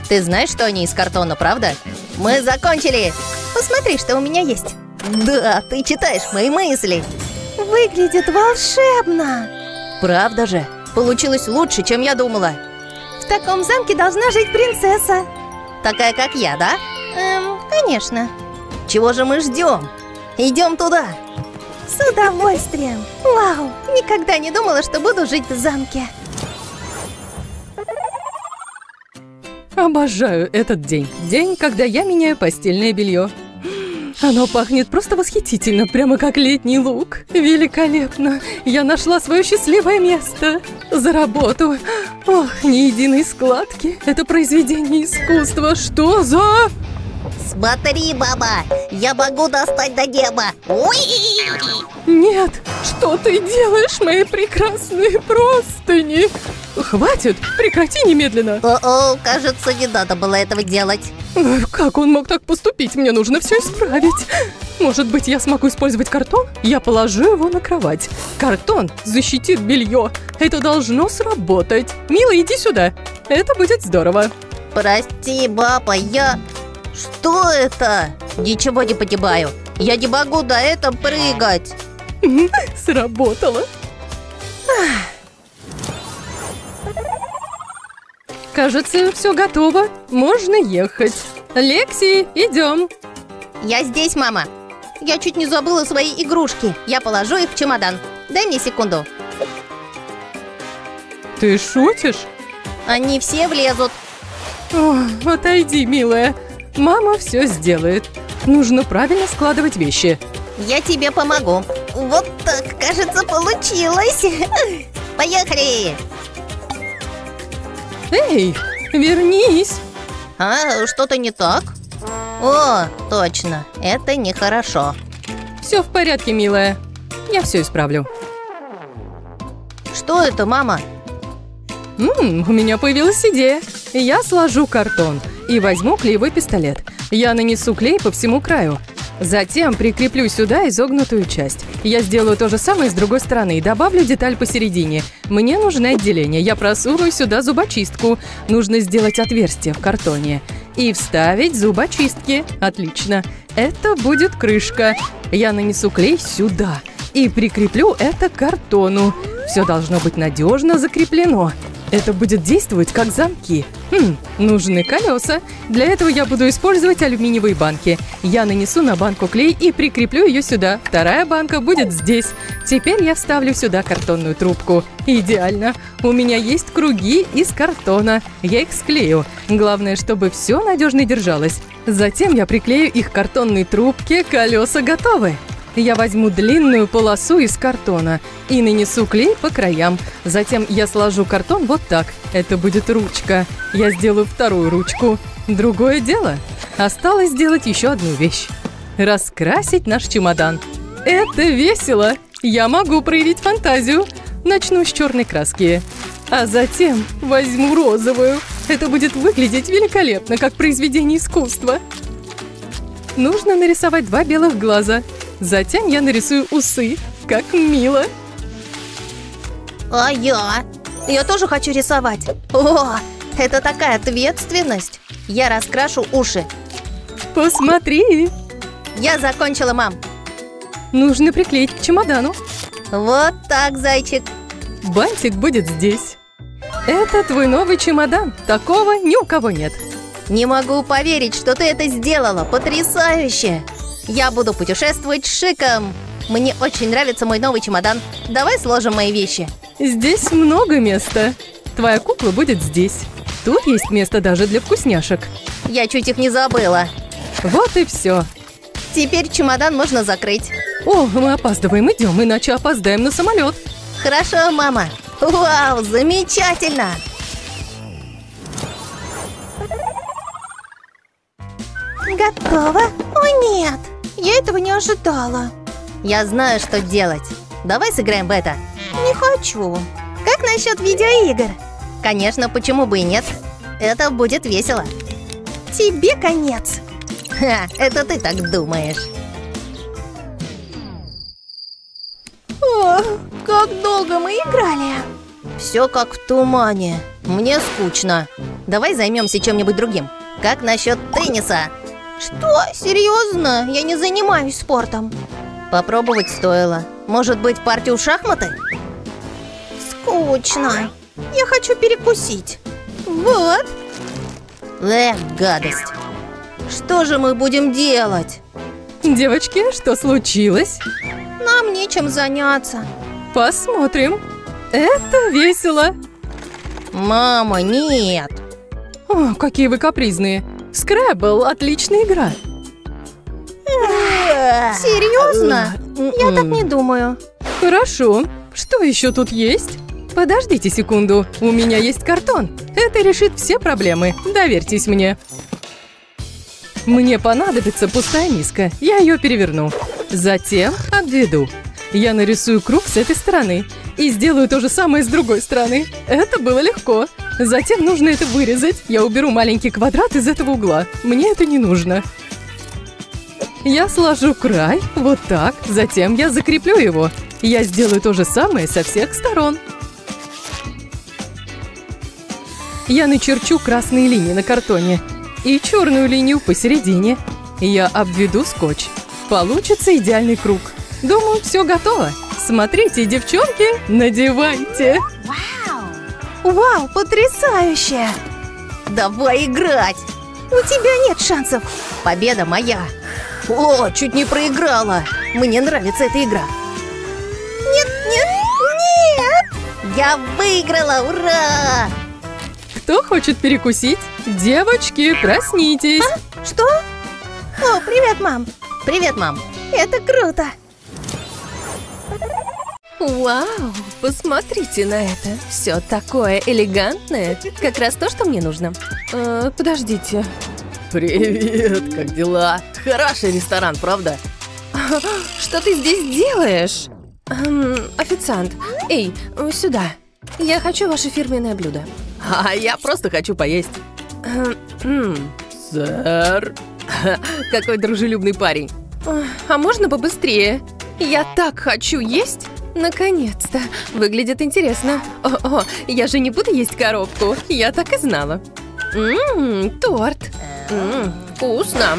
Ты знаешь, что они из картона, правда? Мы закончили! Посмотри, что у меня есть. Да, ты читаешь мои мысли. Выглядит волшебно. Правда же? Получилось лучше, чем я думала. В таком замке должна жить принцесса. Такая, как я, да? Эм, конечно. Чего же мы ждем? Идем туда. С удовольствием. Вау, никогда не думала, что буду жить в замке. Обожаю этот день. День, когда я меняю постельное белье. Оно пахнет просто восхитительно, прямо как летний лук. Великолепно! Я нашла свое счастливое место. За работу. Ох, ни единой складки. Это произведение искусства. Что за... Смотри, мама, я могу достать до неба. Уи! Нет, что ты делаешь, мои прекрасные простыни? Хватит, прекрати немедленно. О-о, кажется, не надо было этого делать. Как он мог так поступить? Мне нужно все исправить. Может быть, я смогу использовать картон? Я положу его на кровать. Картон защитит белье. Это должно сработать. Мила, иди сюда. Это будет здорово. Прости, папа, я... Что это? Ничего не понимаю. Я не могу до этого прыгать. Сработало. Кажется, все готово. Можно ехать. Лекси, идем. Я здесь, мама. Я чуть не забыла свои игрушки. Я положу их в чемодан. Дай мне секунду. Ты шутишь? Они все влезут. О, отойди, милая. Мама все сделает. Нужно правильно складывать вещи. Я тебе помогу. Вот так, кажется, получилось. Поехали! Эй, вернись! А, что-то не так? О, точно, это нехорошо. Все в порядке, милая. Я все исправлю. Что это, мама? Ммм, у меня появилась идея. Я сложу картон и возьму клеевой пистолет. Я нанесу клей по всему краю. Затем прикреплю сюда изогнутую часть. Я сделаю то же самое с другой стороны и добавлю деталь посередине. Мне нужно отделение. Я просуну сюда зубочистку. Нужно сделать отверстие в картоне. И вставить зубочистки. Отлично. Это будет крышка. Я нанесу клей сюда. И прикреплю это к картону. Все должно быть надежно закреплено. Это будет действовать как замки. Хм, нужны колеса. Для этого я буду использовать алюминиевые банки. Я нанесу на банку клей и прикреплю ее сюда. Вторая банка будет здесь. Теперь я вставлю сюда картонную трубку. Идеально. У меня есть круги из картона. Я их склею. Главное, чтобы все надежно держалось. Затем я приклею их к картонной трубке. Колеса готовы. Я возьму длинную полосу из картона и нанесу клей по краям. Затем я сложу картон вот так. Это будет ручка. Я сделаю вторую ручку. Другое дело. Осталось сделать еще одну вещь. Раскрасить наш чемодан. Это весело. Я могу проявить фантазию. Начну с черной краски. А затем возьму розовую. Это будет выглядеть великолепно, как произведение искусства. Нужно нарисовать два белых глаза. Затем я нарисую усы. Как мило. А я? Я тоже хочу рисовать. О, это такая ответственность. Я раскрашу уши. Посмотри. Я закончила, мам. Нужно приклеить к чемодану. Вот так, зайчик. Бантик будет здесь. Это твой новый чемодан. Такого ни у кого нет. Не могу поверить, что ты это сделала. Потрясающе. Я буду путешествовать шиком. Мне очень нравится мой новый чемодан. Давай сложим мои вещи. Здесь много места. Твоя кукла будет здесь. Тут есть место даже для вкусняшек. Я чуть их не забыла. Вот и все. Теперь чемодан можно закрыть. О, мы опаздываем, идем, иначе опоздаем на самолет. Хорошо, мама. Вау, замечательно! Готово? О нет, я этого не ожидала. Я знаю, что делать. Давай сыграем в это. Не хочу. Как насчет видеоигр? Конечно, почему бы и нет. Это будет весело. Тебе конец. Ха, это ты так думаешь. О, как долго мы играли. Все как в тумане. Мне скучно. Давай займемся чем-нибудь другим. Как насчет тенниса? Что? Серьезно? Я не занимаюсь спортом. Попробовать стоило. Может быть, партию в шахматы? Скучно. Я хочу перекусить. Вот. Эх, гадость. Что же мы будем делать? Девочки, что случилось? Нам нечем заняться. Посмотрим. Это весело. Мама, нет. О, какие вы капризные. Скрэбл – отличная игра. Серьезно? Я так не думаю. Хорошо. Что еще тут есть? Подождите секунду. У меня есть картон. Это решит все проблемы. Доверьтесь мне. Мне понадобится пустая миска. Я ее переверну. Затем обведу. Я нарисую круг с этой стороны. И сделаю то же самое с другой стороны. Это было легко. Затем нужно это вырезать. Я уберу маленький квадрат из этого угла. Мне это не нужно. Я сложу край, вот так. Затем я закреплю его. Я сделаю то же самое со всех сторон. Я начерчу красные линии на картоне и черную линию посередине. Я обведу скотч. Получится идеальный круг. Думаю, все готово. Смотрите, девчонки, надевайте. Вау, потрясающе! Давай играть! У тебя нет шансов. Победа моя. О, чуть не проиграла. Мне нравится эта игра. Нет, нет, нет! Я выиграла, ура! Кто хочет перекусить? Девочки, проснитесь. А? Что? О, привет, мам. Привет, мам. Это круто. Вау, посмотрите на это. Все такое элегантное. Как раз то, что мне нужно. Э, подождите. Привет, как дела? Хороший ресторан, правда? Что ты здесь делаешь? Эм, официант, эй, сюда. Я хочу ваше фирменное блюдо. А я просто хочу поесть. Эм, Сэр? Какой дружелюбный парень. А можно побыстрее? Я так хочу есть. Наконец-то! Выглядит интересно. О, о, я же не буду есть коробку. Я так и знала. Ммм, торт. Ммм, вкусно.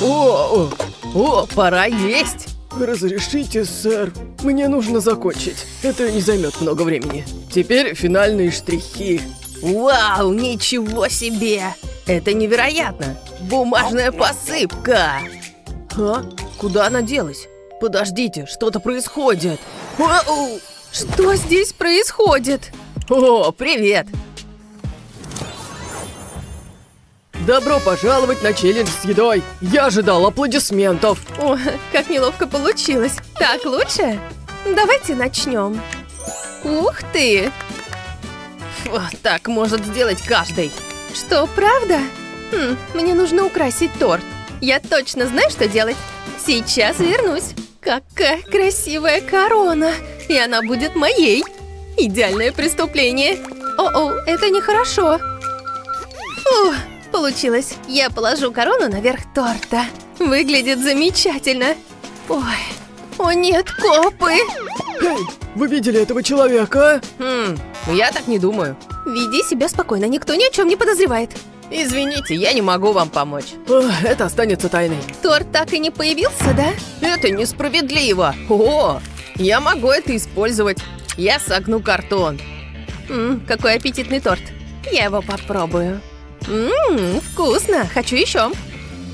О, о, о, пора есть. Разрешите, сэр. Мне нужно закончить. Это не займет много времени. Теперь финальные штрихи. Вау, ничего себе! Это невероятно! Бумажная посыпка! А? Куда она делась? Подождите, что-то происходит! Вау! Что здесь происходит? О, привет! Добро пожаловать на челлендж с едой. Я ожидал аплодисментов. О, как неловко получилось. Так лучше? Давайте начнем. Ух ты! Фу, так может сделать каждый. Что, правда? Хм, мне нужно украсить торт. Я точно знаю, что делать. Сейчас вернусь. Какая красивая корона! И она будет моей. Идеальное преступление. О-о, это нехорошо. Фух, получилось. Я положу корону наверх торта. Выглядит замечательно. Ой, о нет, копы! Эй, вы видели этого человека? Хм, я так не думаю. Веди себя спокойно, никто ни о чем не подозревает. Извините, я не могу вам помочь. Это останется тайной. Торт так и не появился, да? Это несправедливо. О, я могу это использовать. Я согну картон. Ммм, какой аппетитный торт. Я его попробую. Ммм, вкусно. Хочу еще.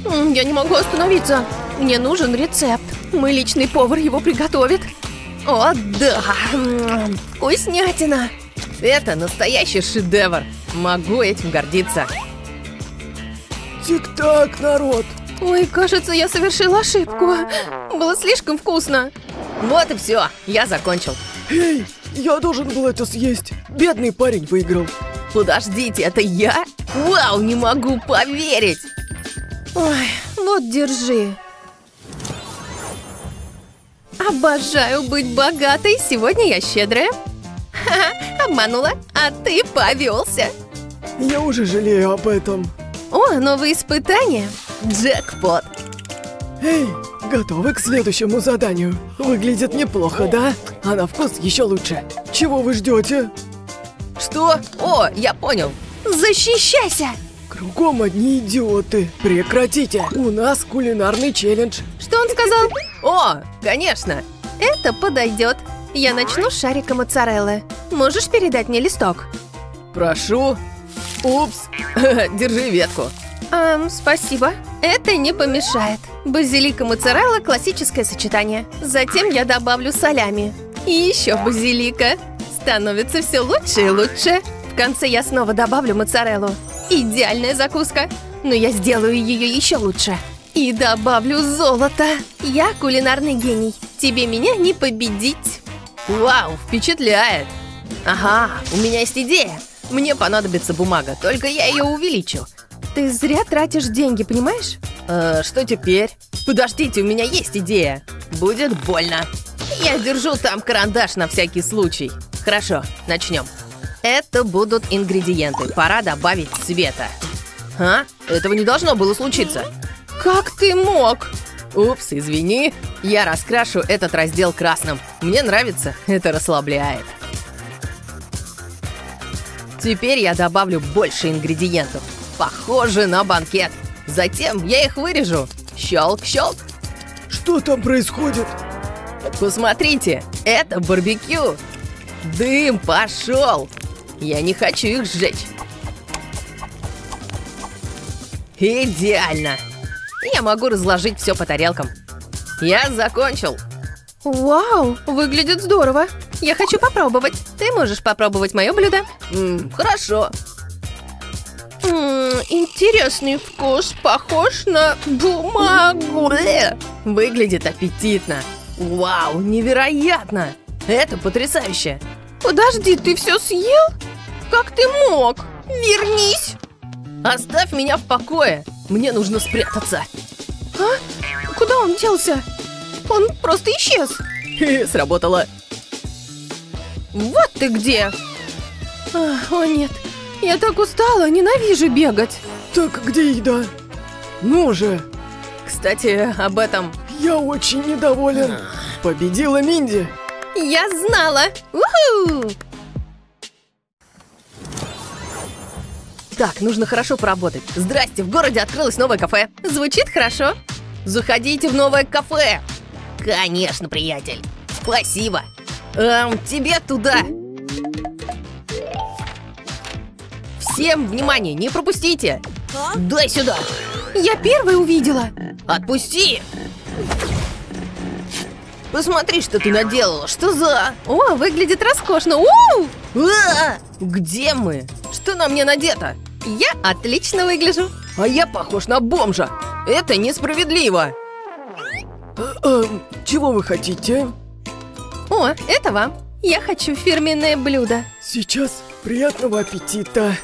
М, я не могу остановиться. Мне нужен рецепт. Мой личный повар его приготовит. О, да. М, Вкуснятина. Это настоящий шедевр. Могу этим гордиться. Тик-так, народ. Ой, кажется, я совершила ошибку. Было слишком вкусно. Вот и все. Я закончил. Эй, я должен был это съесть. Бедный парень выиграл. Подождите, это я? Вау, не могу поверить. Ой, вот держи. Обожаю быть богатой. Сегодня я щедрая. Ха-ха, обманула, а ты повелся. Я уже жалею об этом. О, новые испытания. Джекпот. Эй, готовы к следующему заданию? Выглядит неплохо, да? А на вкус еще лучше. Чего вы ждете? Что? О, я понял. Защищайся! Кругом одни идиоты. Прекратите. У нас кулинарный челлендж. Что он сказал? О, конечно. Это подойдет. Я начну с шарика моцареллы. Можешь передать мне листок? Прошу. Упс. Держи ветку. Эм, спасибо. Это не помешает. Базилик и моцарелла – классическое сочетание. Затем я добавлю солями. И еще базилика. Становится все лучше и лучше. В конце я снова добавлю моцареллу. Идеальная закуска. Но я сделаю ее еще лучше. И добавлю золото. Я кулинарный гений. Тебе меня не победить. Вау, впечатляет. Ага, у меня есть идея. Мне понадобится бумага, только я ее увеличу. Ты зря тратишь деньги, понимаешь? Э, что теперь? Подождите, у меня есть идея. Будет больно. Я держу там карандаш на всякий случай. Хорошо, начнем. Это будут ингредиенты. Пора добавить цвета. А? Этого не должно было случиться. Как ты мог? Упс, извини. Я раскрашу этот раздел красным. Мне нравится, это расслабляет. Теперь я добавлю больше ингредиентов. Похоже на банкет. Затем я их вырежу. Щелк-щелк. Что там происходит? Посмотрите, это барбекю. Дым пошел. Я не хочу их сжечь. Идеально. Я могу разложить все по тарелкам. Я закончил. Вау, выглядит здорово. Я хочу попробовать. Ты можешь попробовать мое блюдо? М, хорошо. М, интересный вкус, похож на бумагу. Бле, Выглядит аппетитно. Вау, невероятно. Это потрясающе. Подожди, ты все съел? Как ты мог? Вернись! Оставь меня в покое. Мне нужно спрятаться. А? Куда он делся? Он просто исчез. Хе, Сработало. Вот ты где! О нет, я так устала, ненавижу бегать. Так где еда? Ну же, Кстати, об этом. я очень недоволен. Победила Минди. Я знала! Уху! Так, нужно хорошо поработать. Здрасте, в городе открылось новое кафе. Звучит хорошо. Заходите в новое кафе. Конечно, приятель. Спасибо. Эм, тебе туда. Всем внимание, не пропустите! Дай сюда! Я первая увидела! Отпусти! Посмотри, что ты наделала! Что за... О, выглядит роскошно! Уу! А! Где мы? Что на мне надето? Я отлично выгляжу. А я похож на бомжа. Это несправедливо. А, а, чего вы хотите? О, это вам. Я хочу фирменное блюдо. Сейчас приятного аппетита.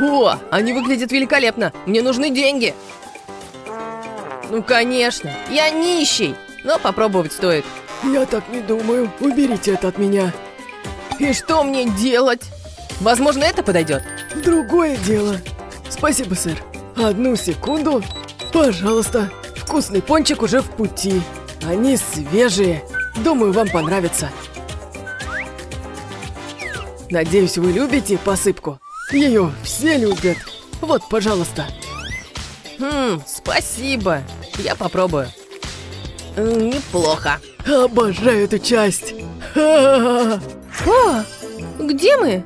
О, они выглядят великолепно. Мне нужны деньги. Ну, конечно. Я нищий. Но попробовать стоит. Я так не думаю. Уберите это от меня. И что мне делать? Возможно, это подойдет. Другое дело. Спасибо, сэр. Одну секунду. Пожалуйста. Вкусный пончик уже в пути. Они свежие. Думаю, вам понравится. Надеюсь, вы любите посыпку. Ее все любят. Вот, пожалуйста. Хм, спасибо. Я попробую. Неплохо. Обожаю эту часть. О, где мы?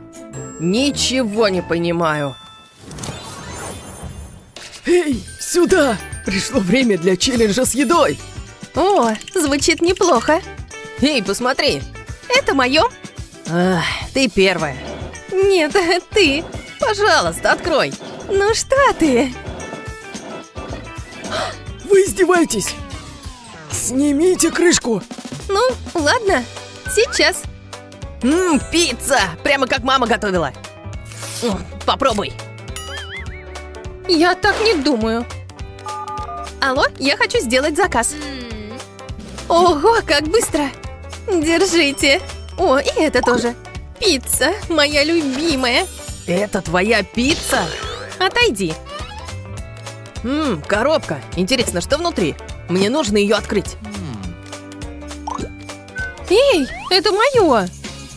Ничего не понимаю. Эй, сюда! Пришло время для челленджа с едой. О, звучит неплохо. Эй, посмотри. Это мое? Ах, ты первая. Нет, ты. Пожалуйста, открой. Ну что ты? Вы издеваетесь? Снимите крышку. Ну, ладно. Сейчас. Ммм, пицца! Прямо как мама готовила. Попробуй. Я так не думаю. Алло, я хочу сделать заказ. Ого, как быстро! Держите. О, и это тоже. Пицца, моя любимая. Это твоя пицца? Отойди. Ммм, коробка. Интересно, что внутри? Мне нужно ее открыть. Эй, это мое.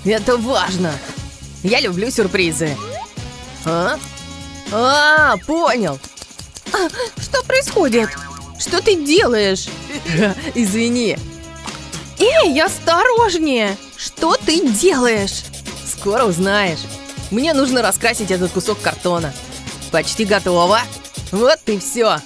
Это важно. Я люблю сюрпризы. А? А, понял. А, что происходит? Что ты делаешь? Извини. Эй, осторожнее! Что ты делаешь? Скоро узнаешь. Мне нужно раскрасить этот кусок картона. Почти готово. Вот и все.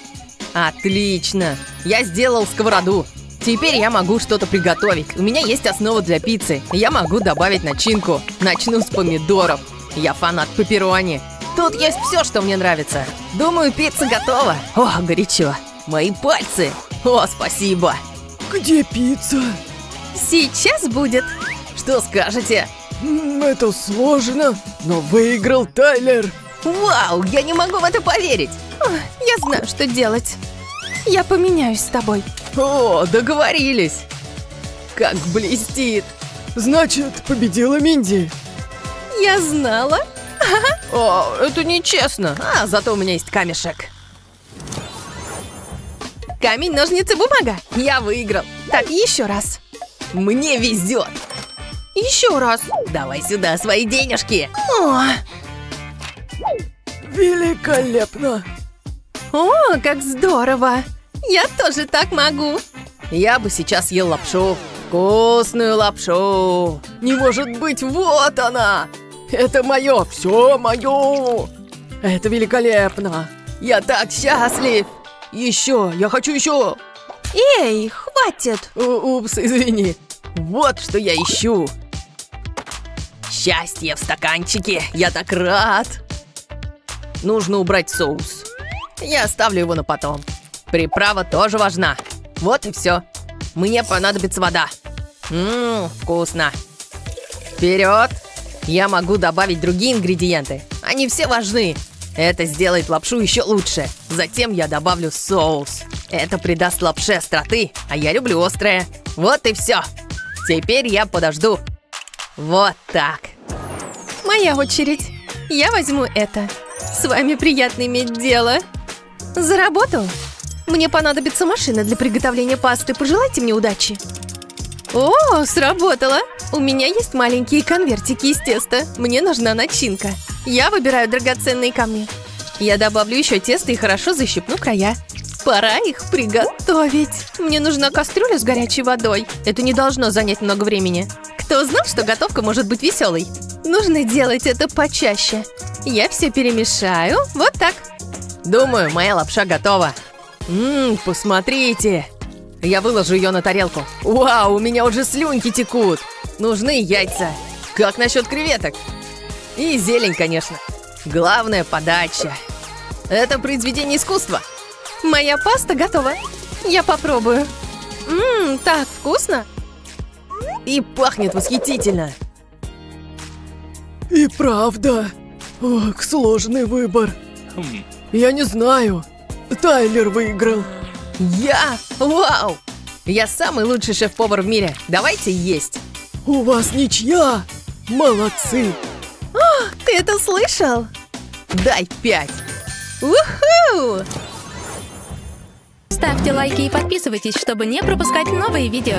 Отлично. Я сделал сковороду. Теперь я могу что-то приготовить. У меня есть основа для пиццы. Я могу добавить начинку. Начну с помидоров. Я фанат пепперони. Тут есть все, что мне нравится. Думаю, пицца готова. О, горячо. Мои пальцы. О, спасибо. Где пицца? Сейчас будет. Что скажете? Это сложно, но выиграл Тайлер. Вау, я не могу в это поверить. Я знаю, что делать. Я поменяюсь с тобой. О, договорились. Как блестит. Значит, победила Минди. Я знала. О, это нечестно. А, зато у меня есть камешек. Камень, ножницы, бумага. Я выиграл. Так, еще раз. Мне везет. Еще раз. Давай сюда свои денежки. О, Великолепно. О, как здорово. Я тоже так могу. Я бы сейчас ел лапшу. Вкусную лапшу. Не может быть, вот она. Это мое, все мое. Это великолепно. Я так счастлив. Еще, я хочу еще. Эй, хватит. У- Упс, извини. Вот что я ищу. Счастье в стаканчике. Я так рад. Нужно убрать соус. Я оставлю его на потом. Приправа тоже важна. Вот и все. Мне понадобится вода. Ммм, вкусно. Вперед! Я могу добавить другие ингредиенты. Они все важны. Это сделает лапшу еще лучше. Затем я добавлю соус. Это придаст лапше остроты, а я люблю острое. Вот и все. Теперь я подожду. Вот так. Моя очередь. Я возьму это. С вами приятно иметь дело. За работу. Мне понадобится машина для приготовления пасты. Пожелайте мне удачи. О, сработало. У меня есть маленькие конвертики из теста. Мне нужна начинка. Я выбираю драгоценные камни. Я добавлю еще тесто и хорошо защипну края. Пора их приготовить. Мне нужна кастрюля с горячей водой. Это не должно занять много времени. Кто знал, что готовка может быть веселой? Нужно делать это почаще. Я все перемешаю. Вот так. Думаю, моя лапша готова. Ммм, посмотрите. Я выложу ее на тарелку. Вау, у меня уже слюнки текут. Нужны яйца. Как насчет креветок? И зелень, конечно. Главное подача. Это произведение искусства. Моя паста готова. Я попробую. Ммм, так вкусно. И пахнет восхитительно. И правда. Ох, сложный выбор. Я не знаю. Тайлер выиграл. Я? Вау! Я самый лучший шеф-повар в мире. Давайте есть. У вас ничья. Молодцы. Ты это слышал? Дай пять. Уху! Ставьте лайки и подписывайтесь, чтобы не пропускать новые видео.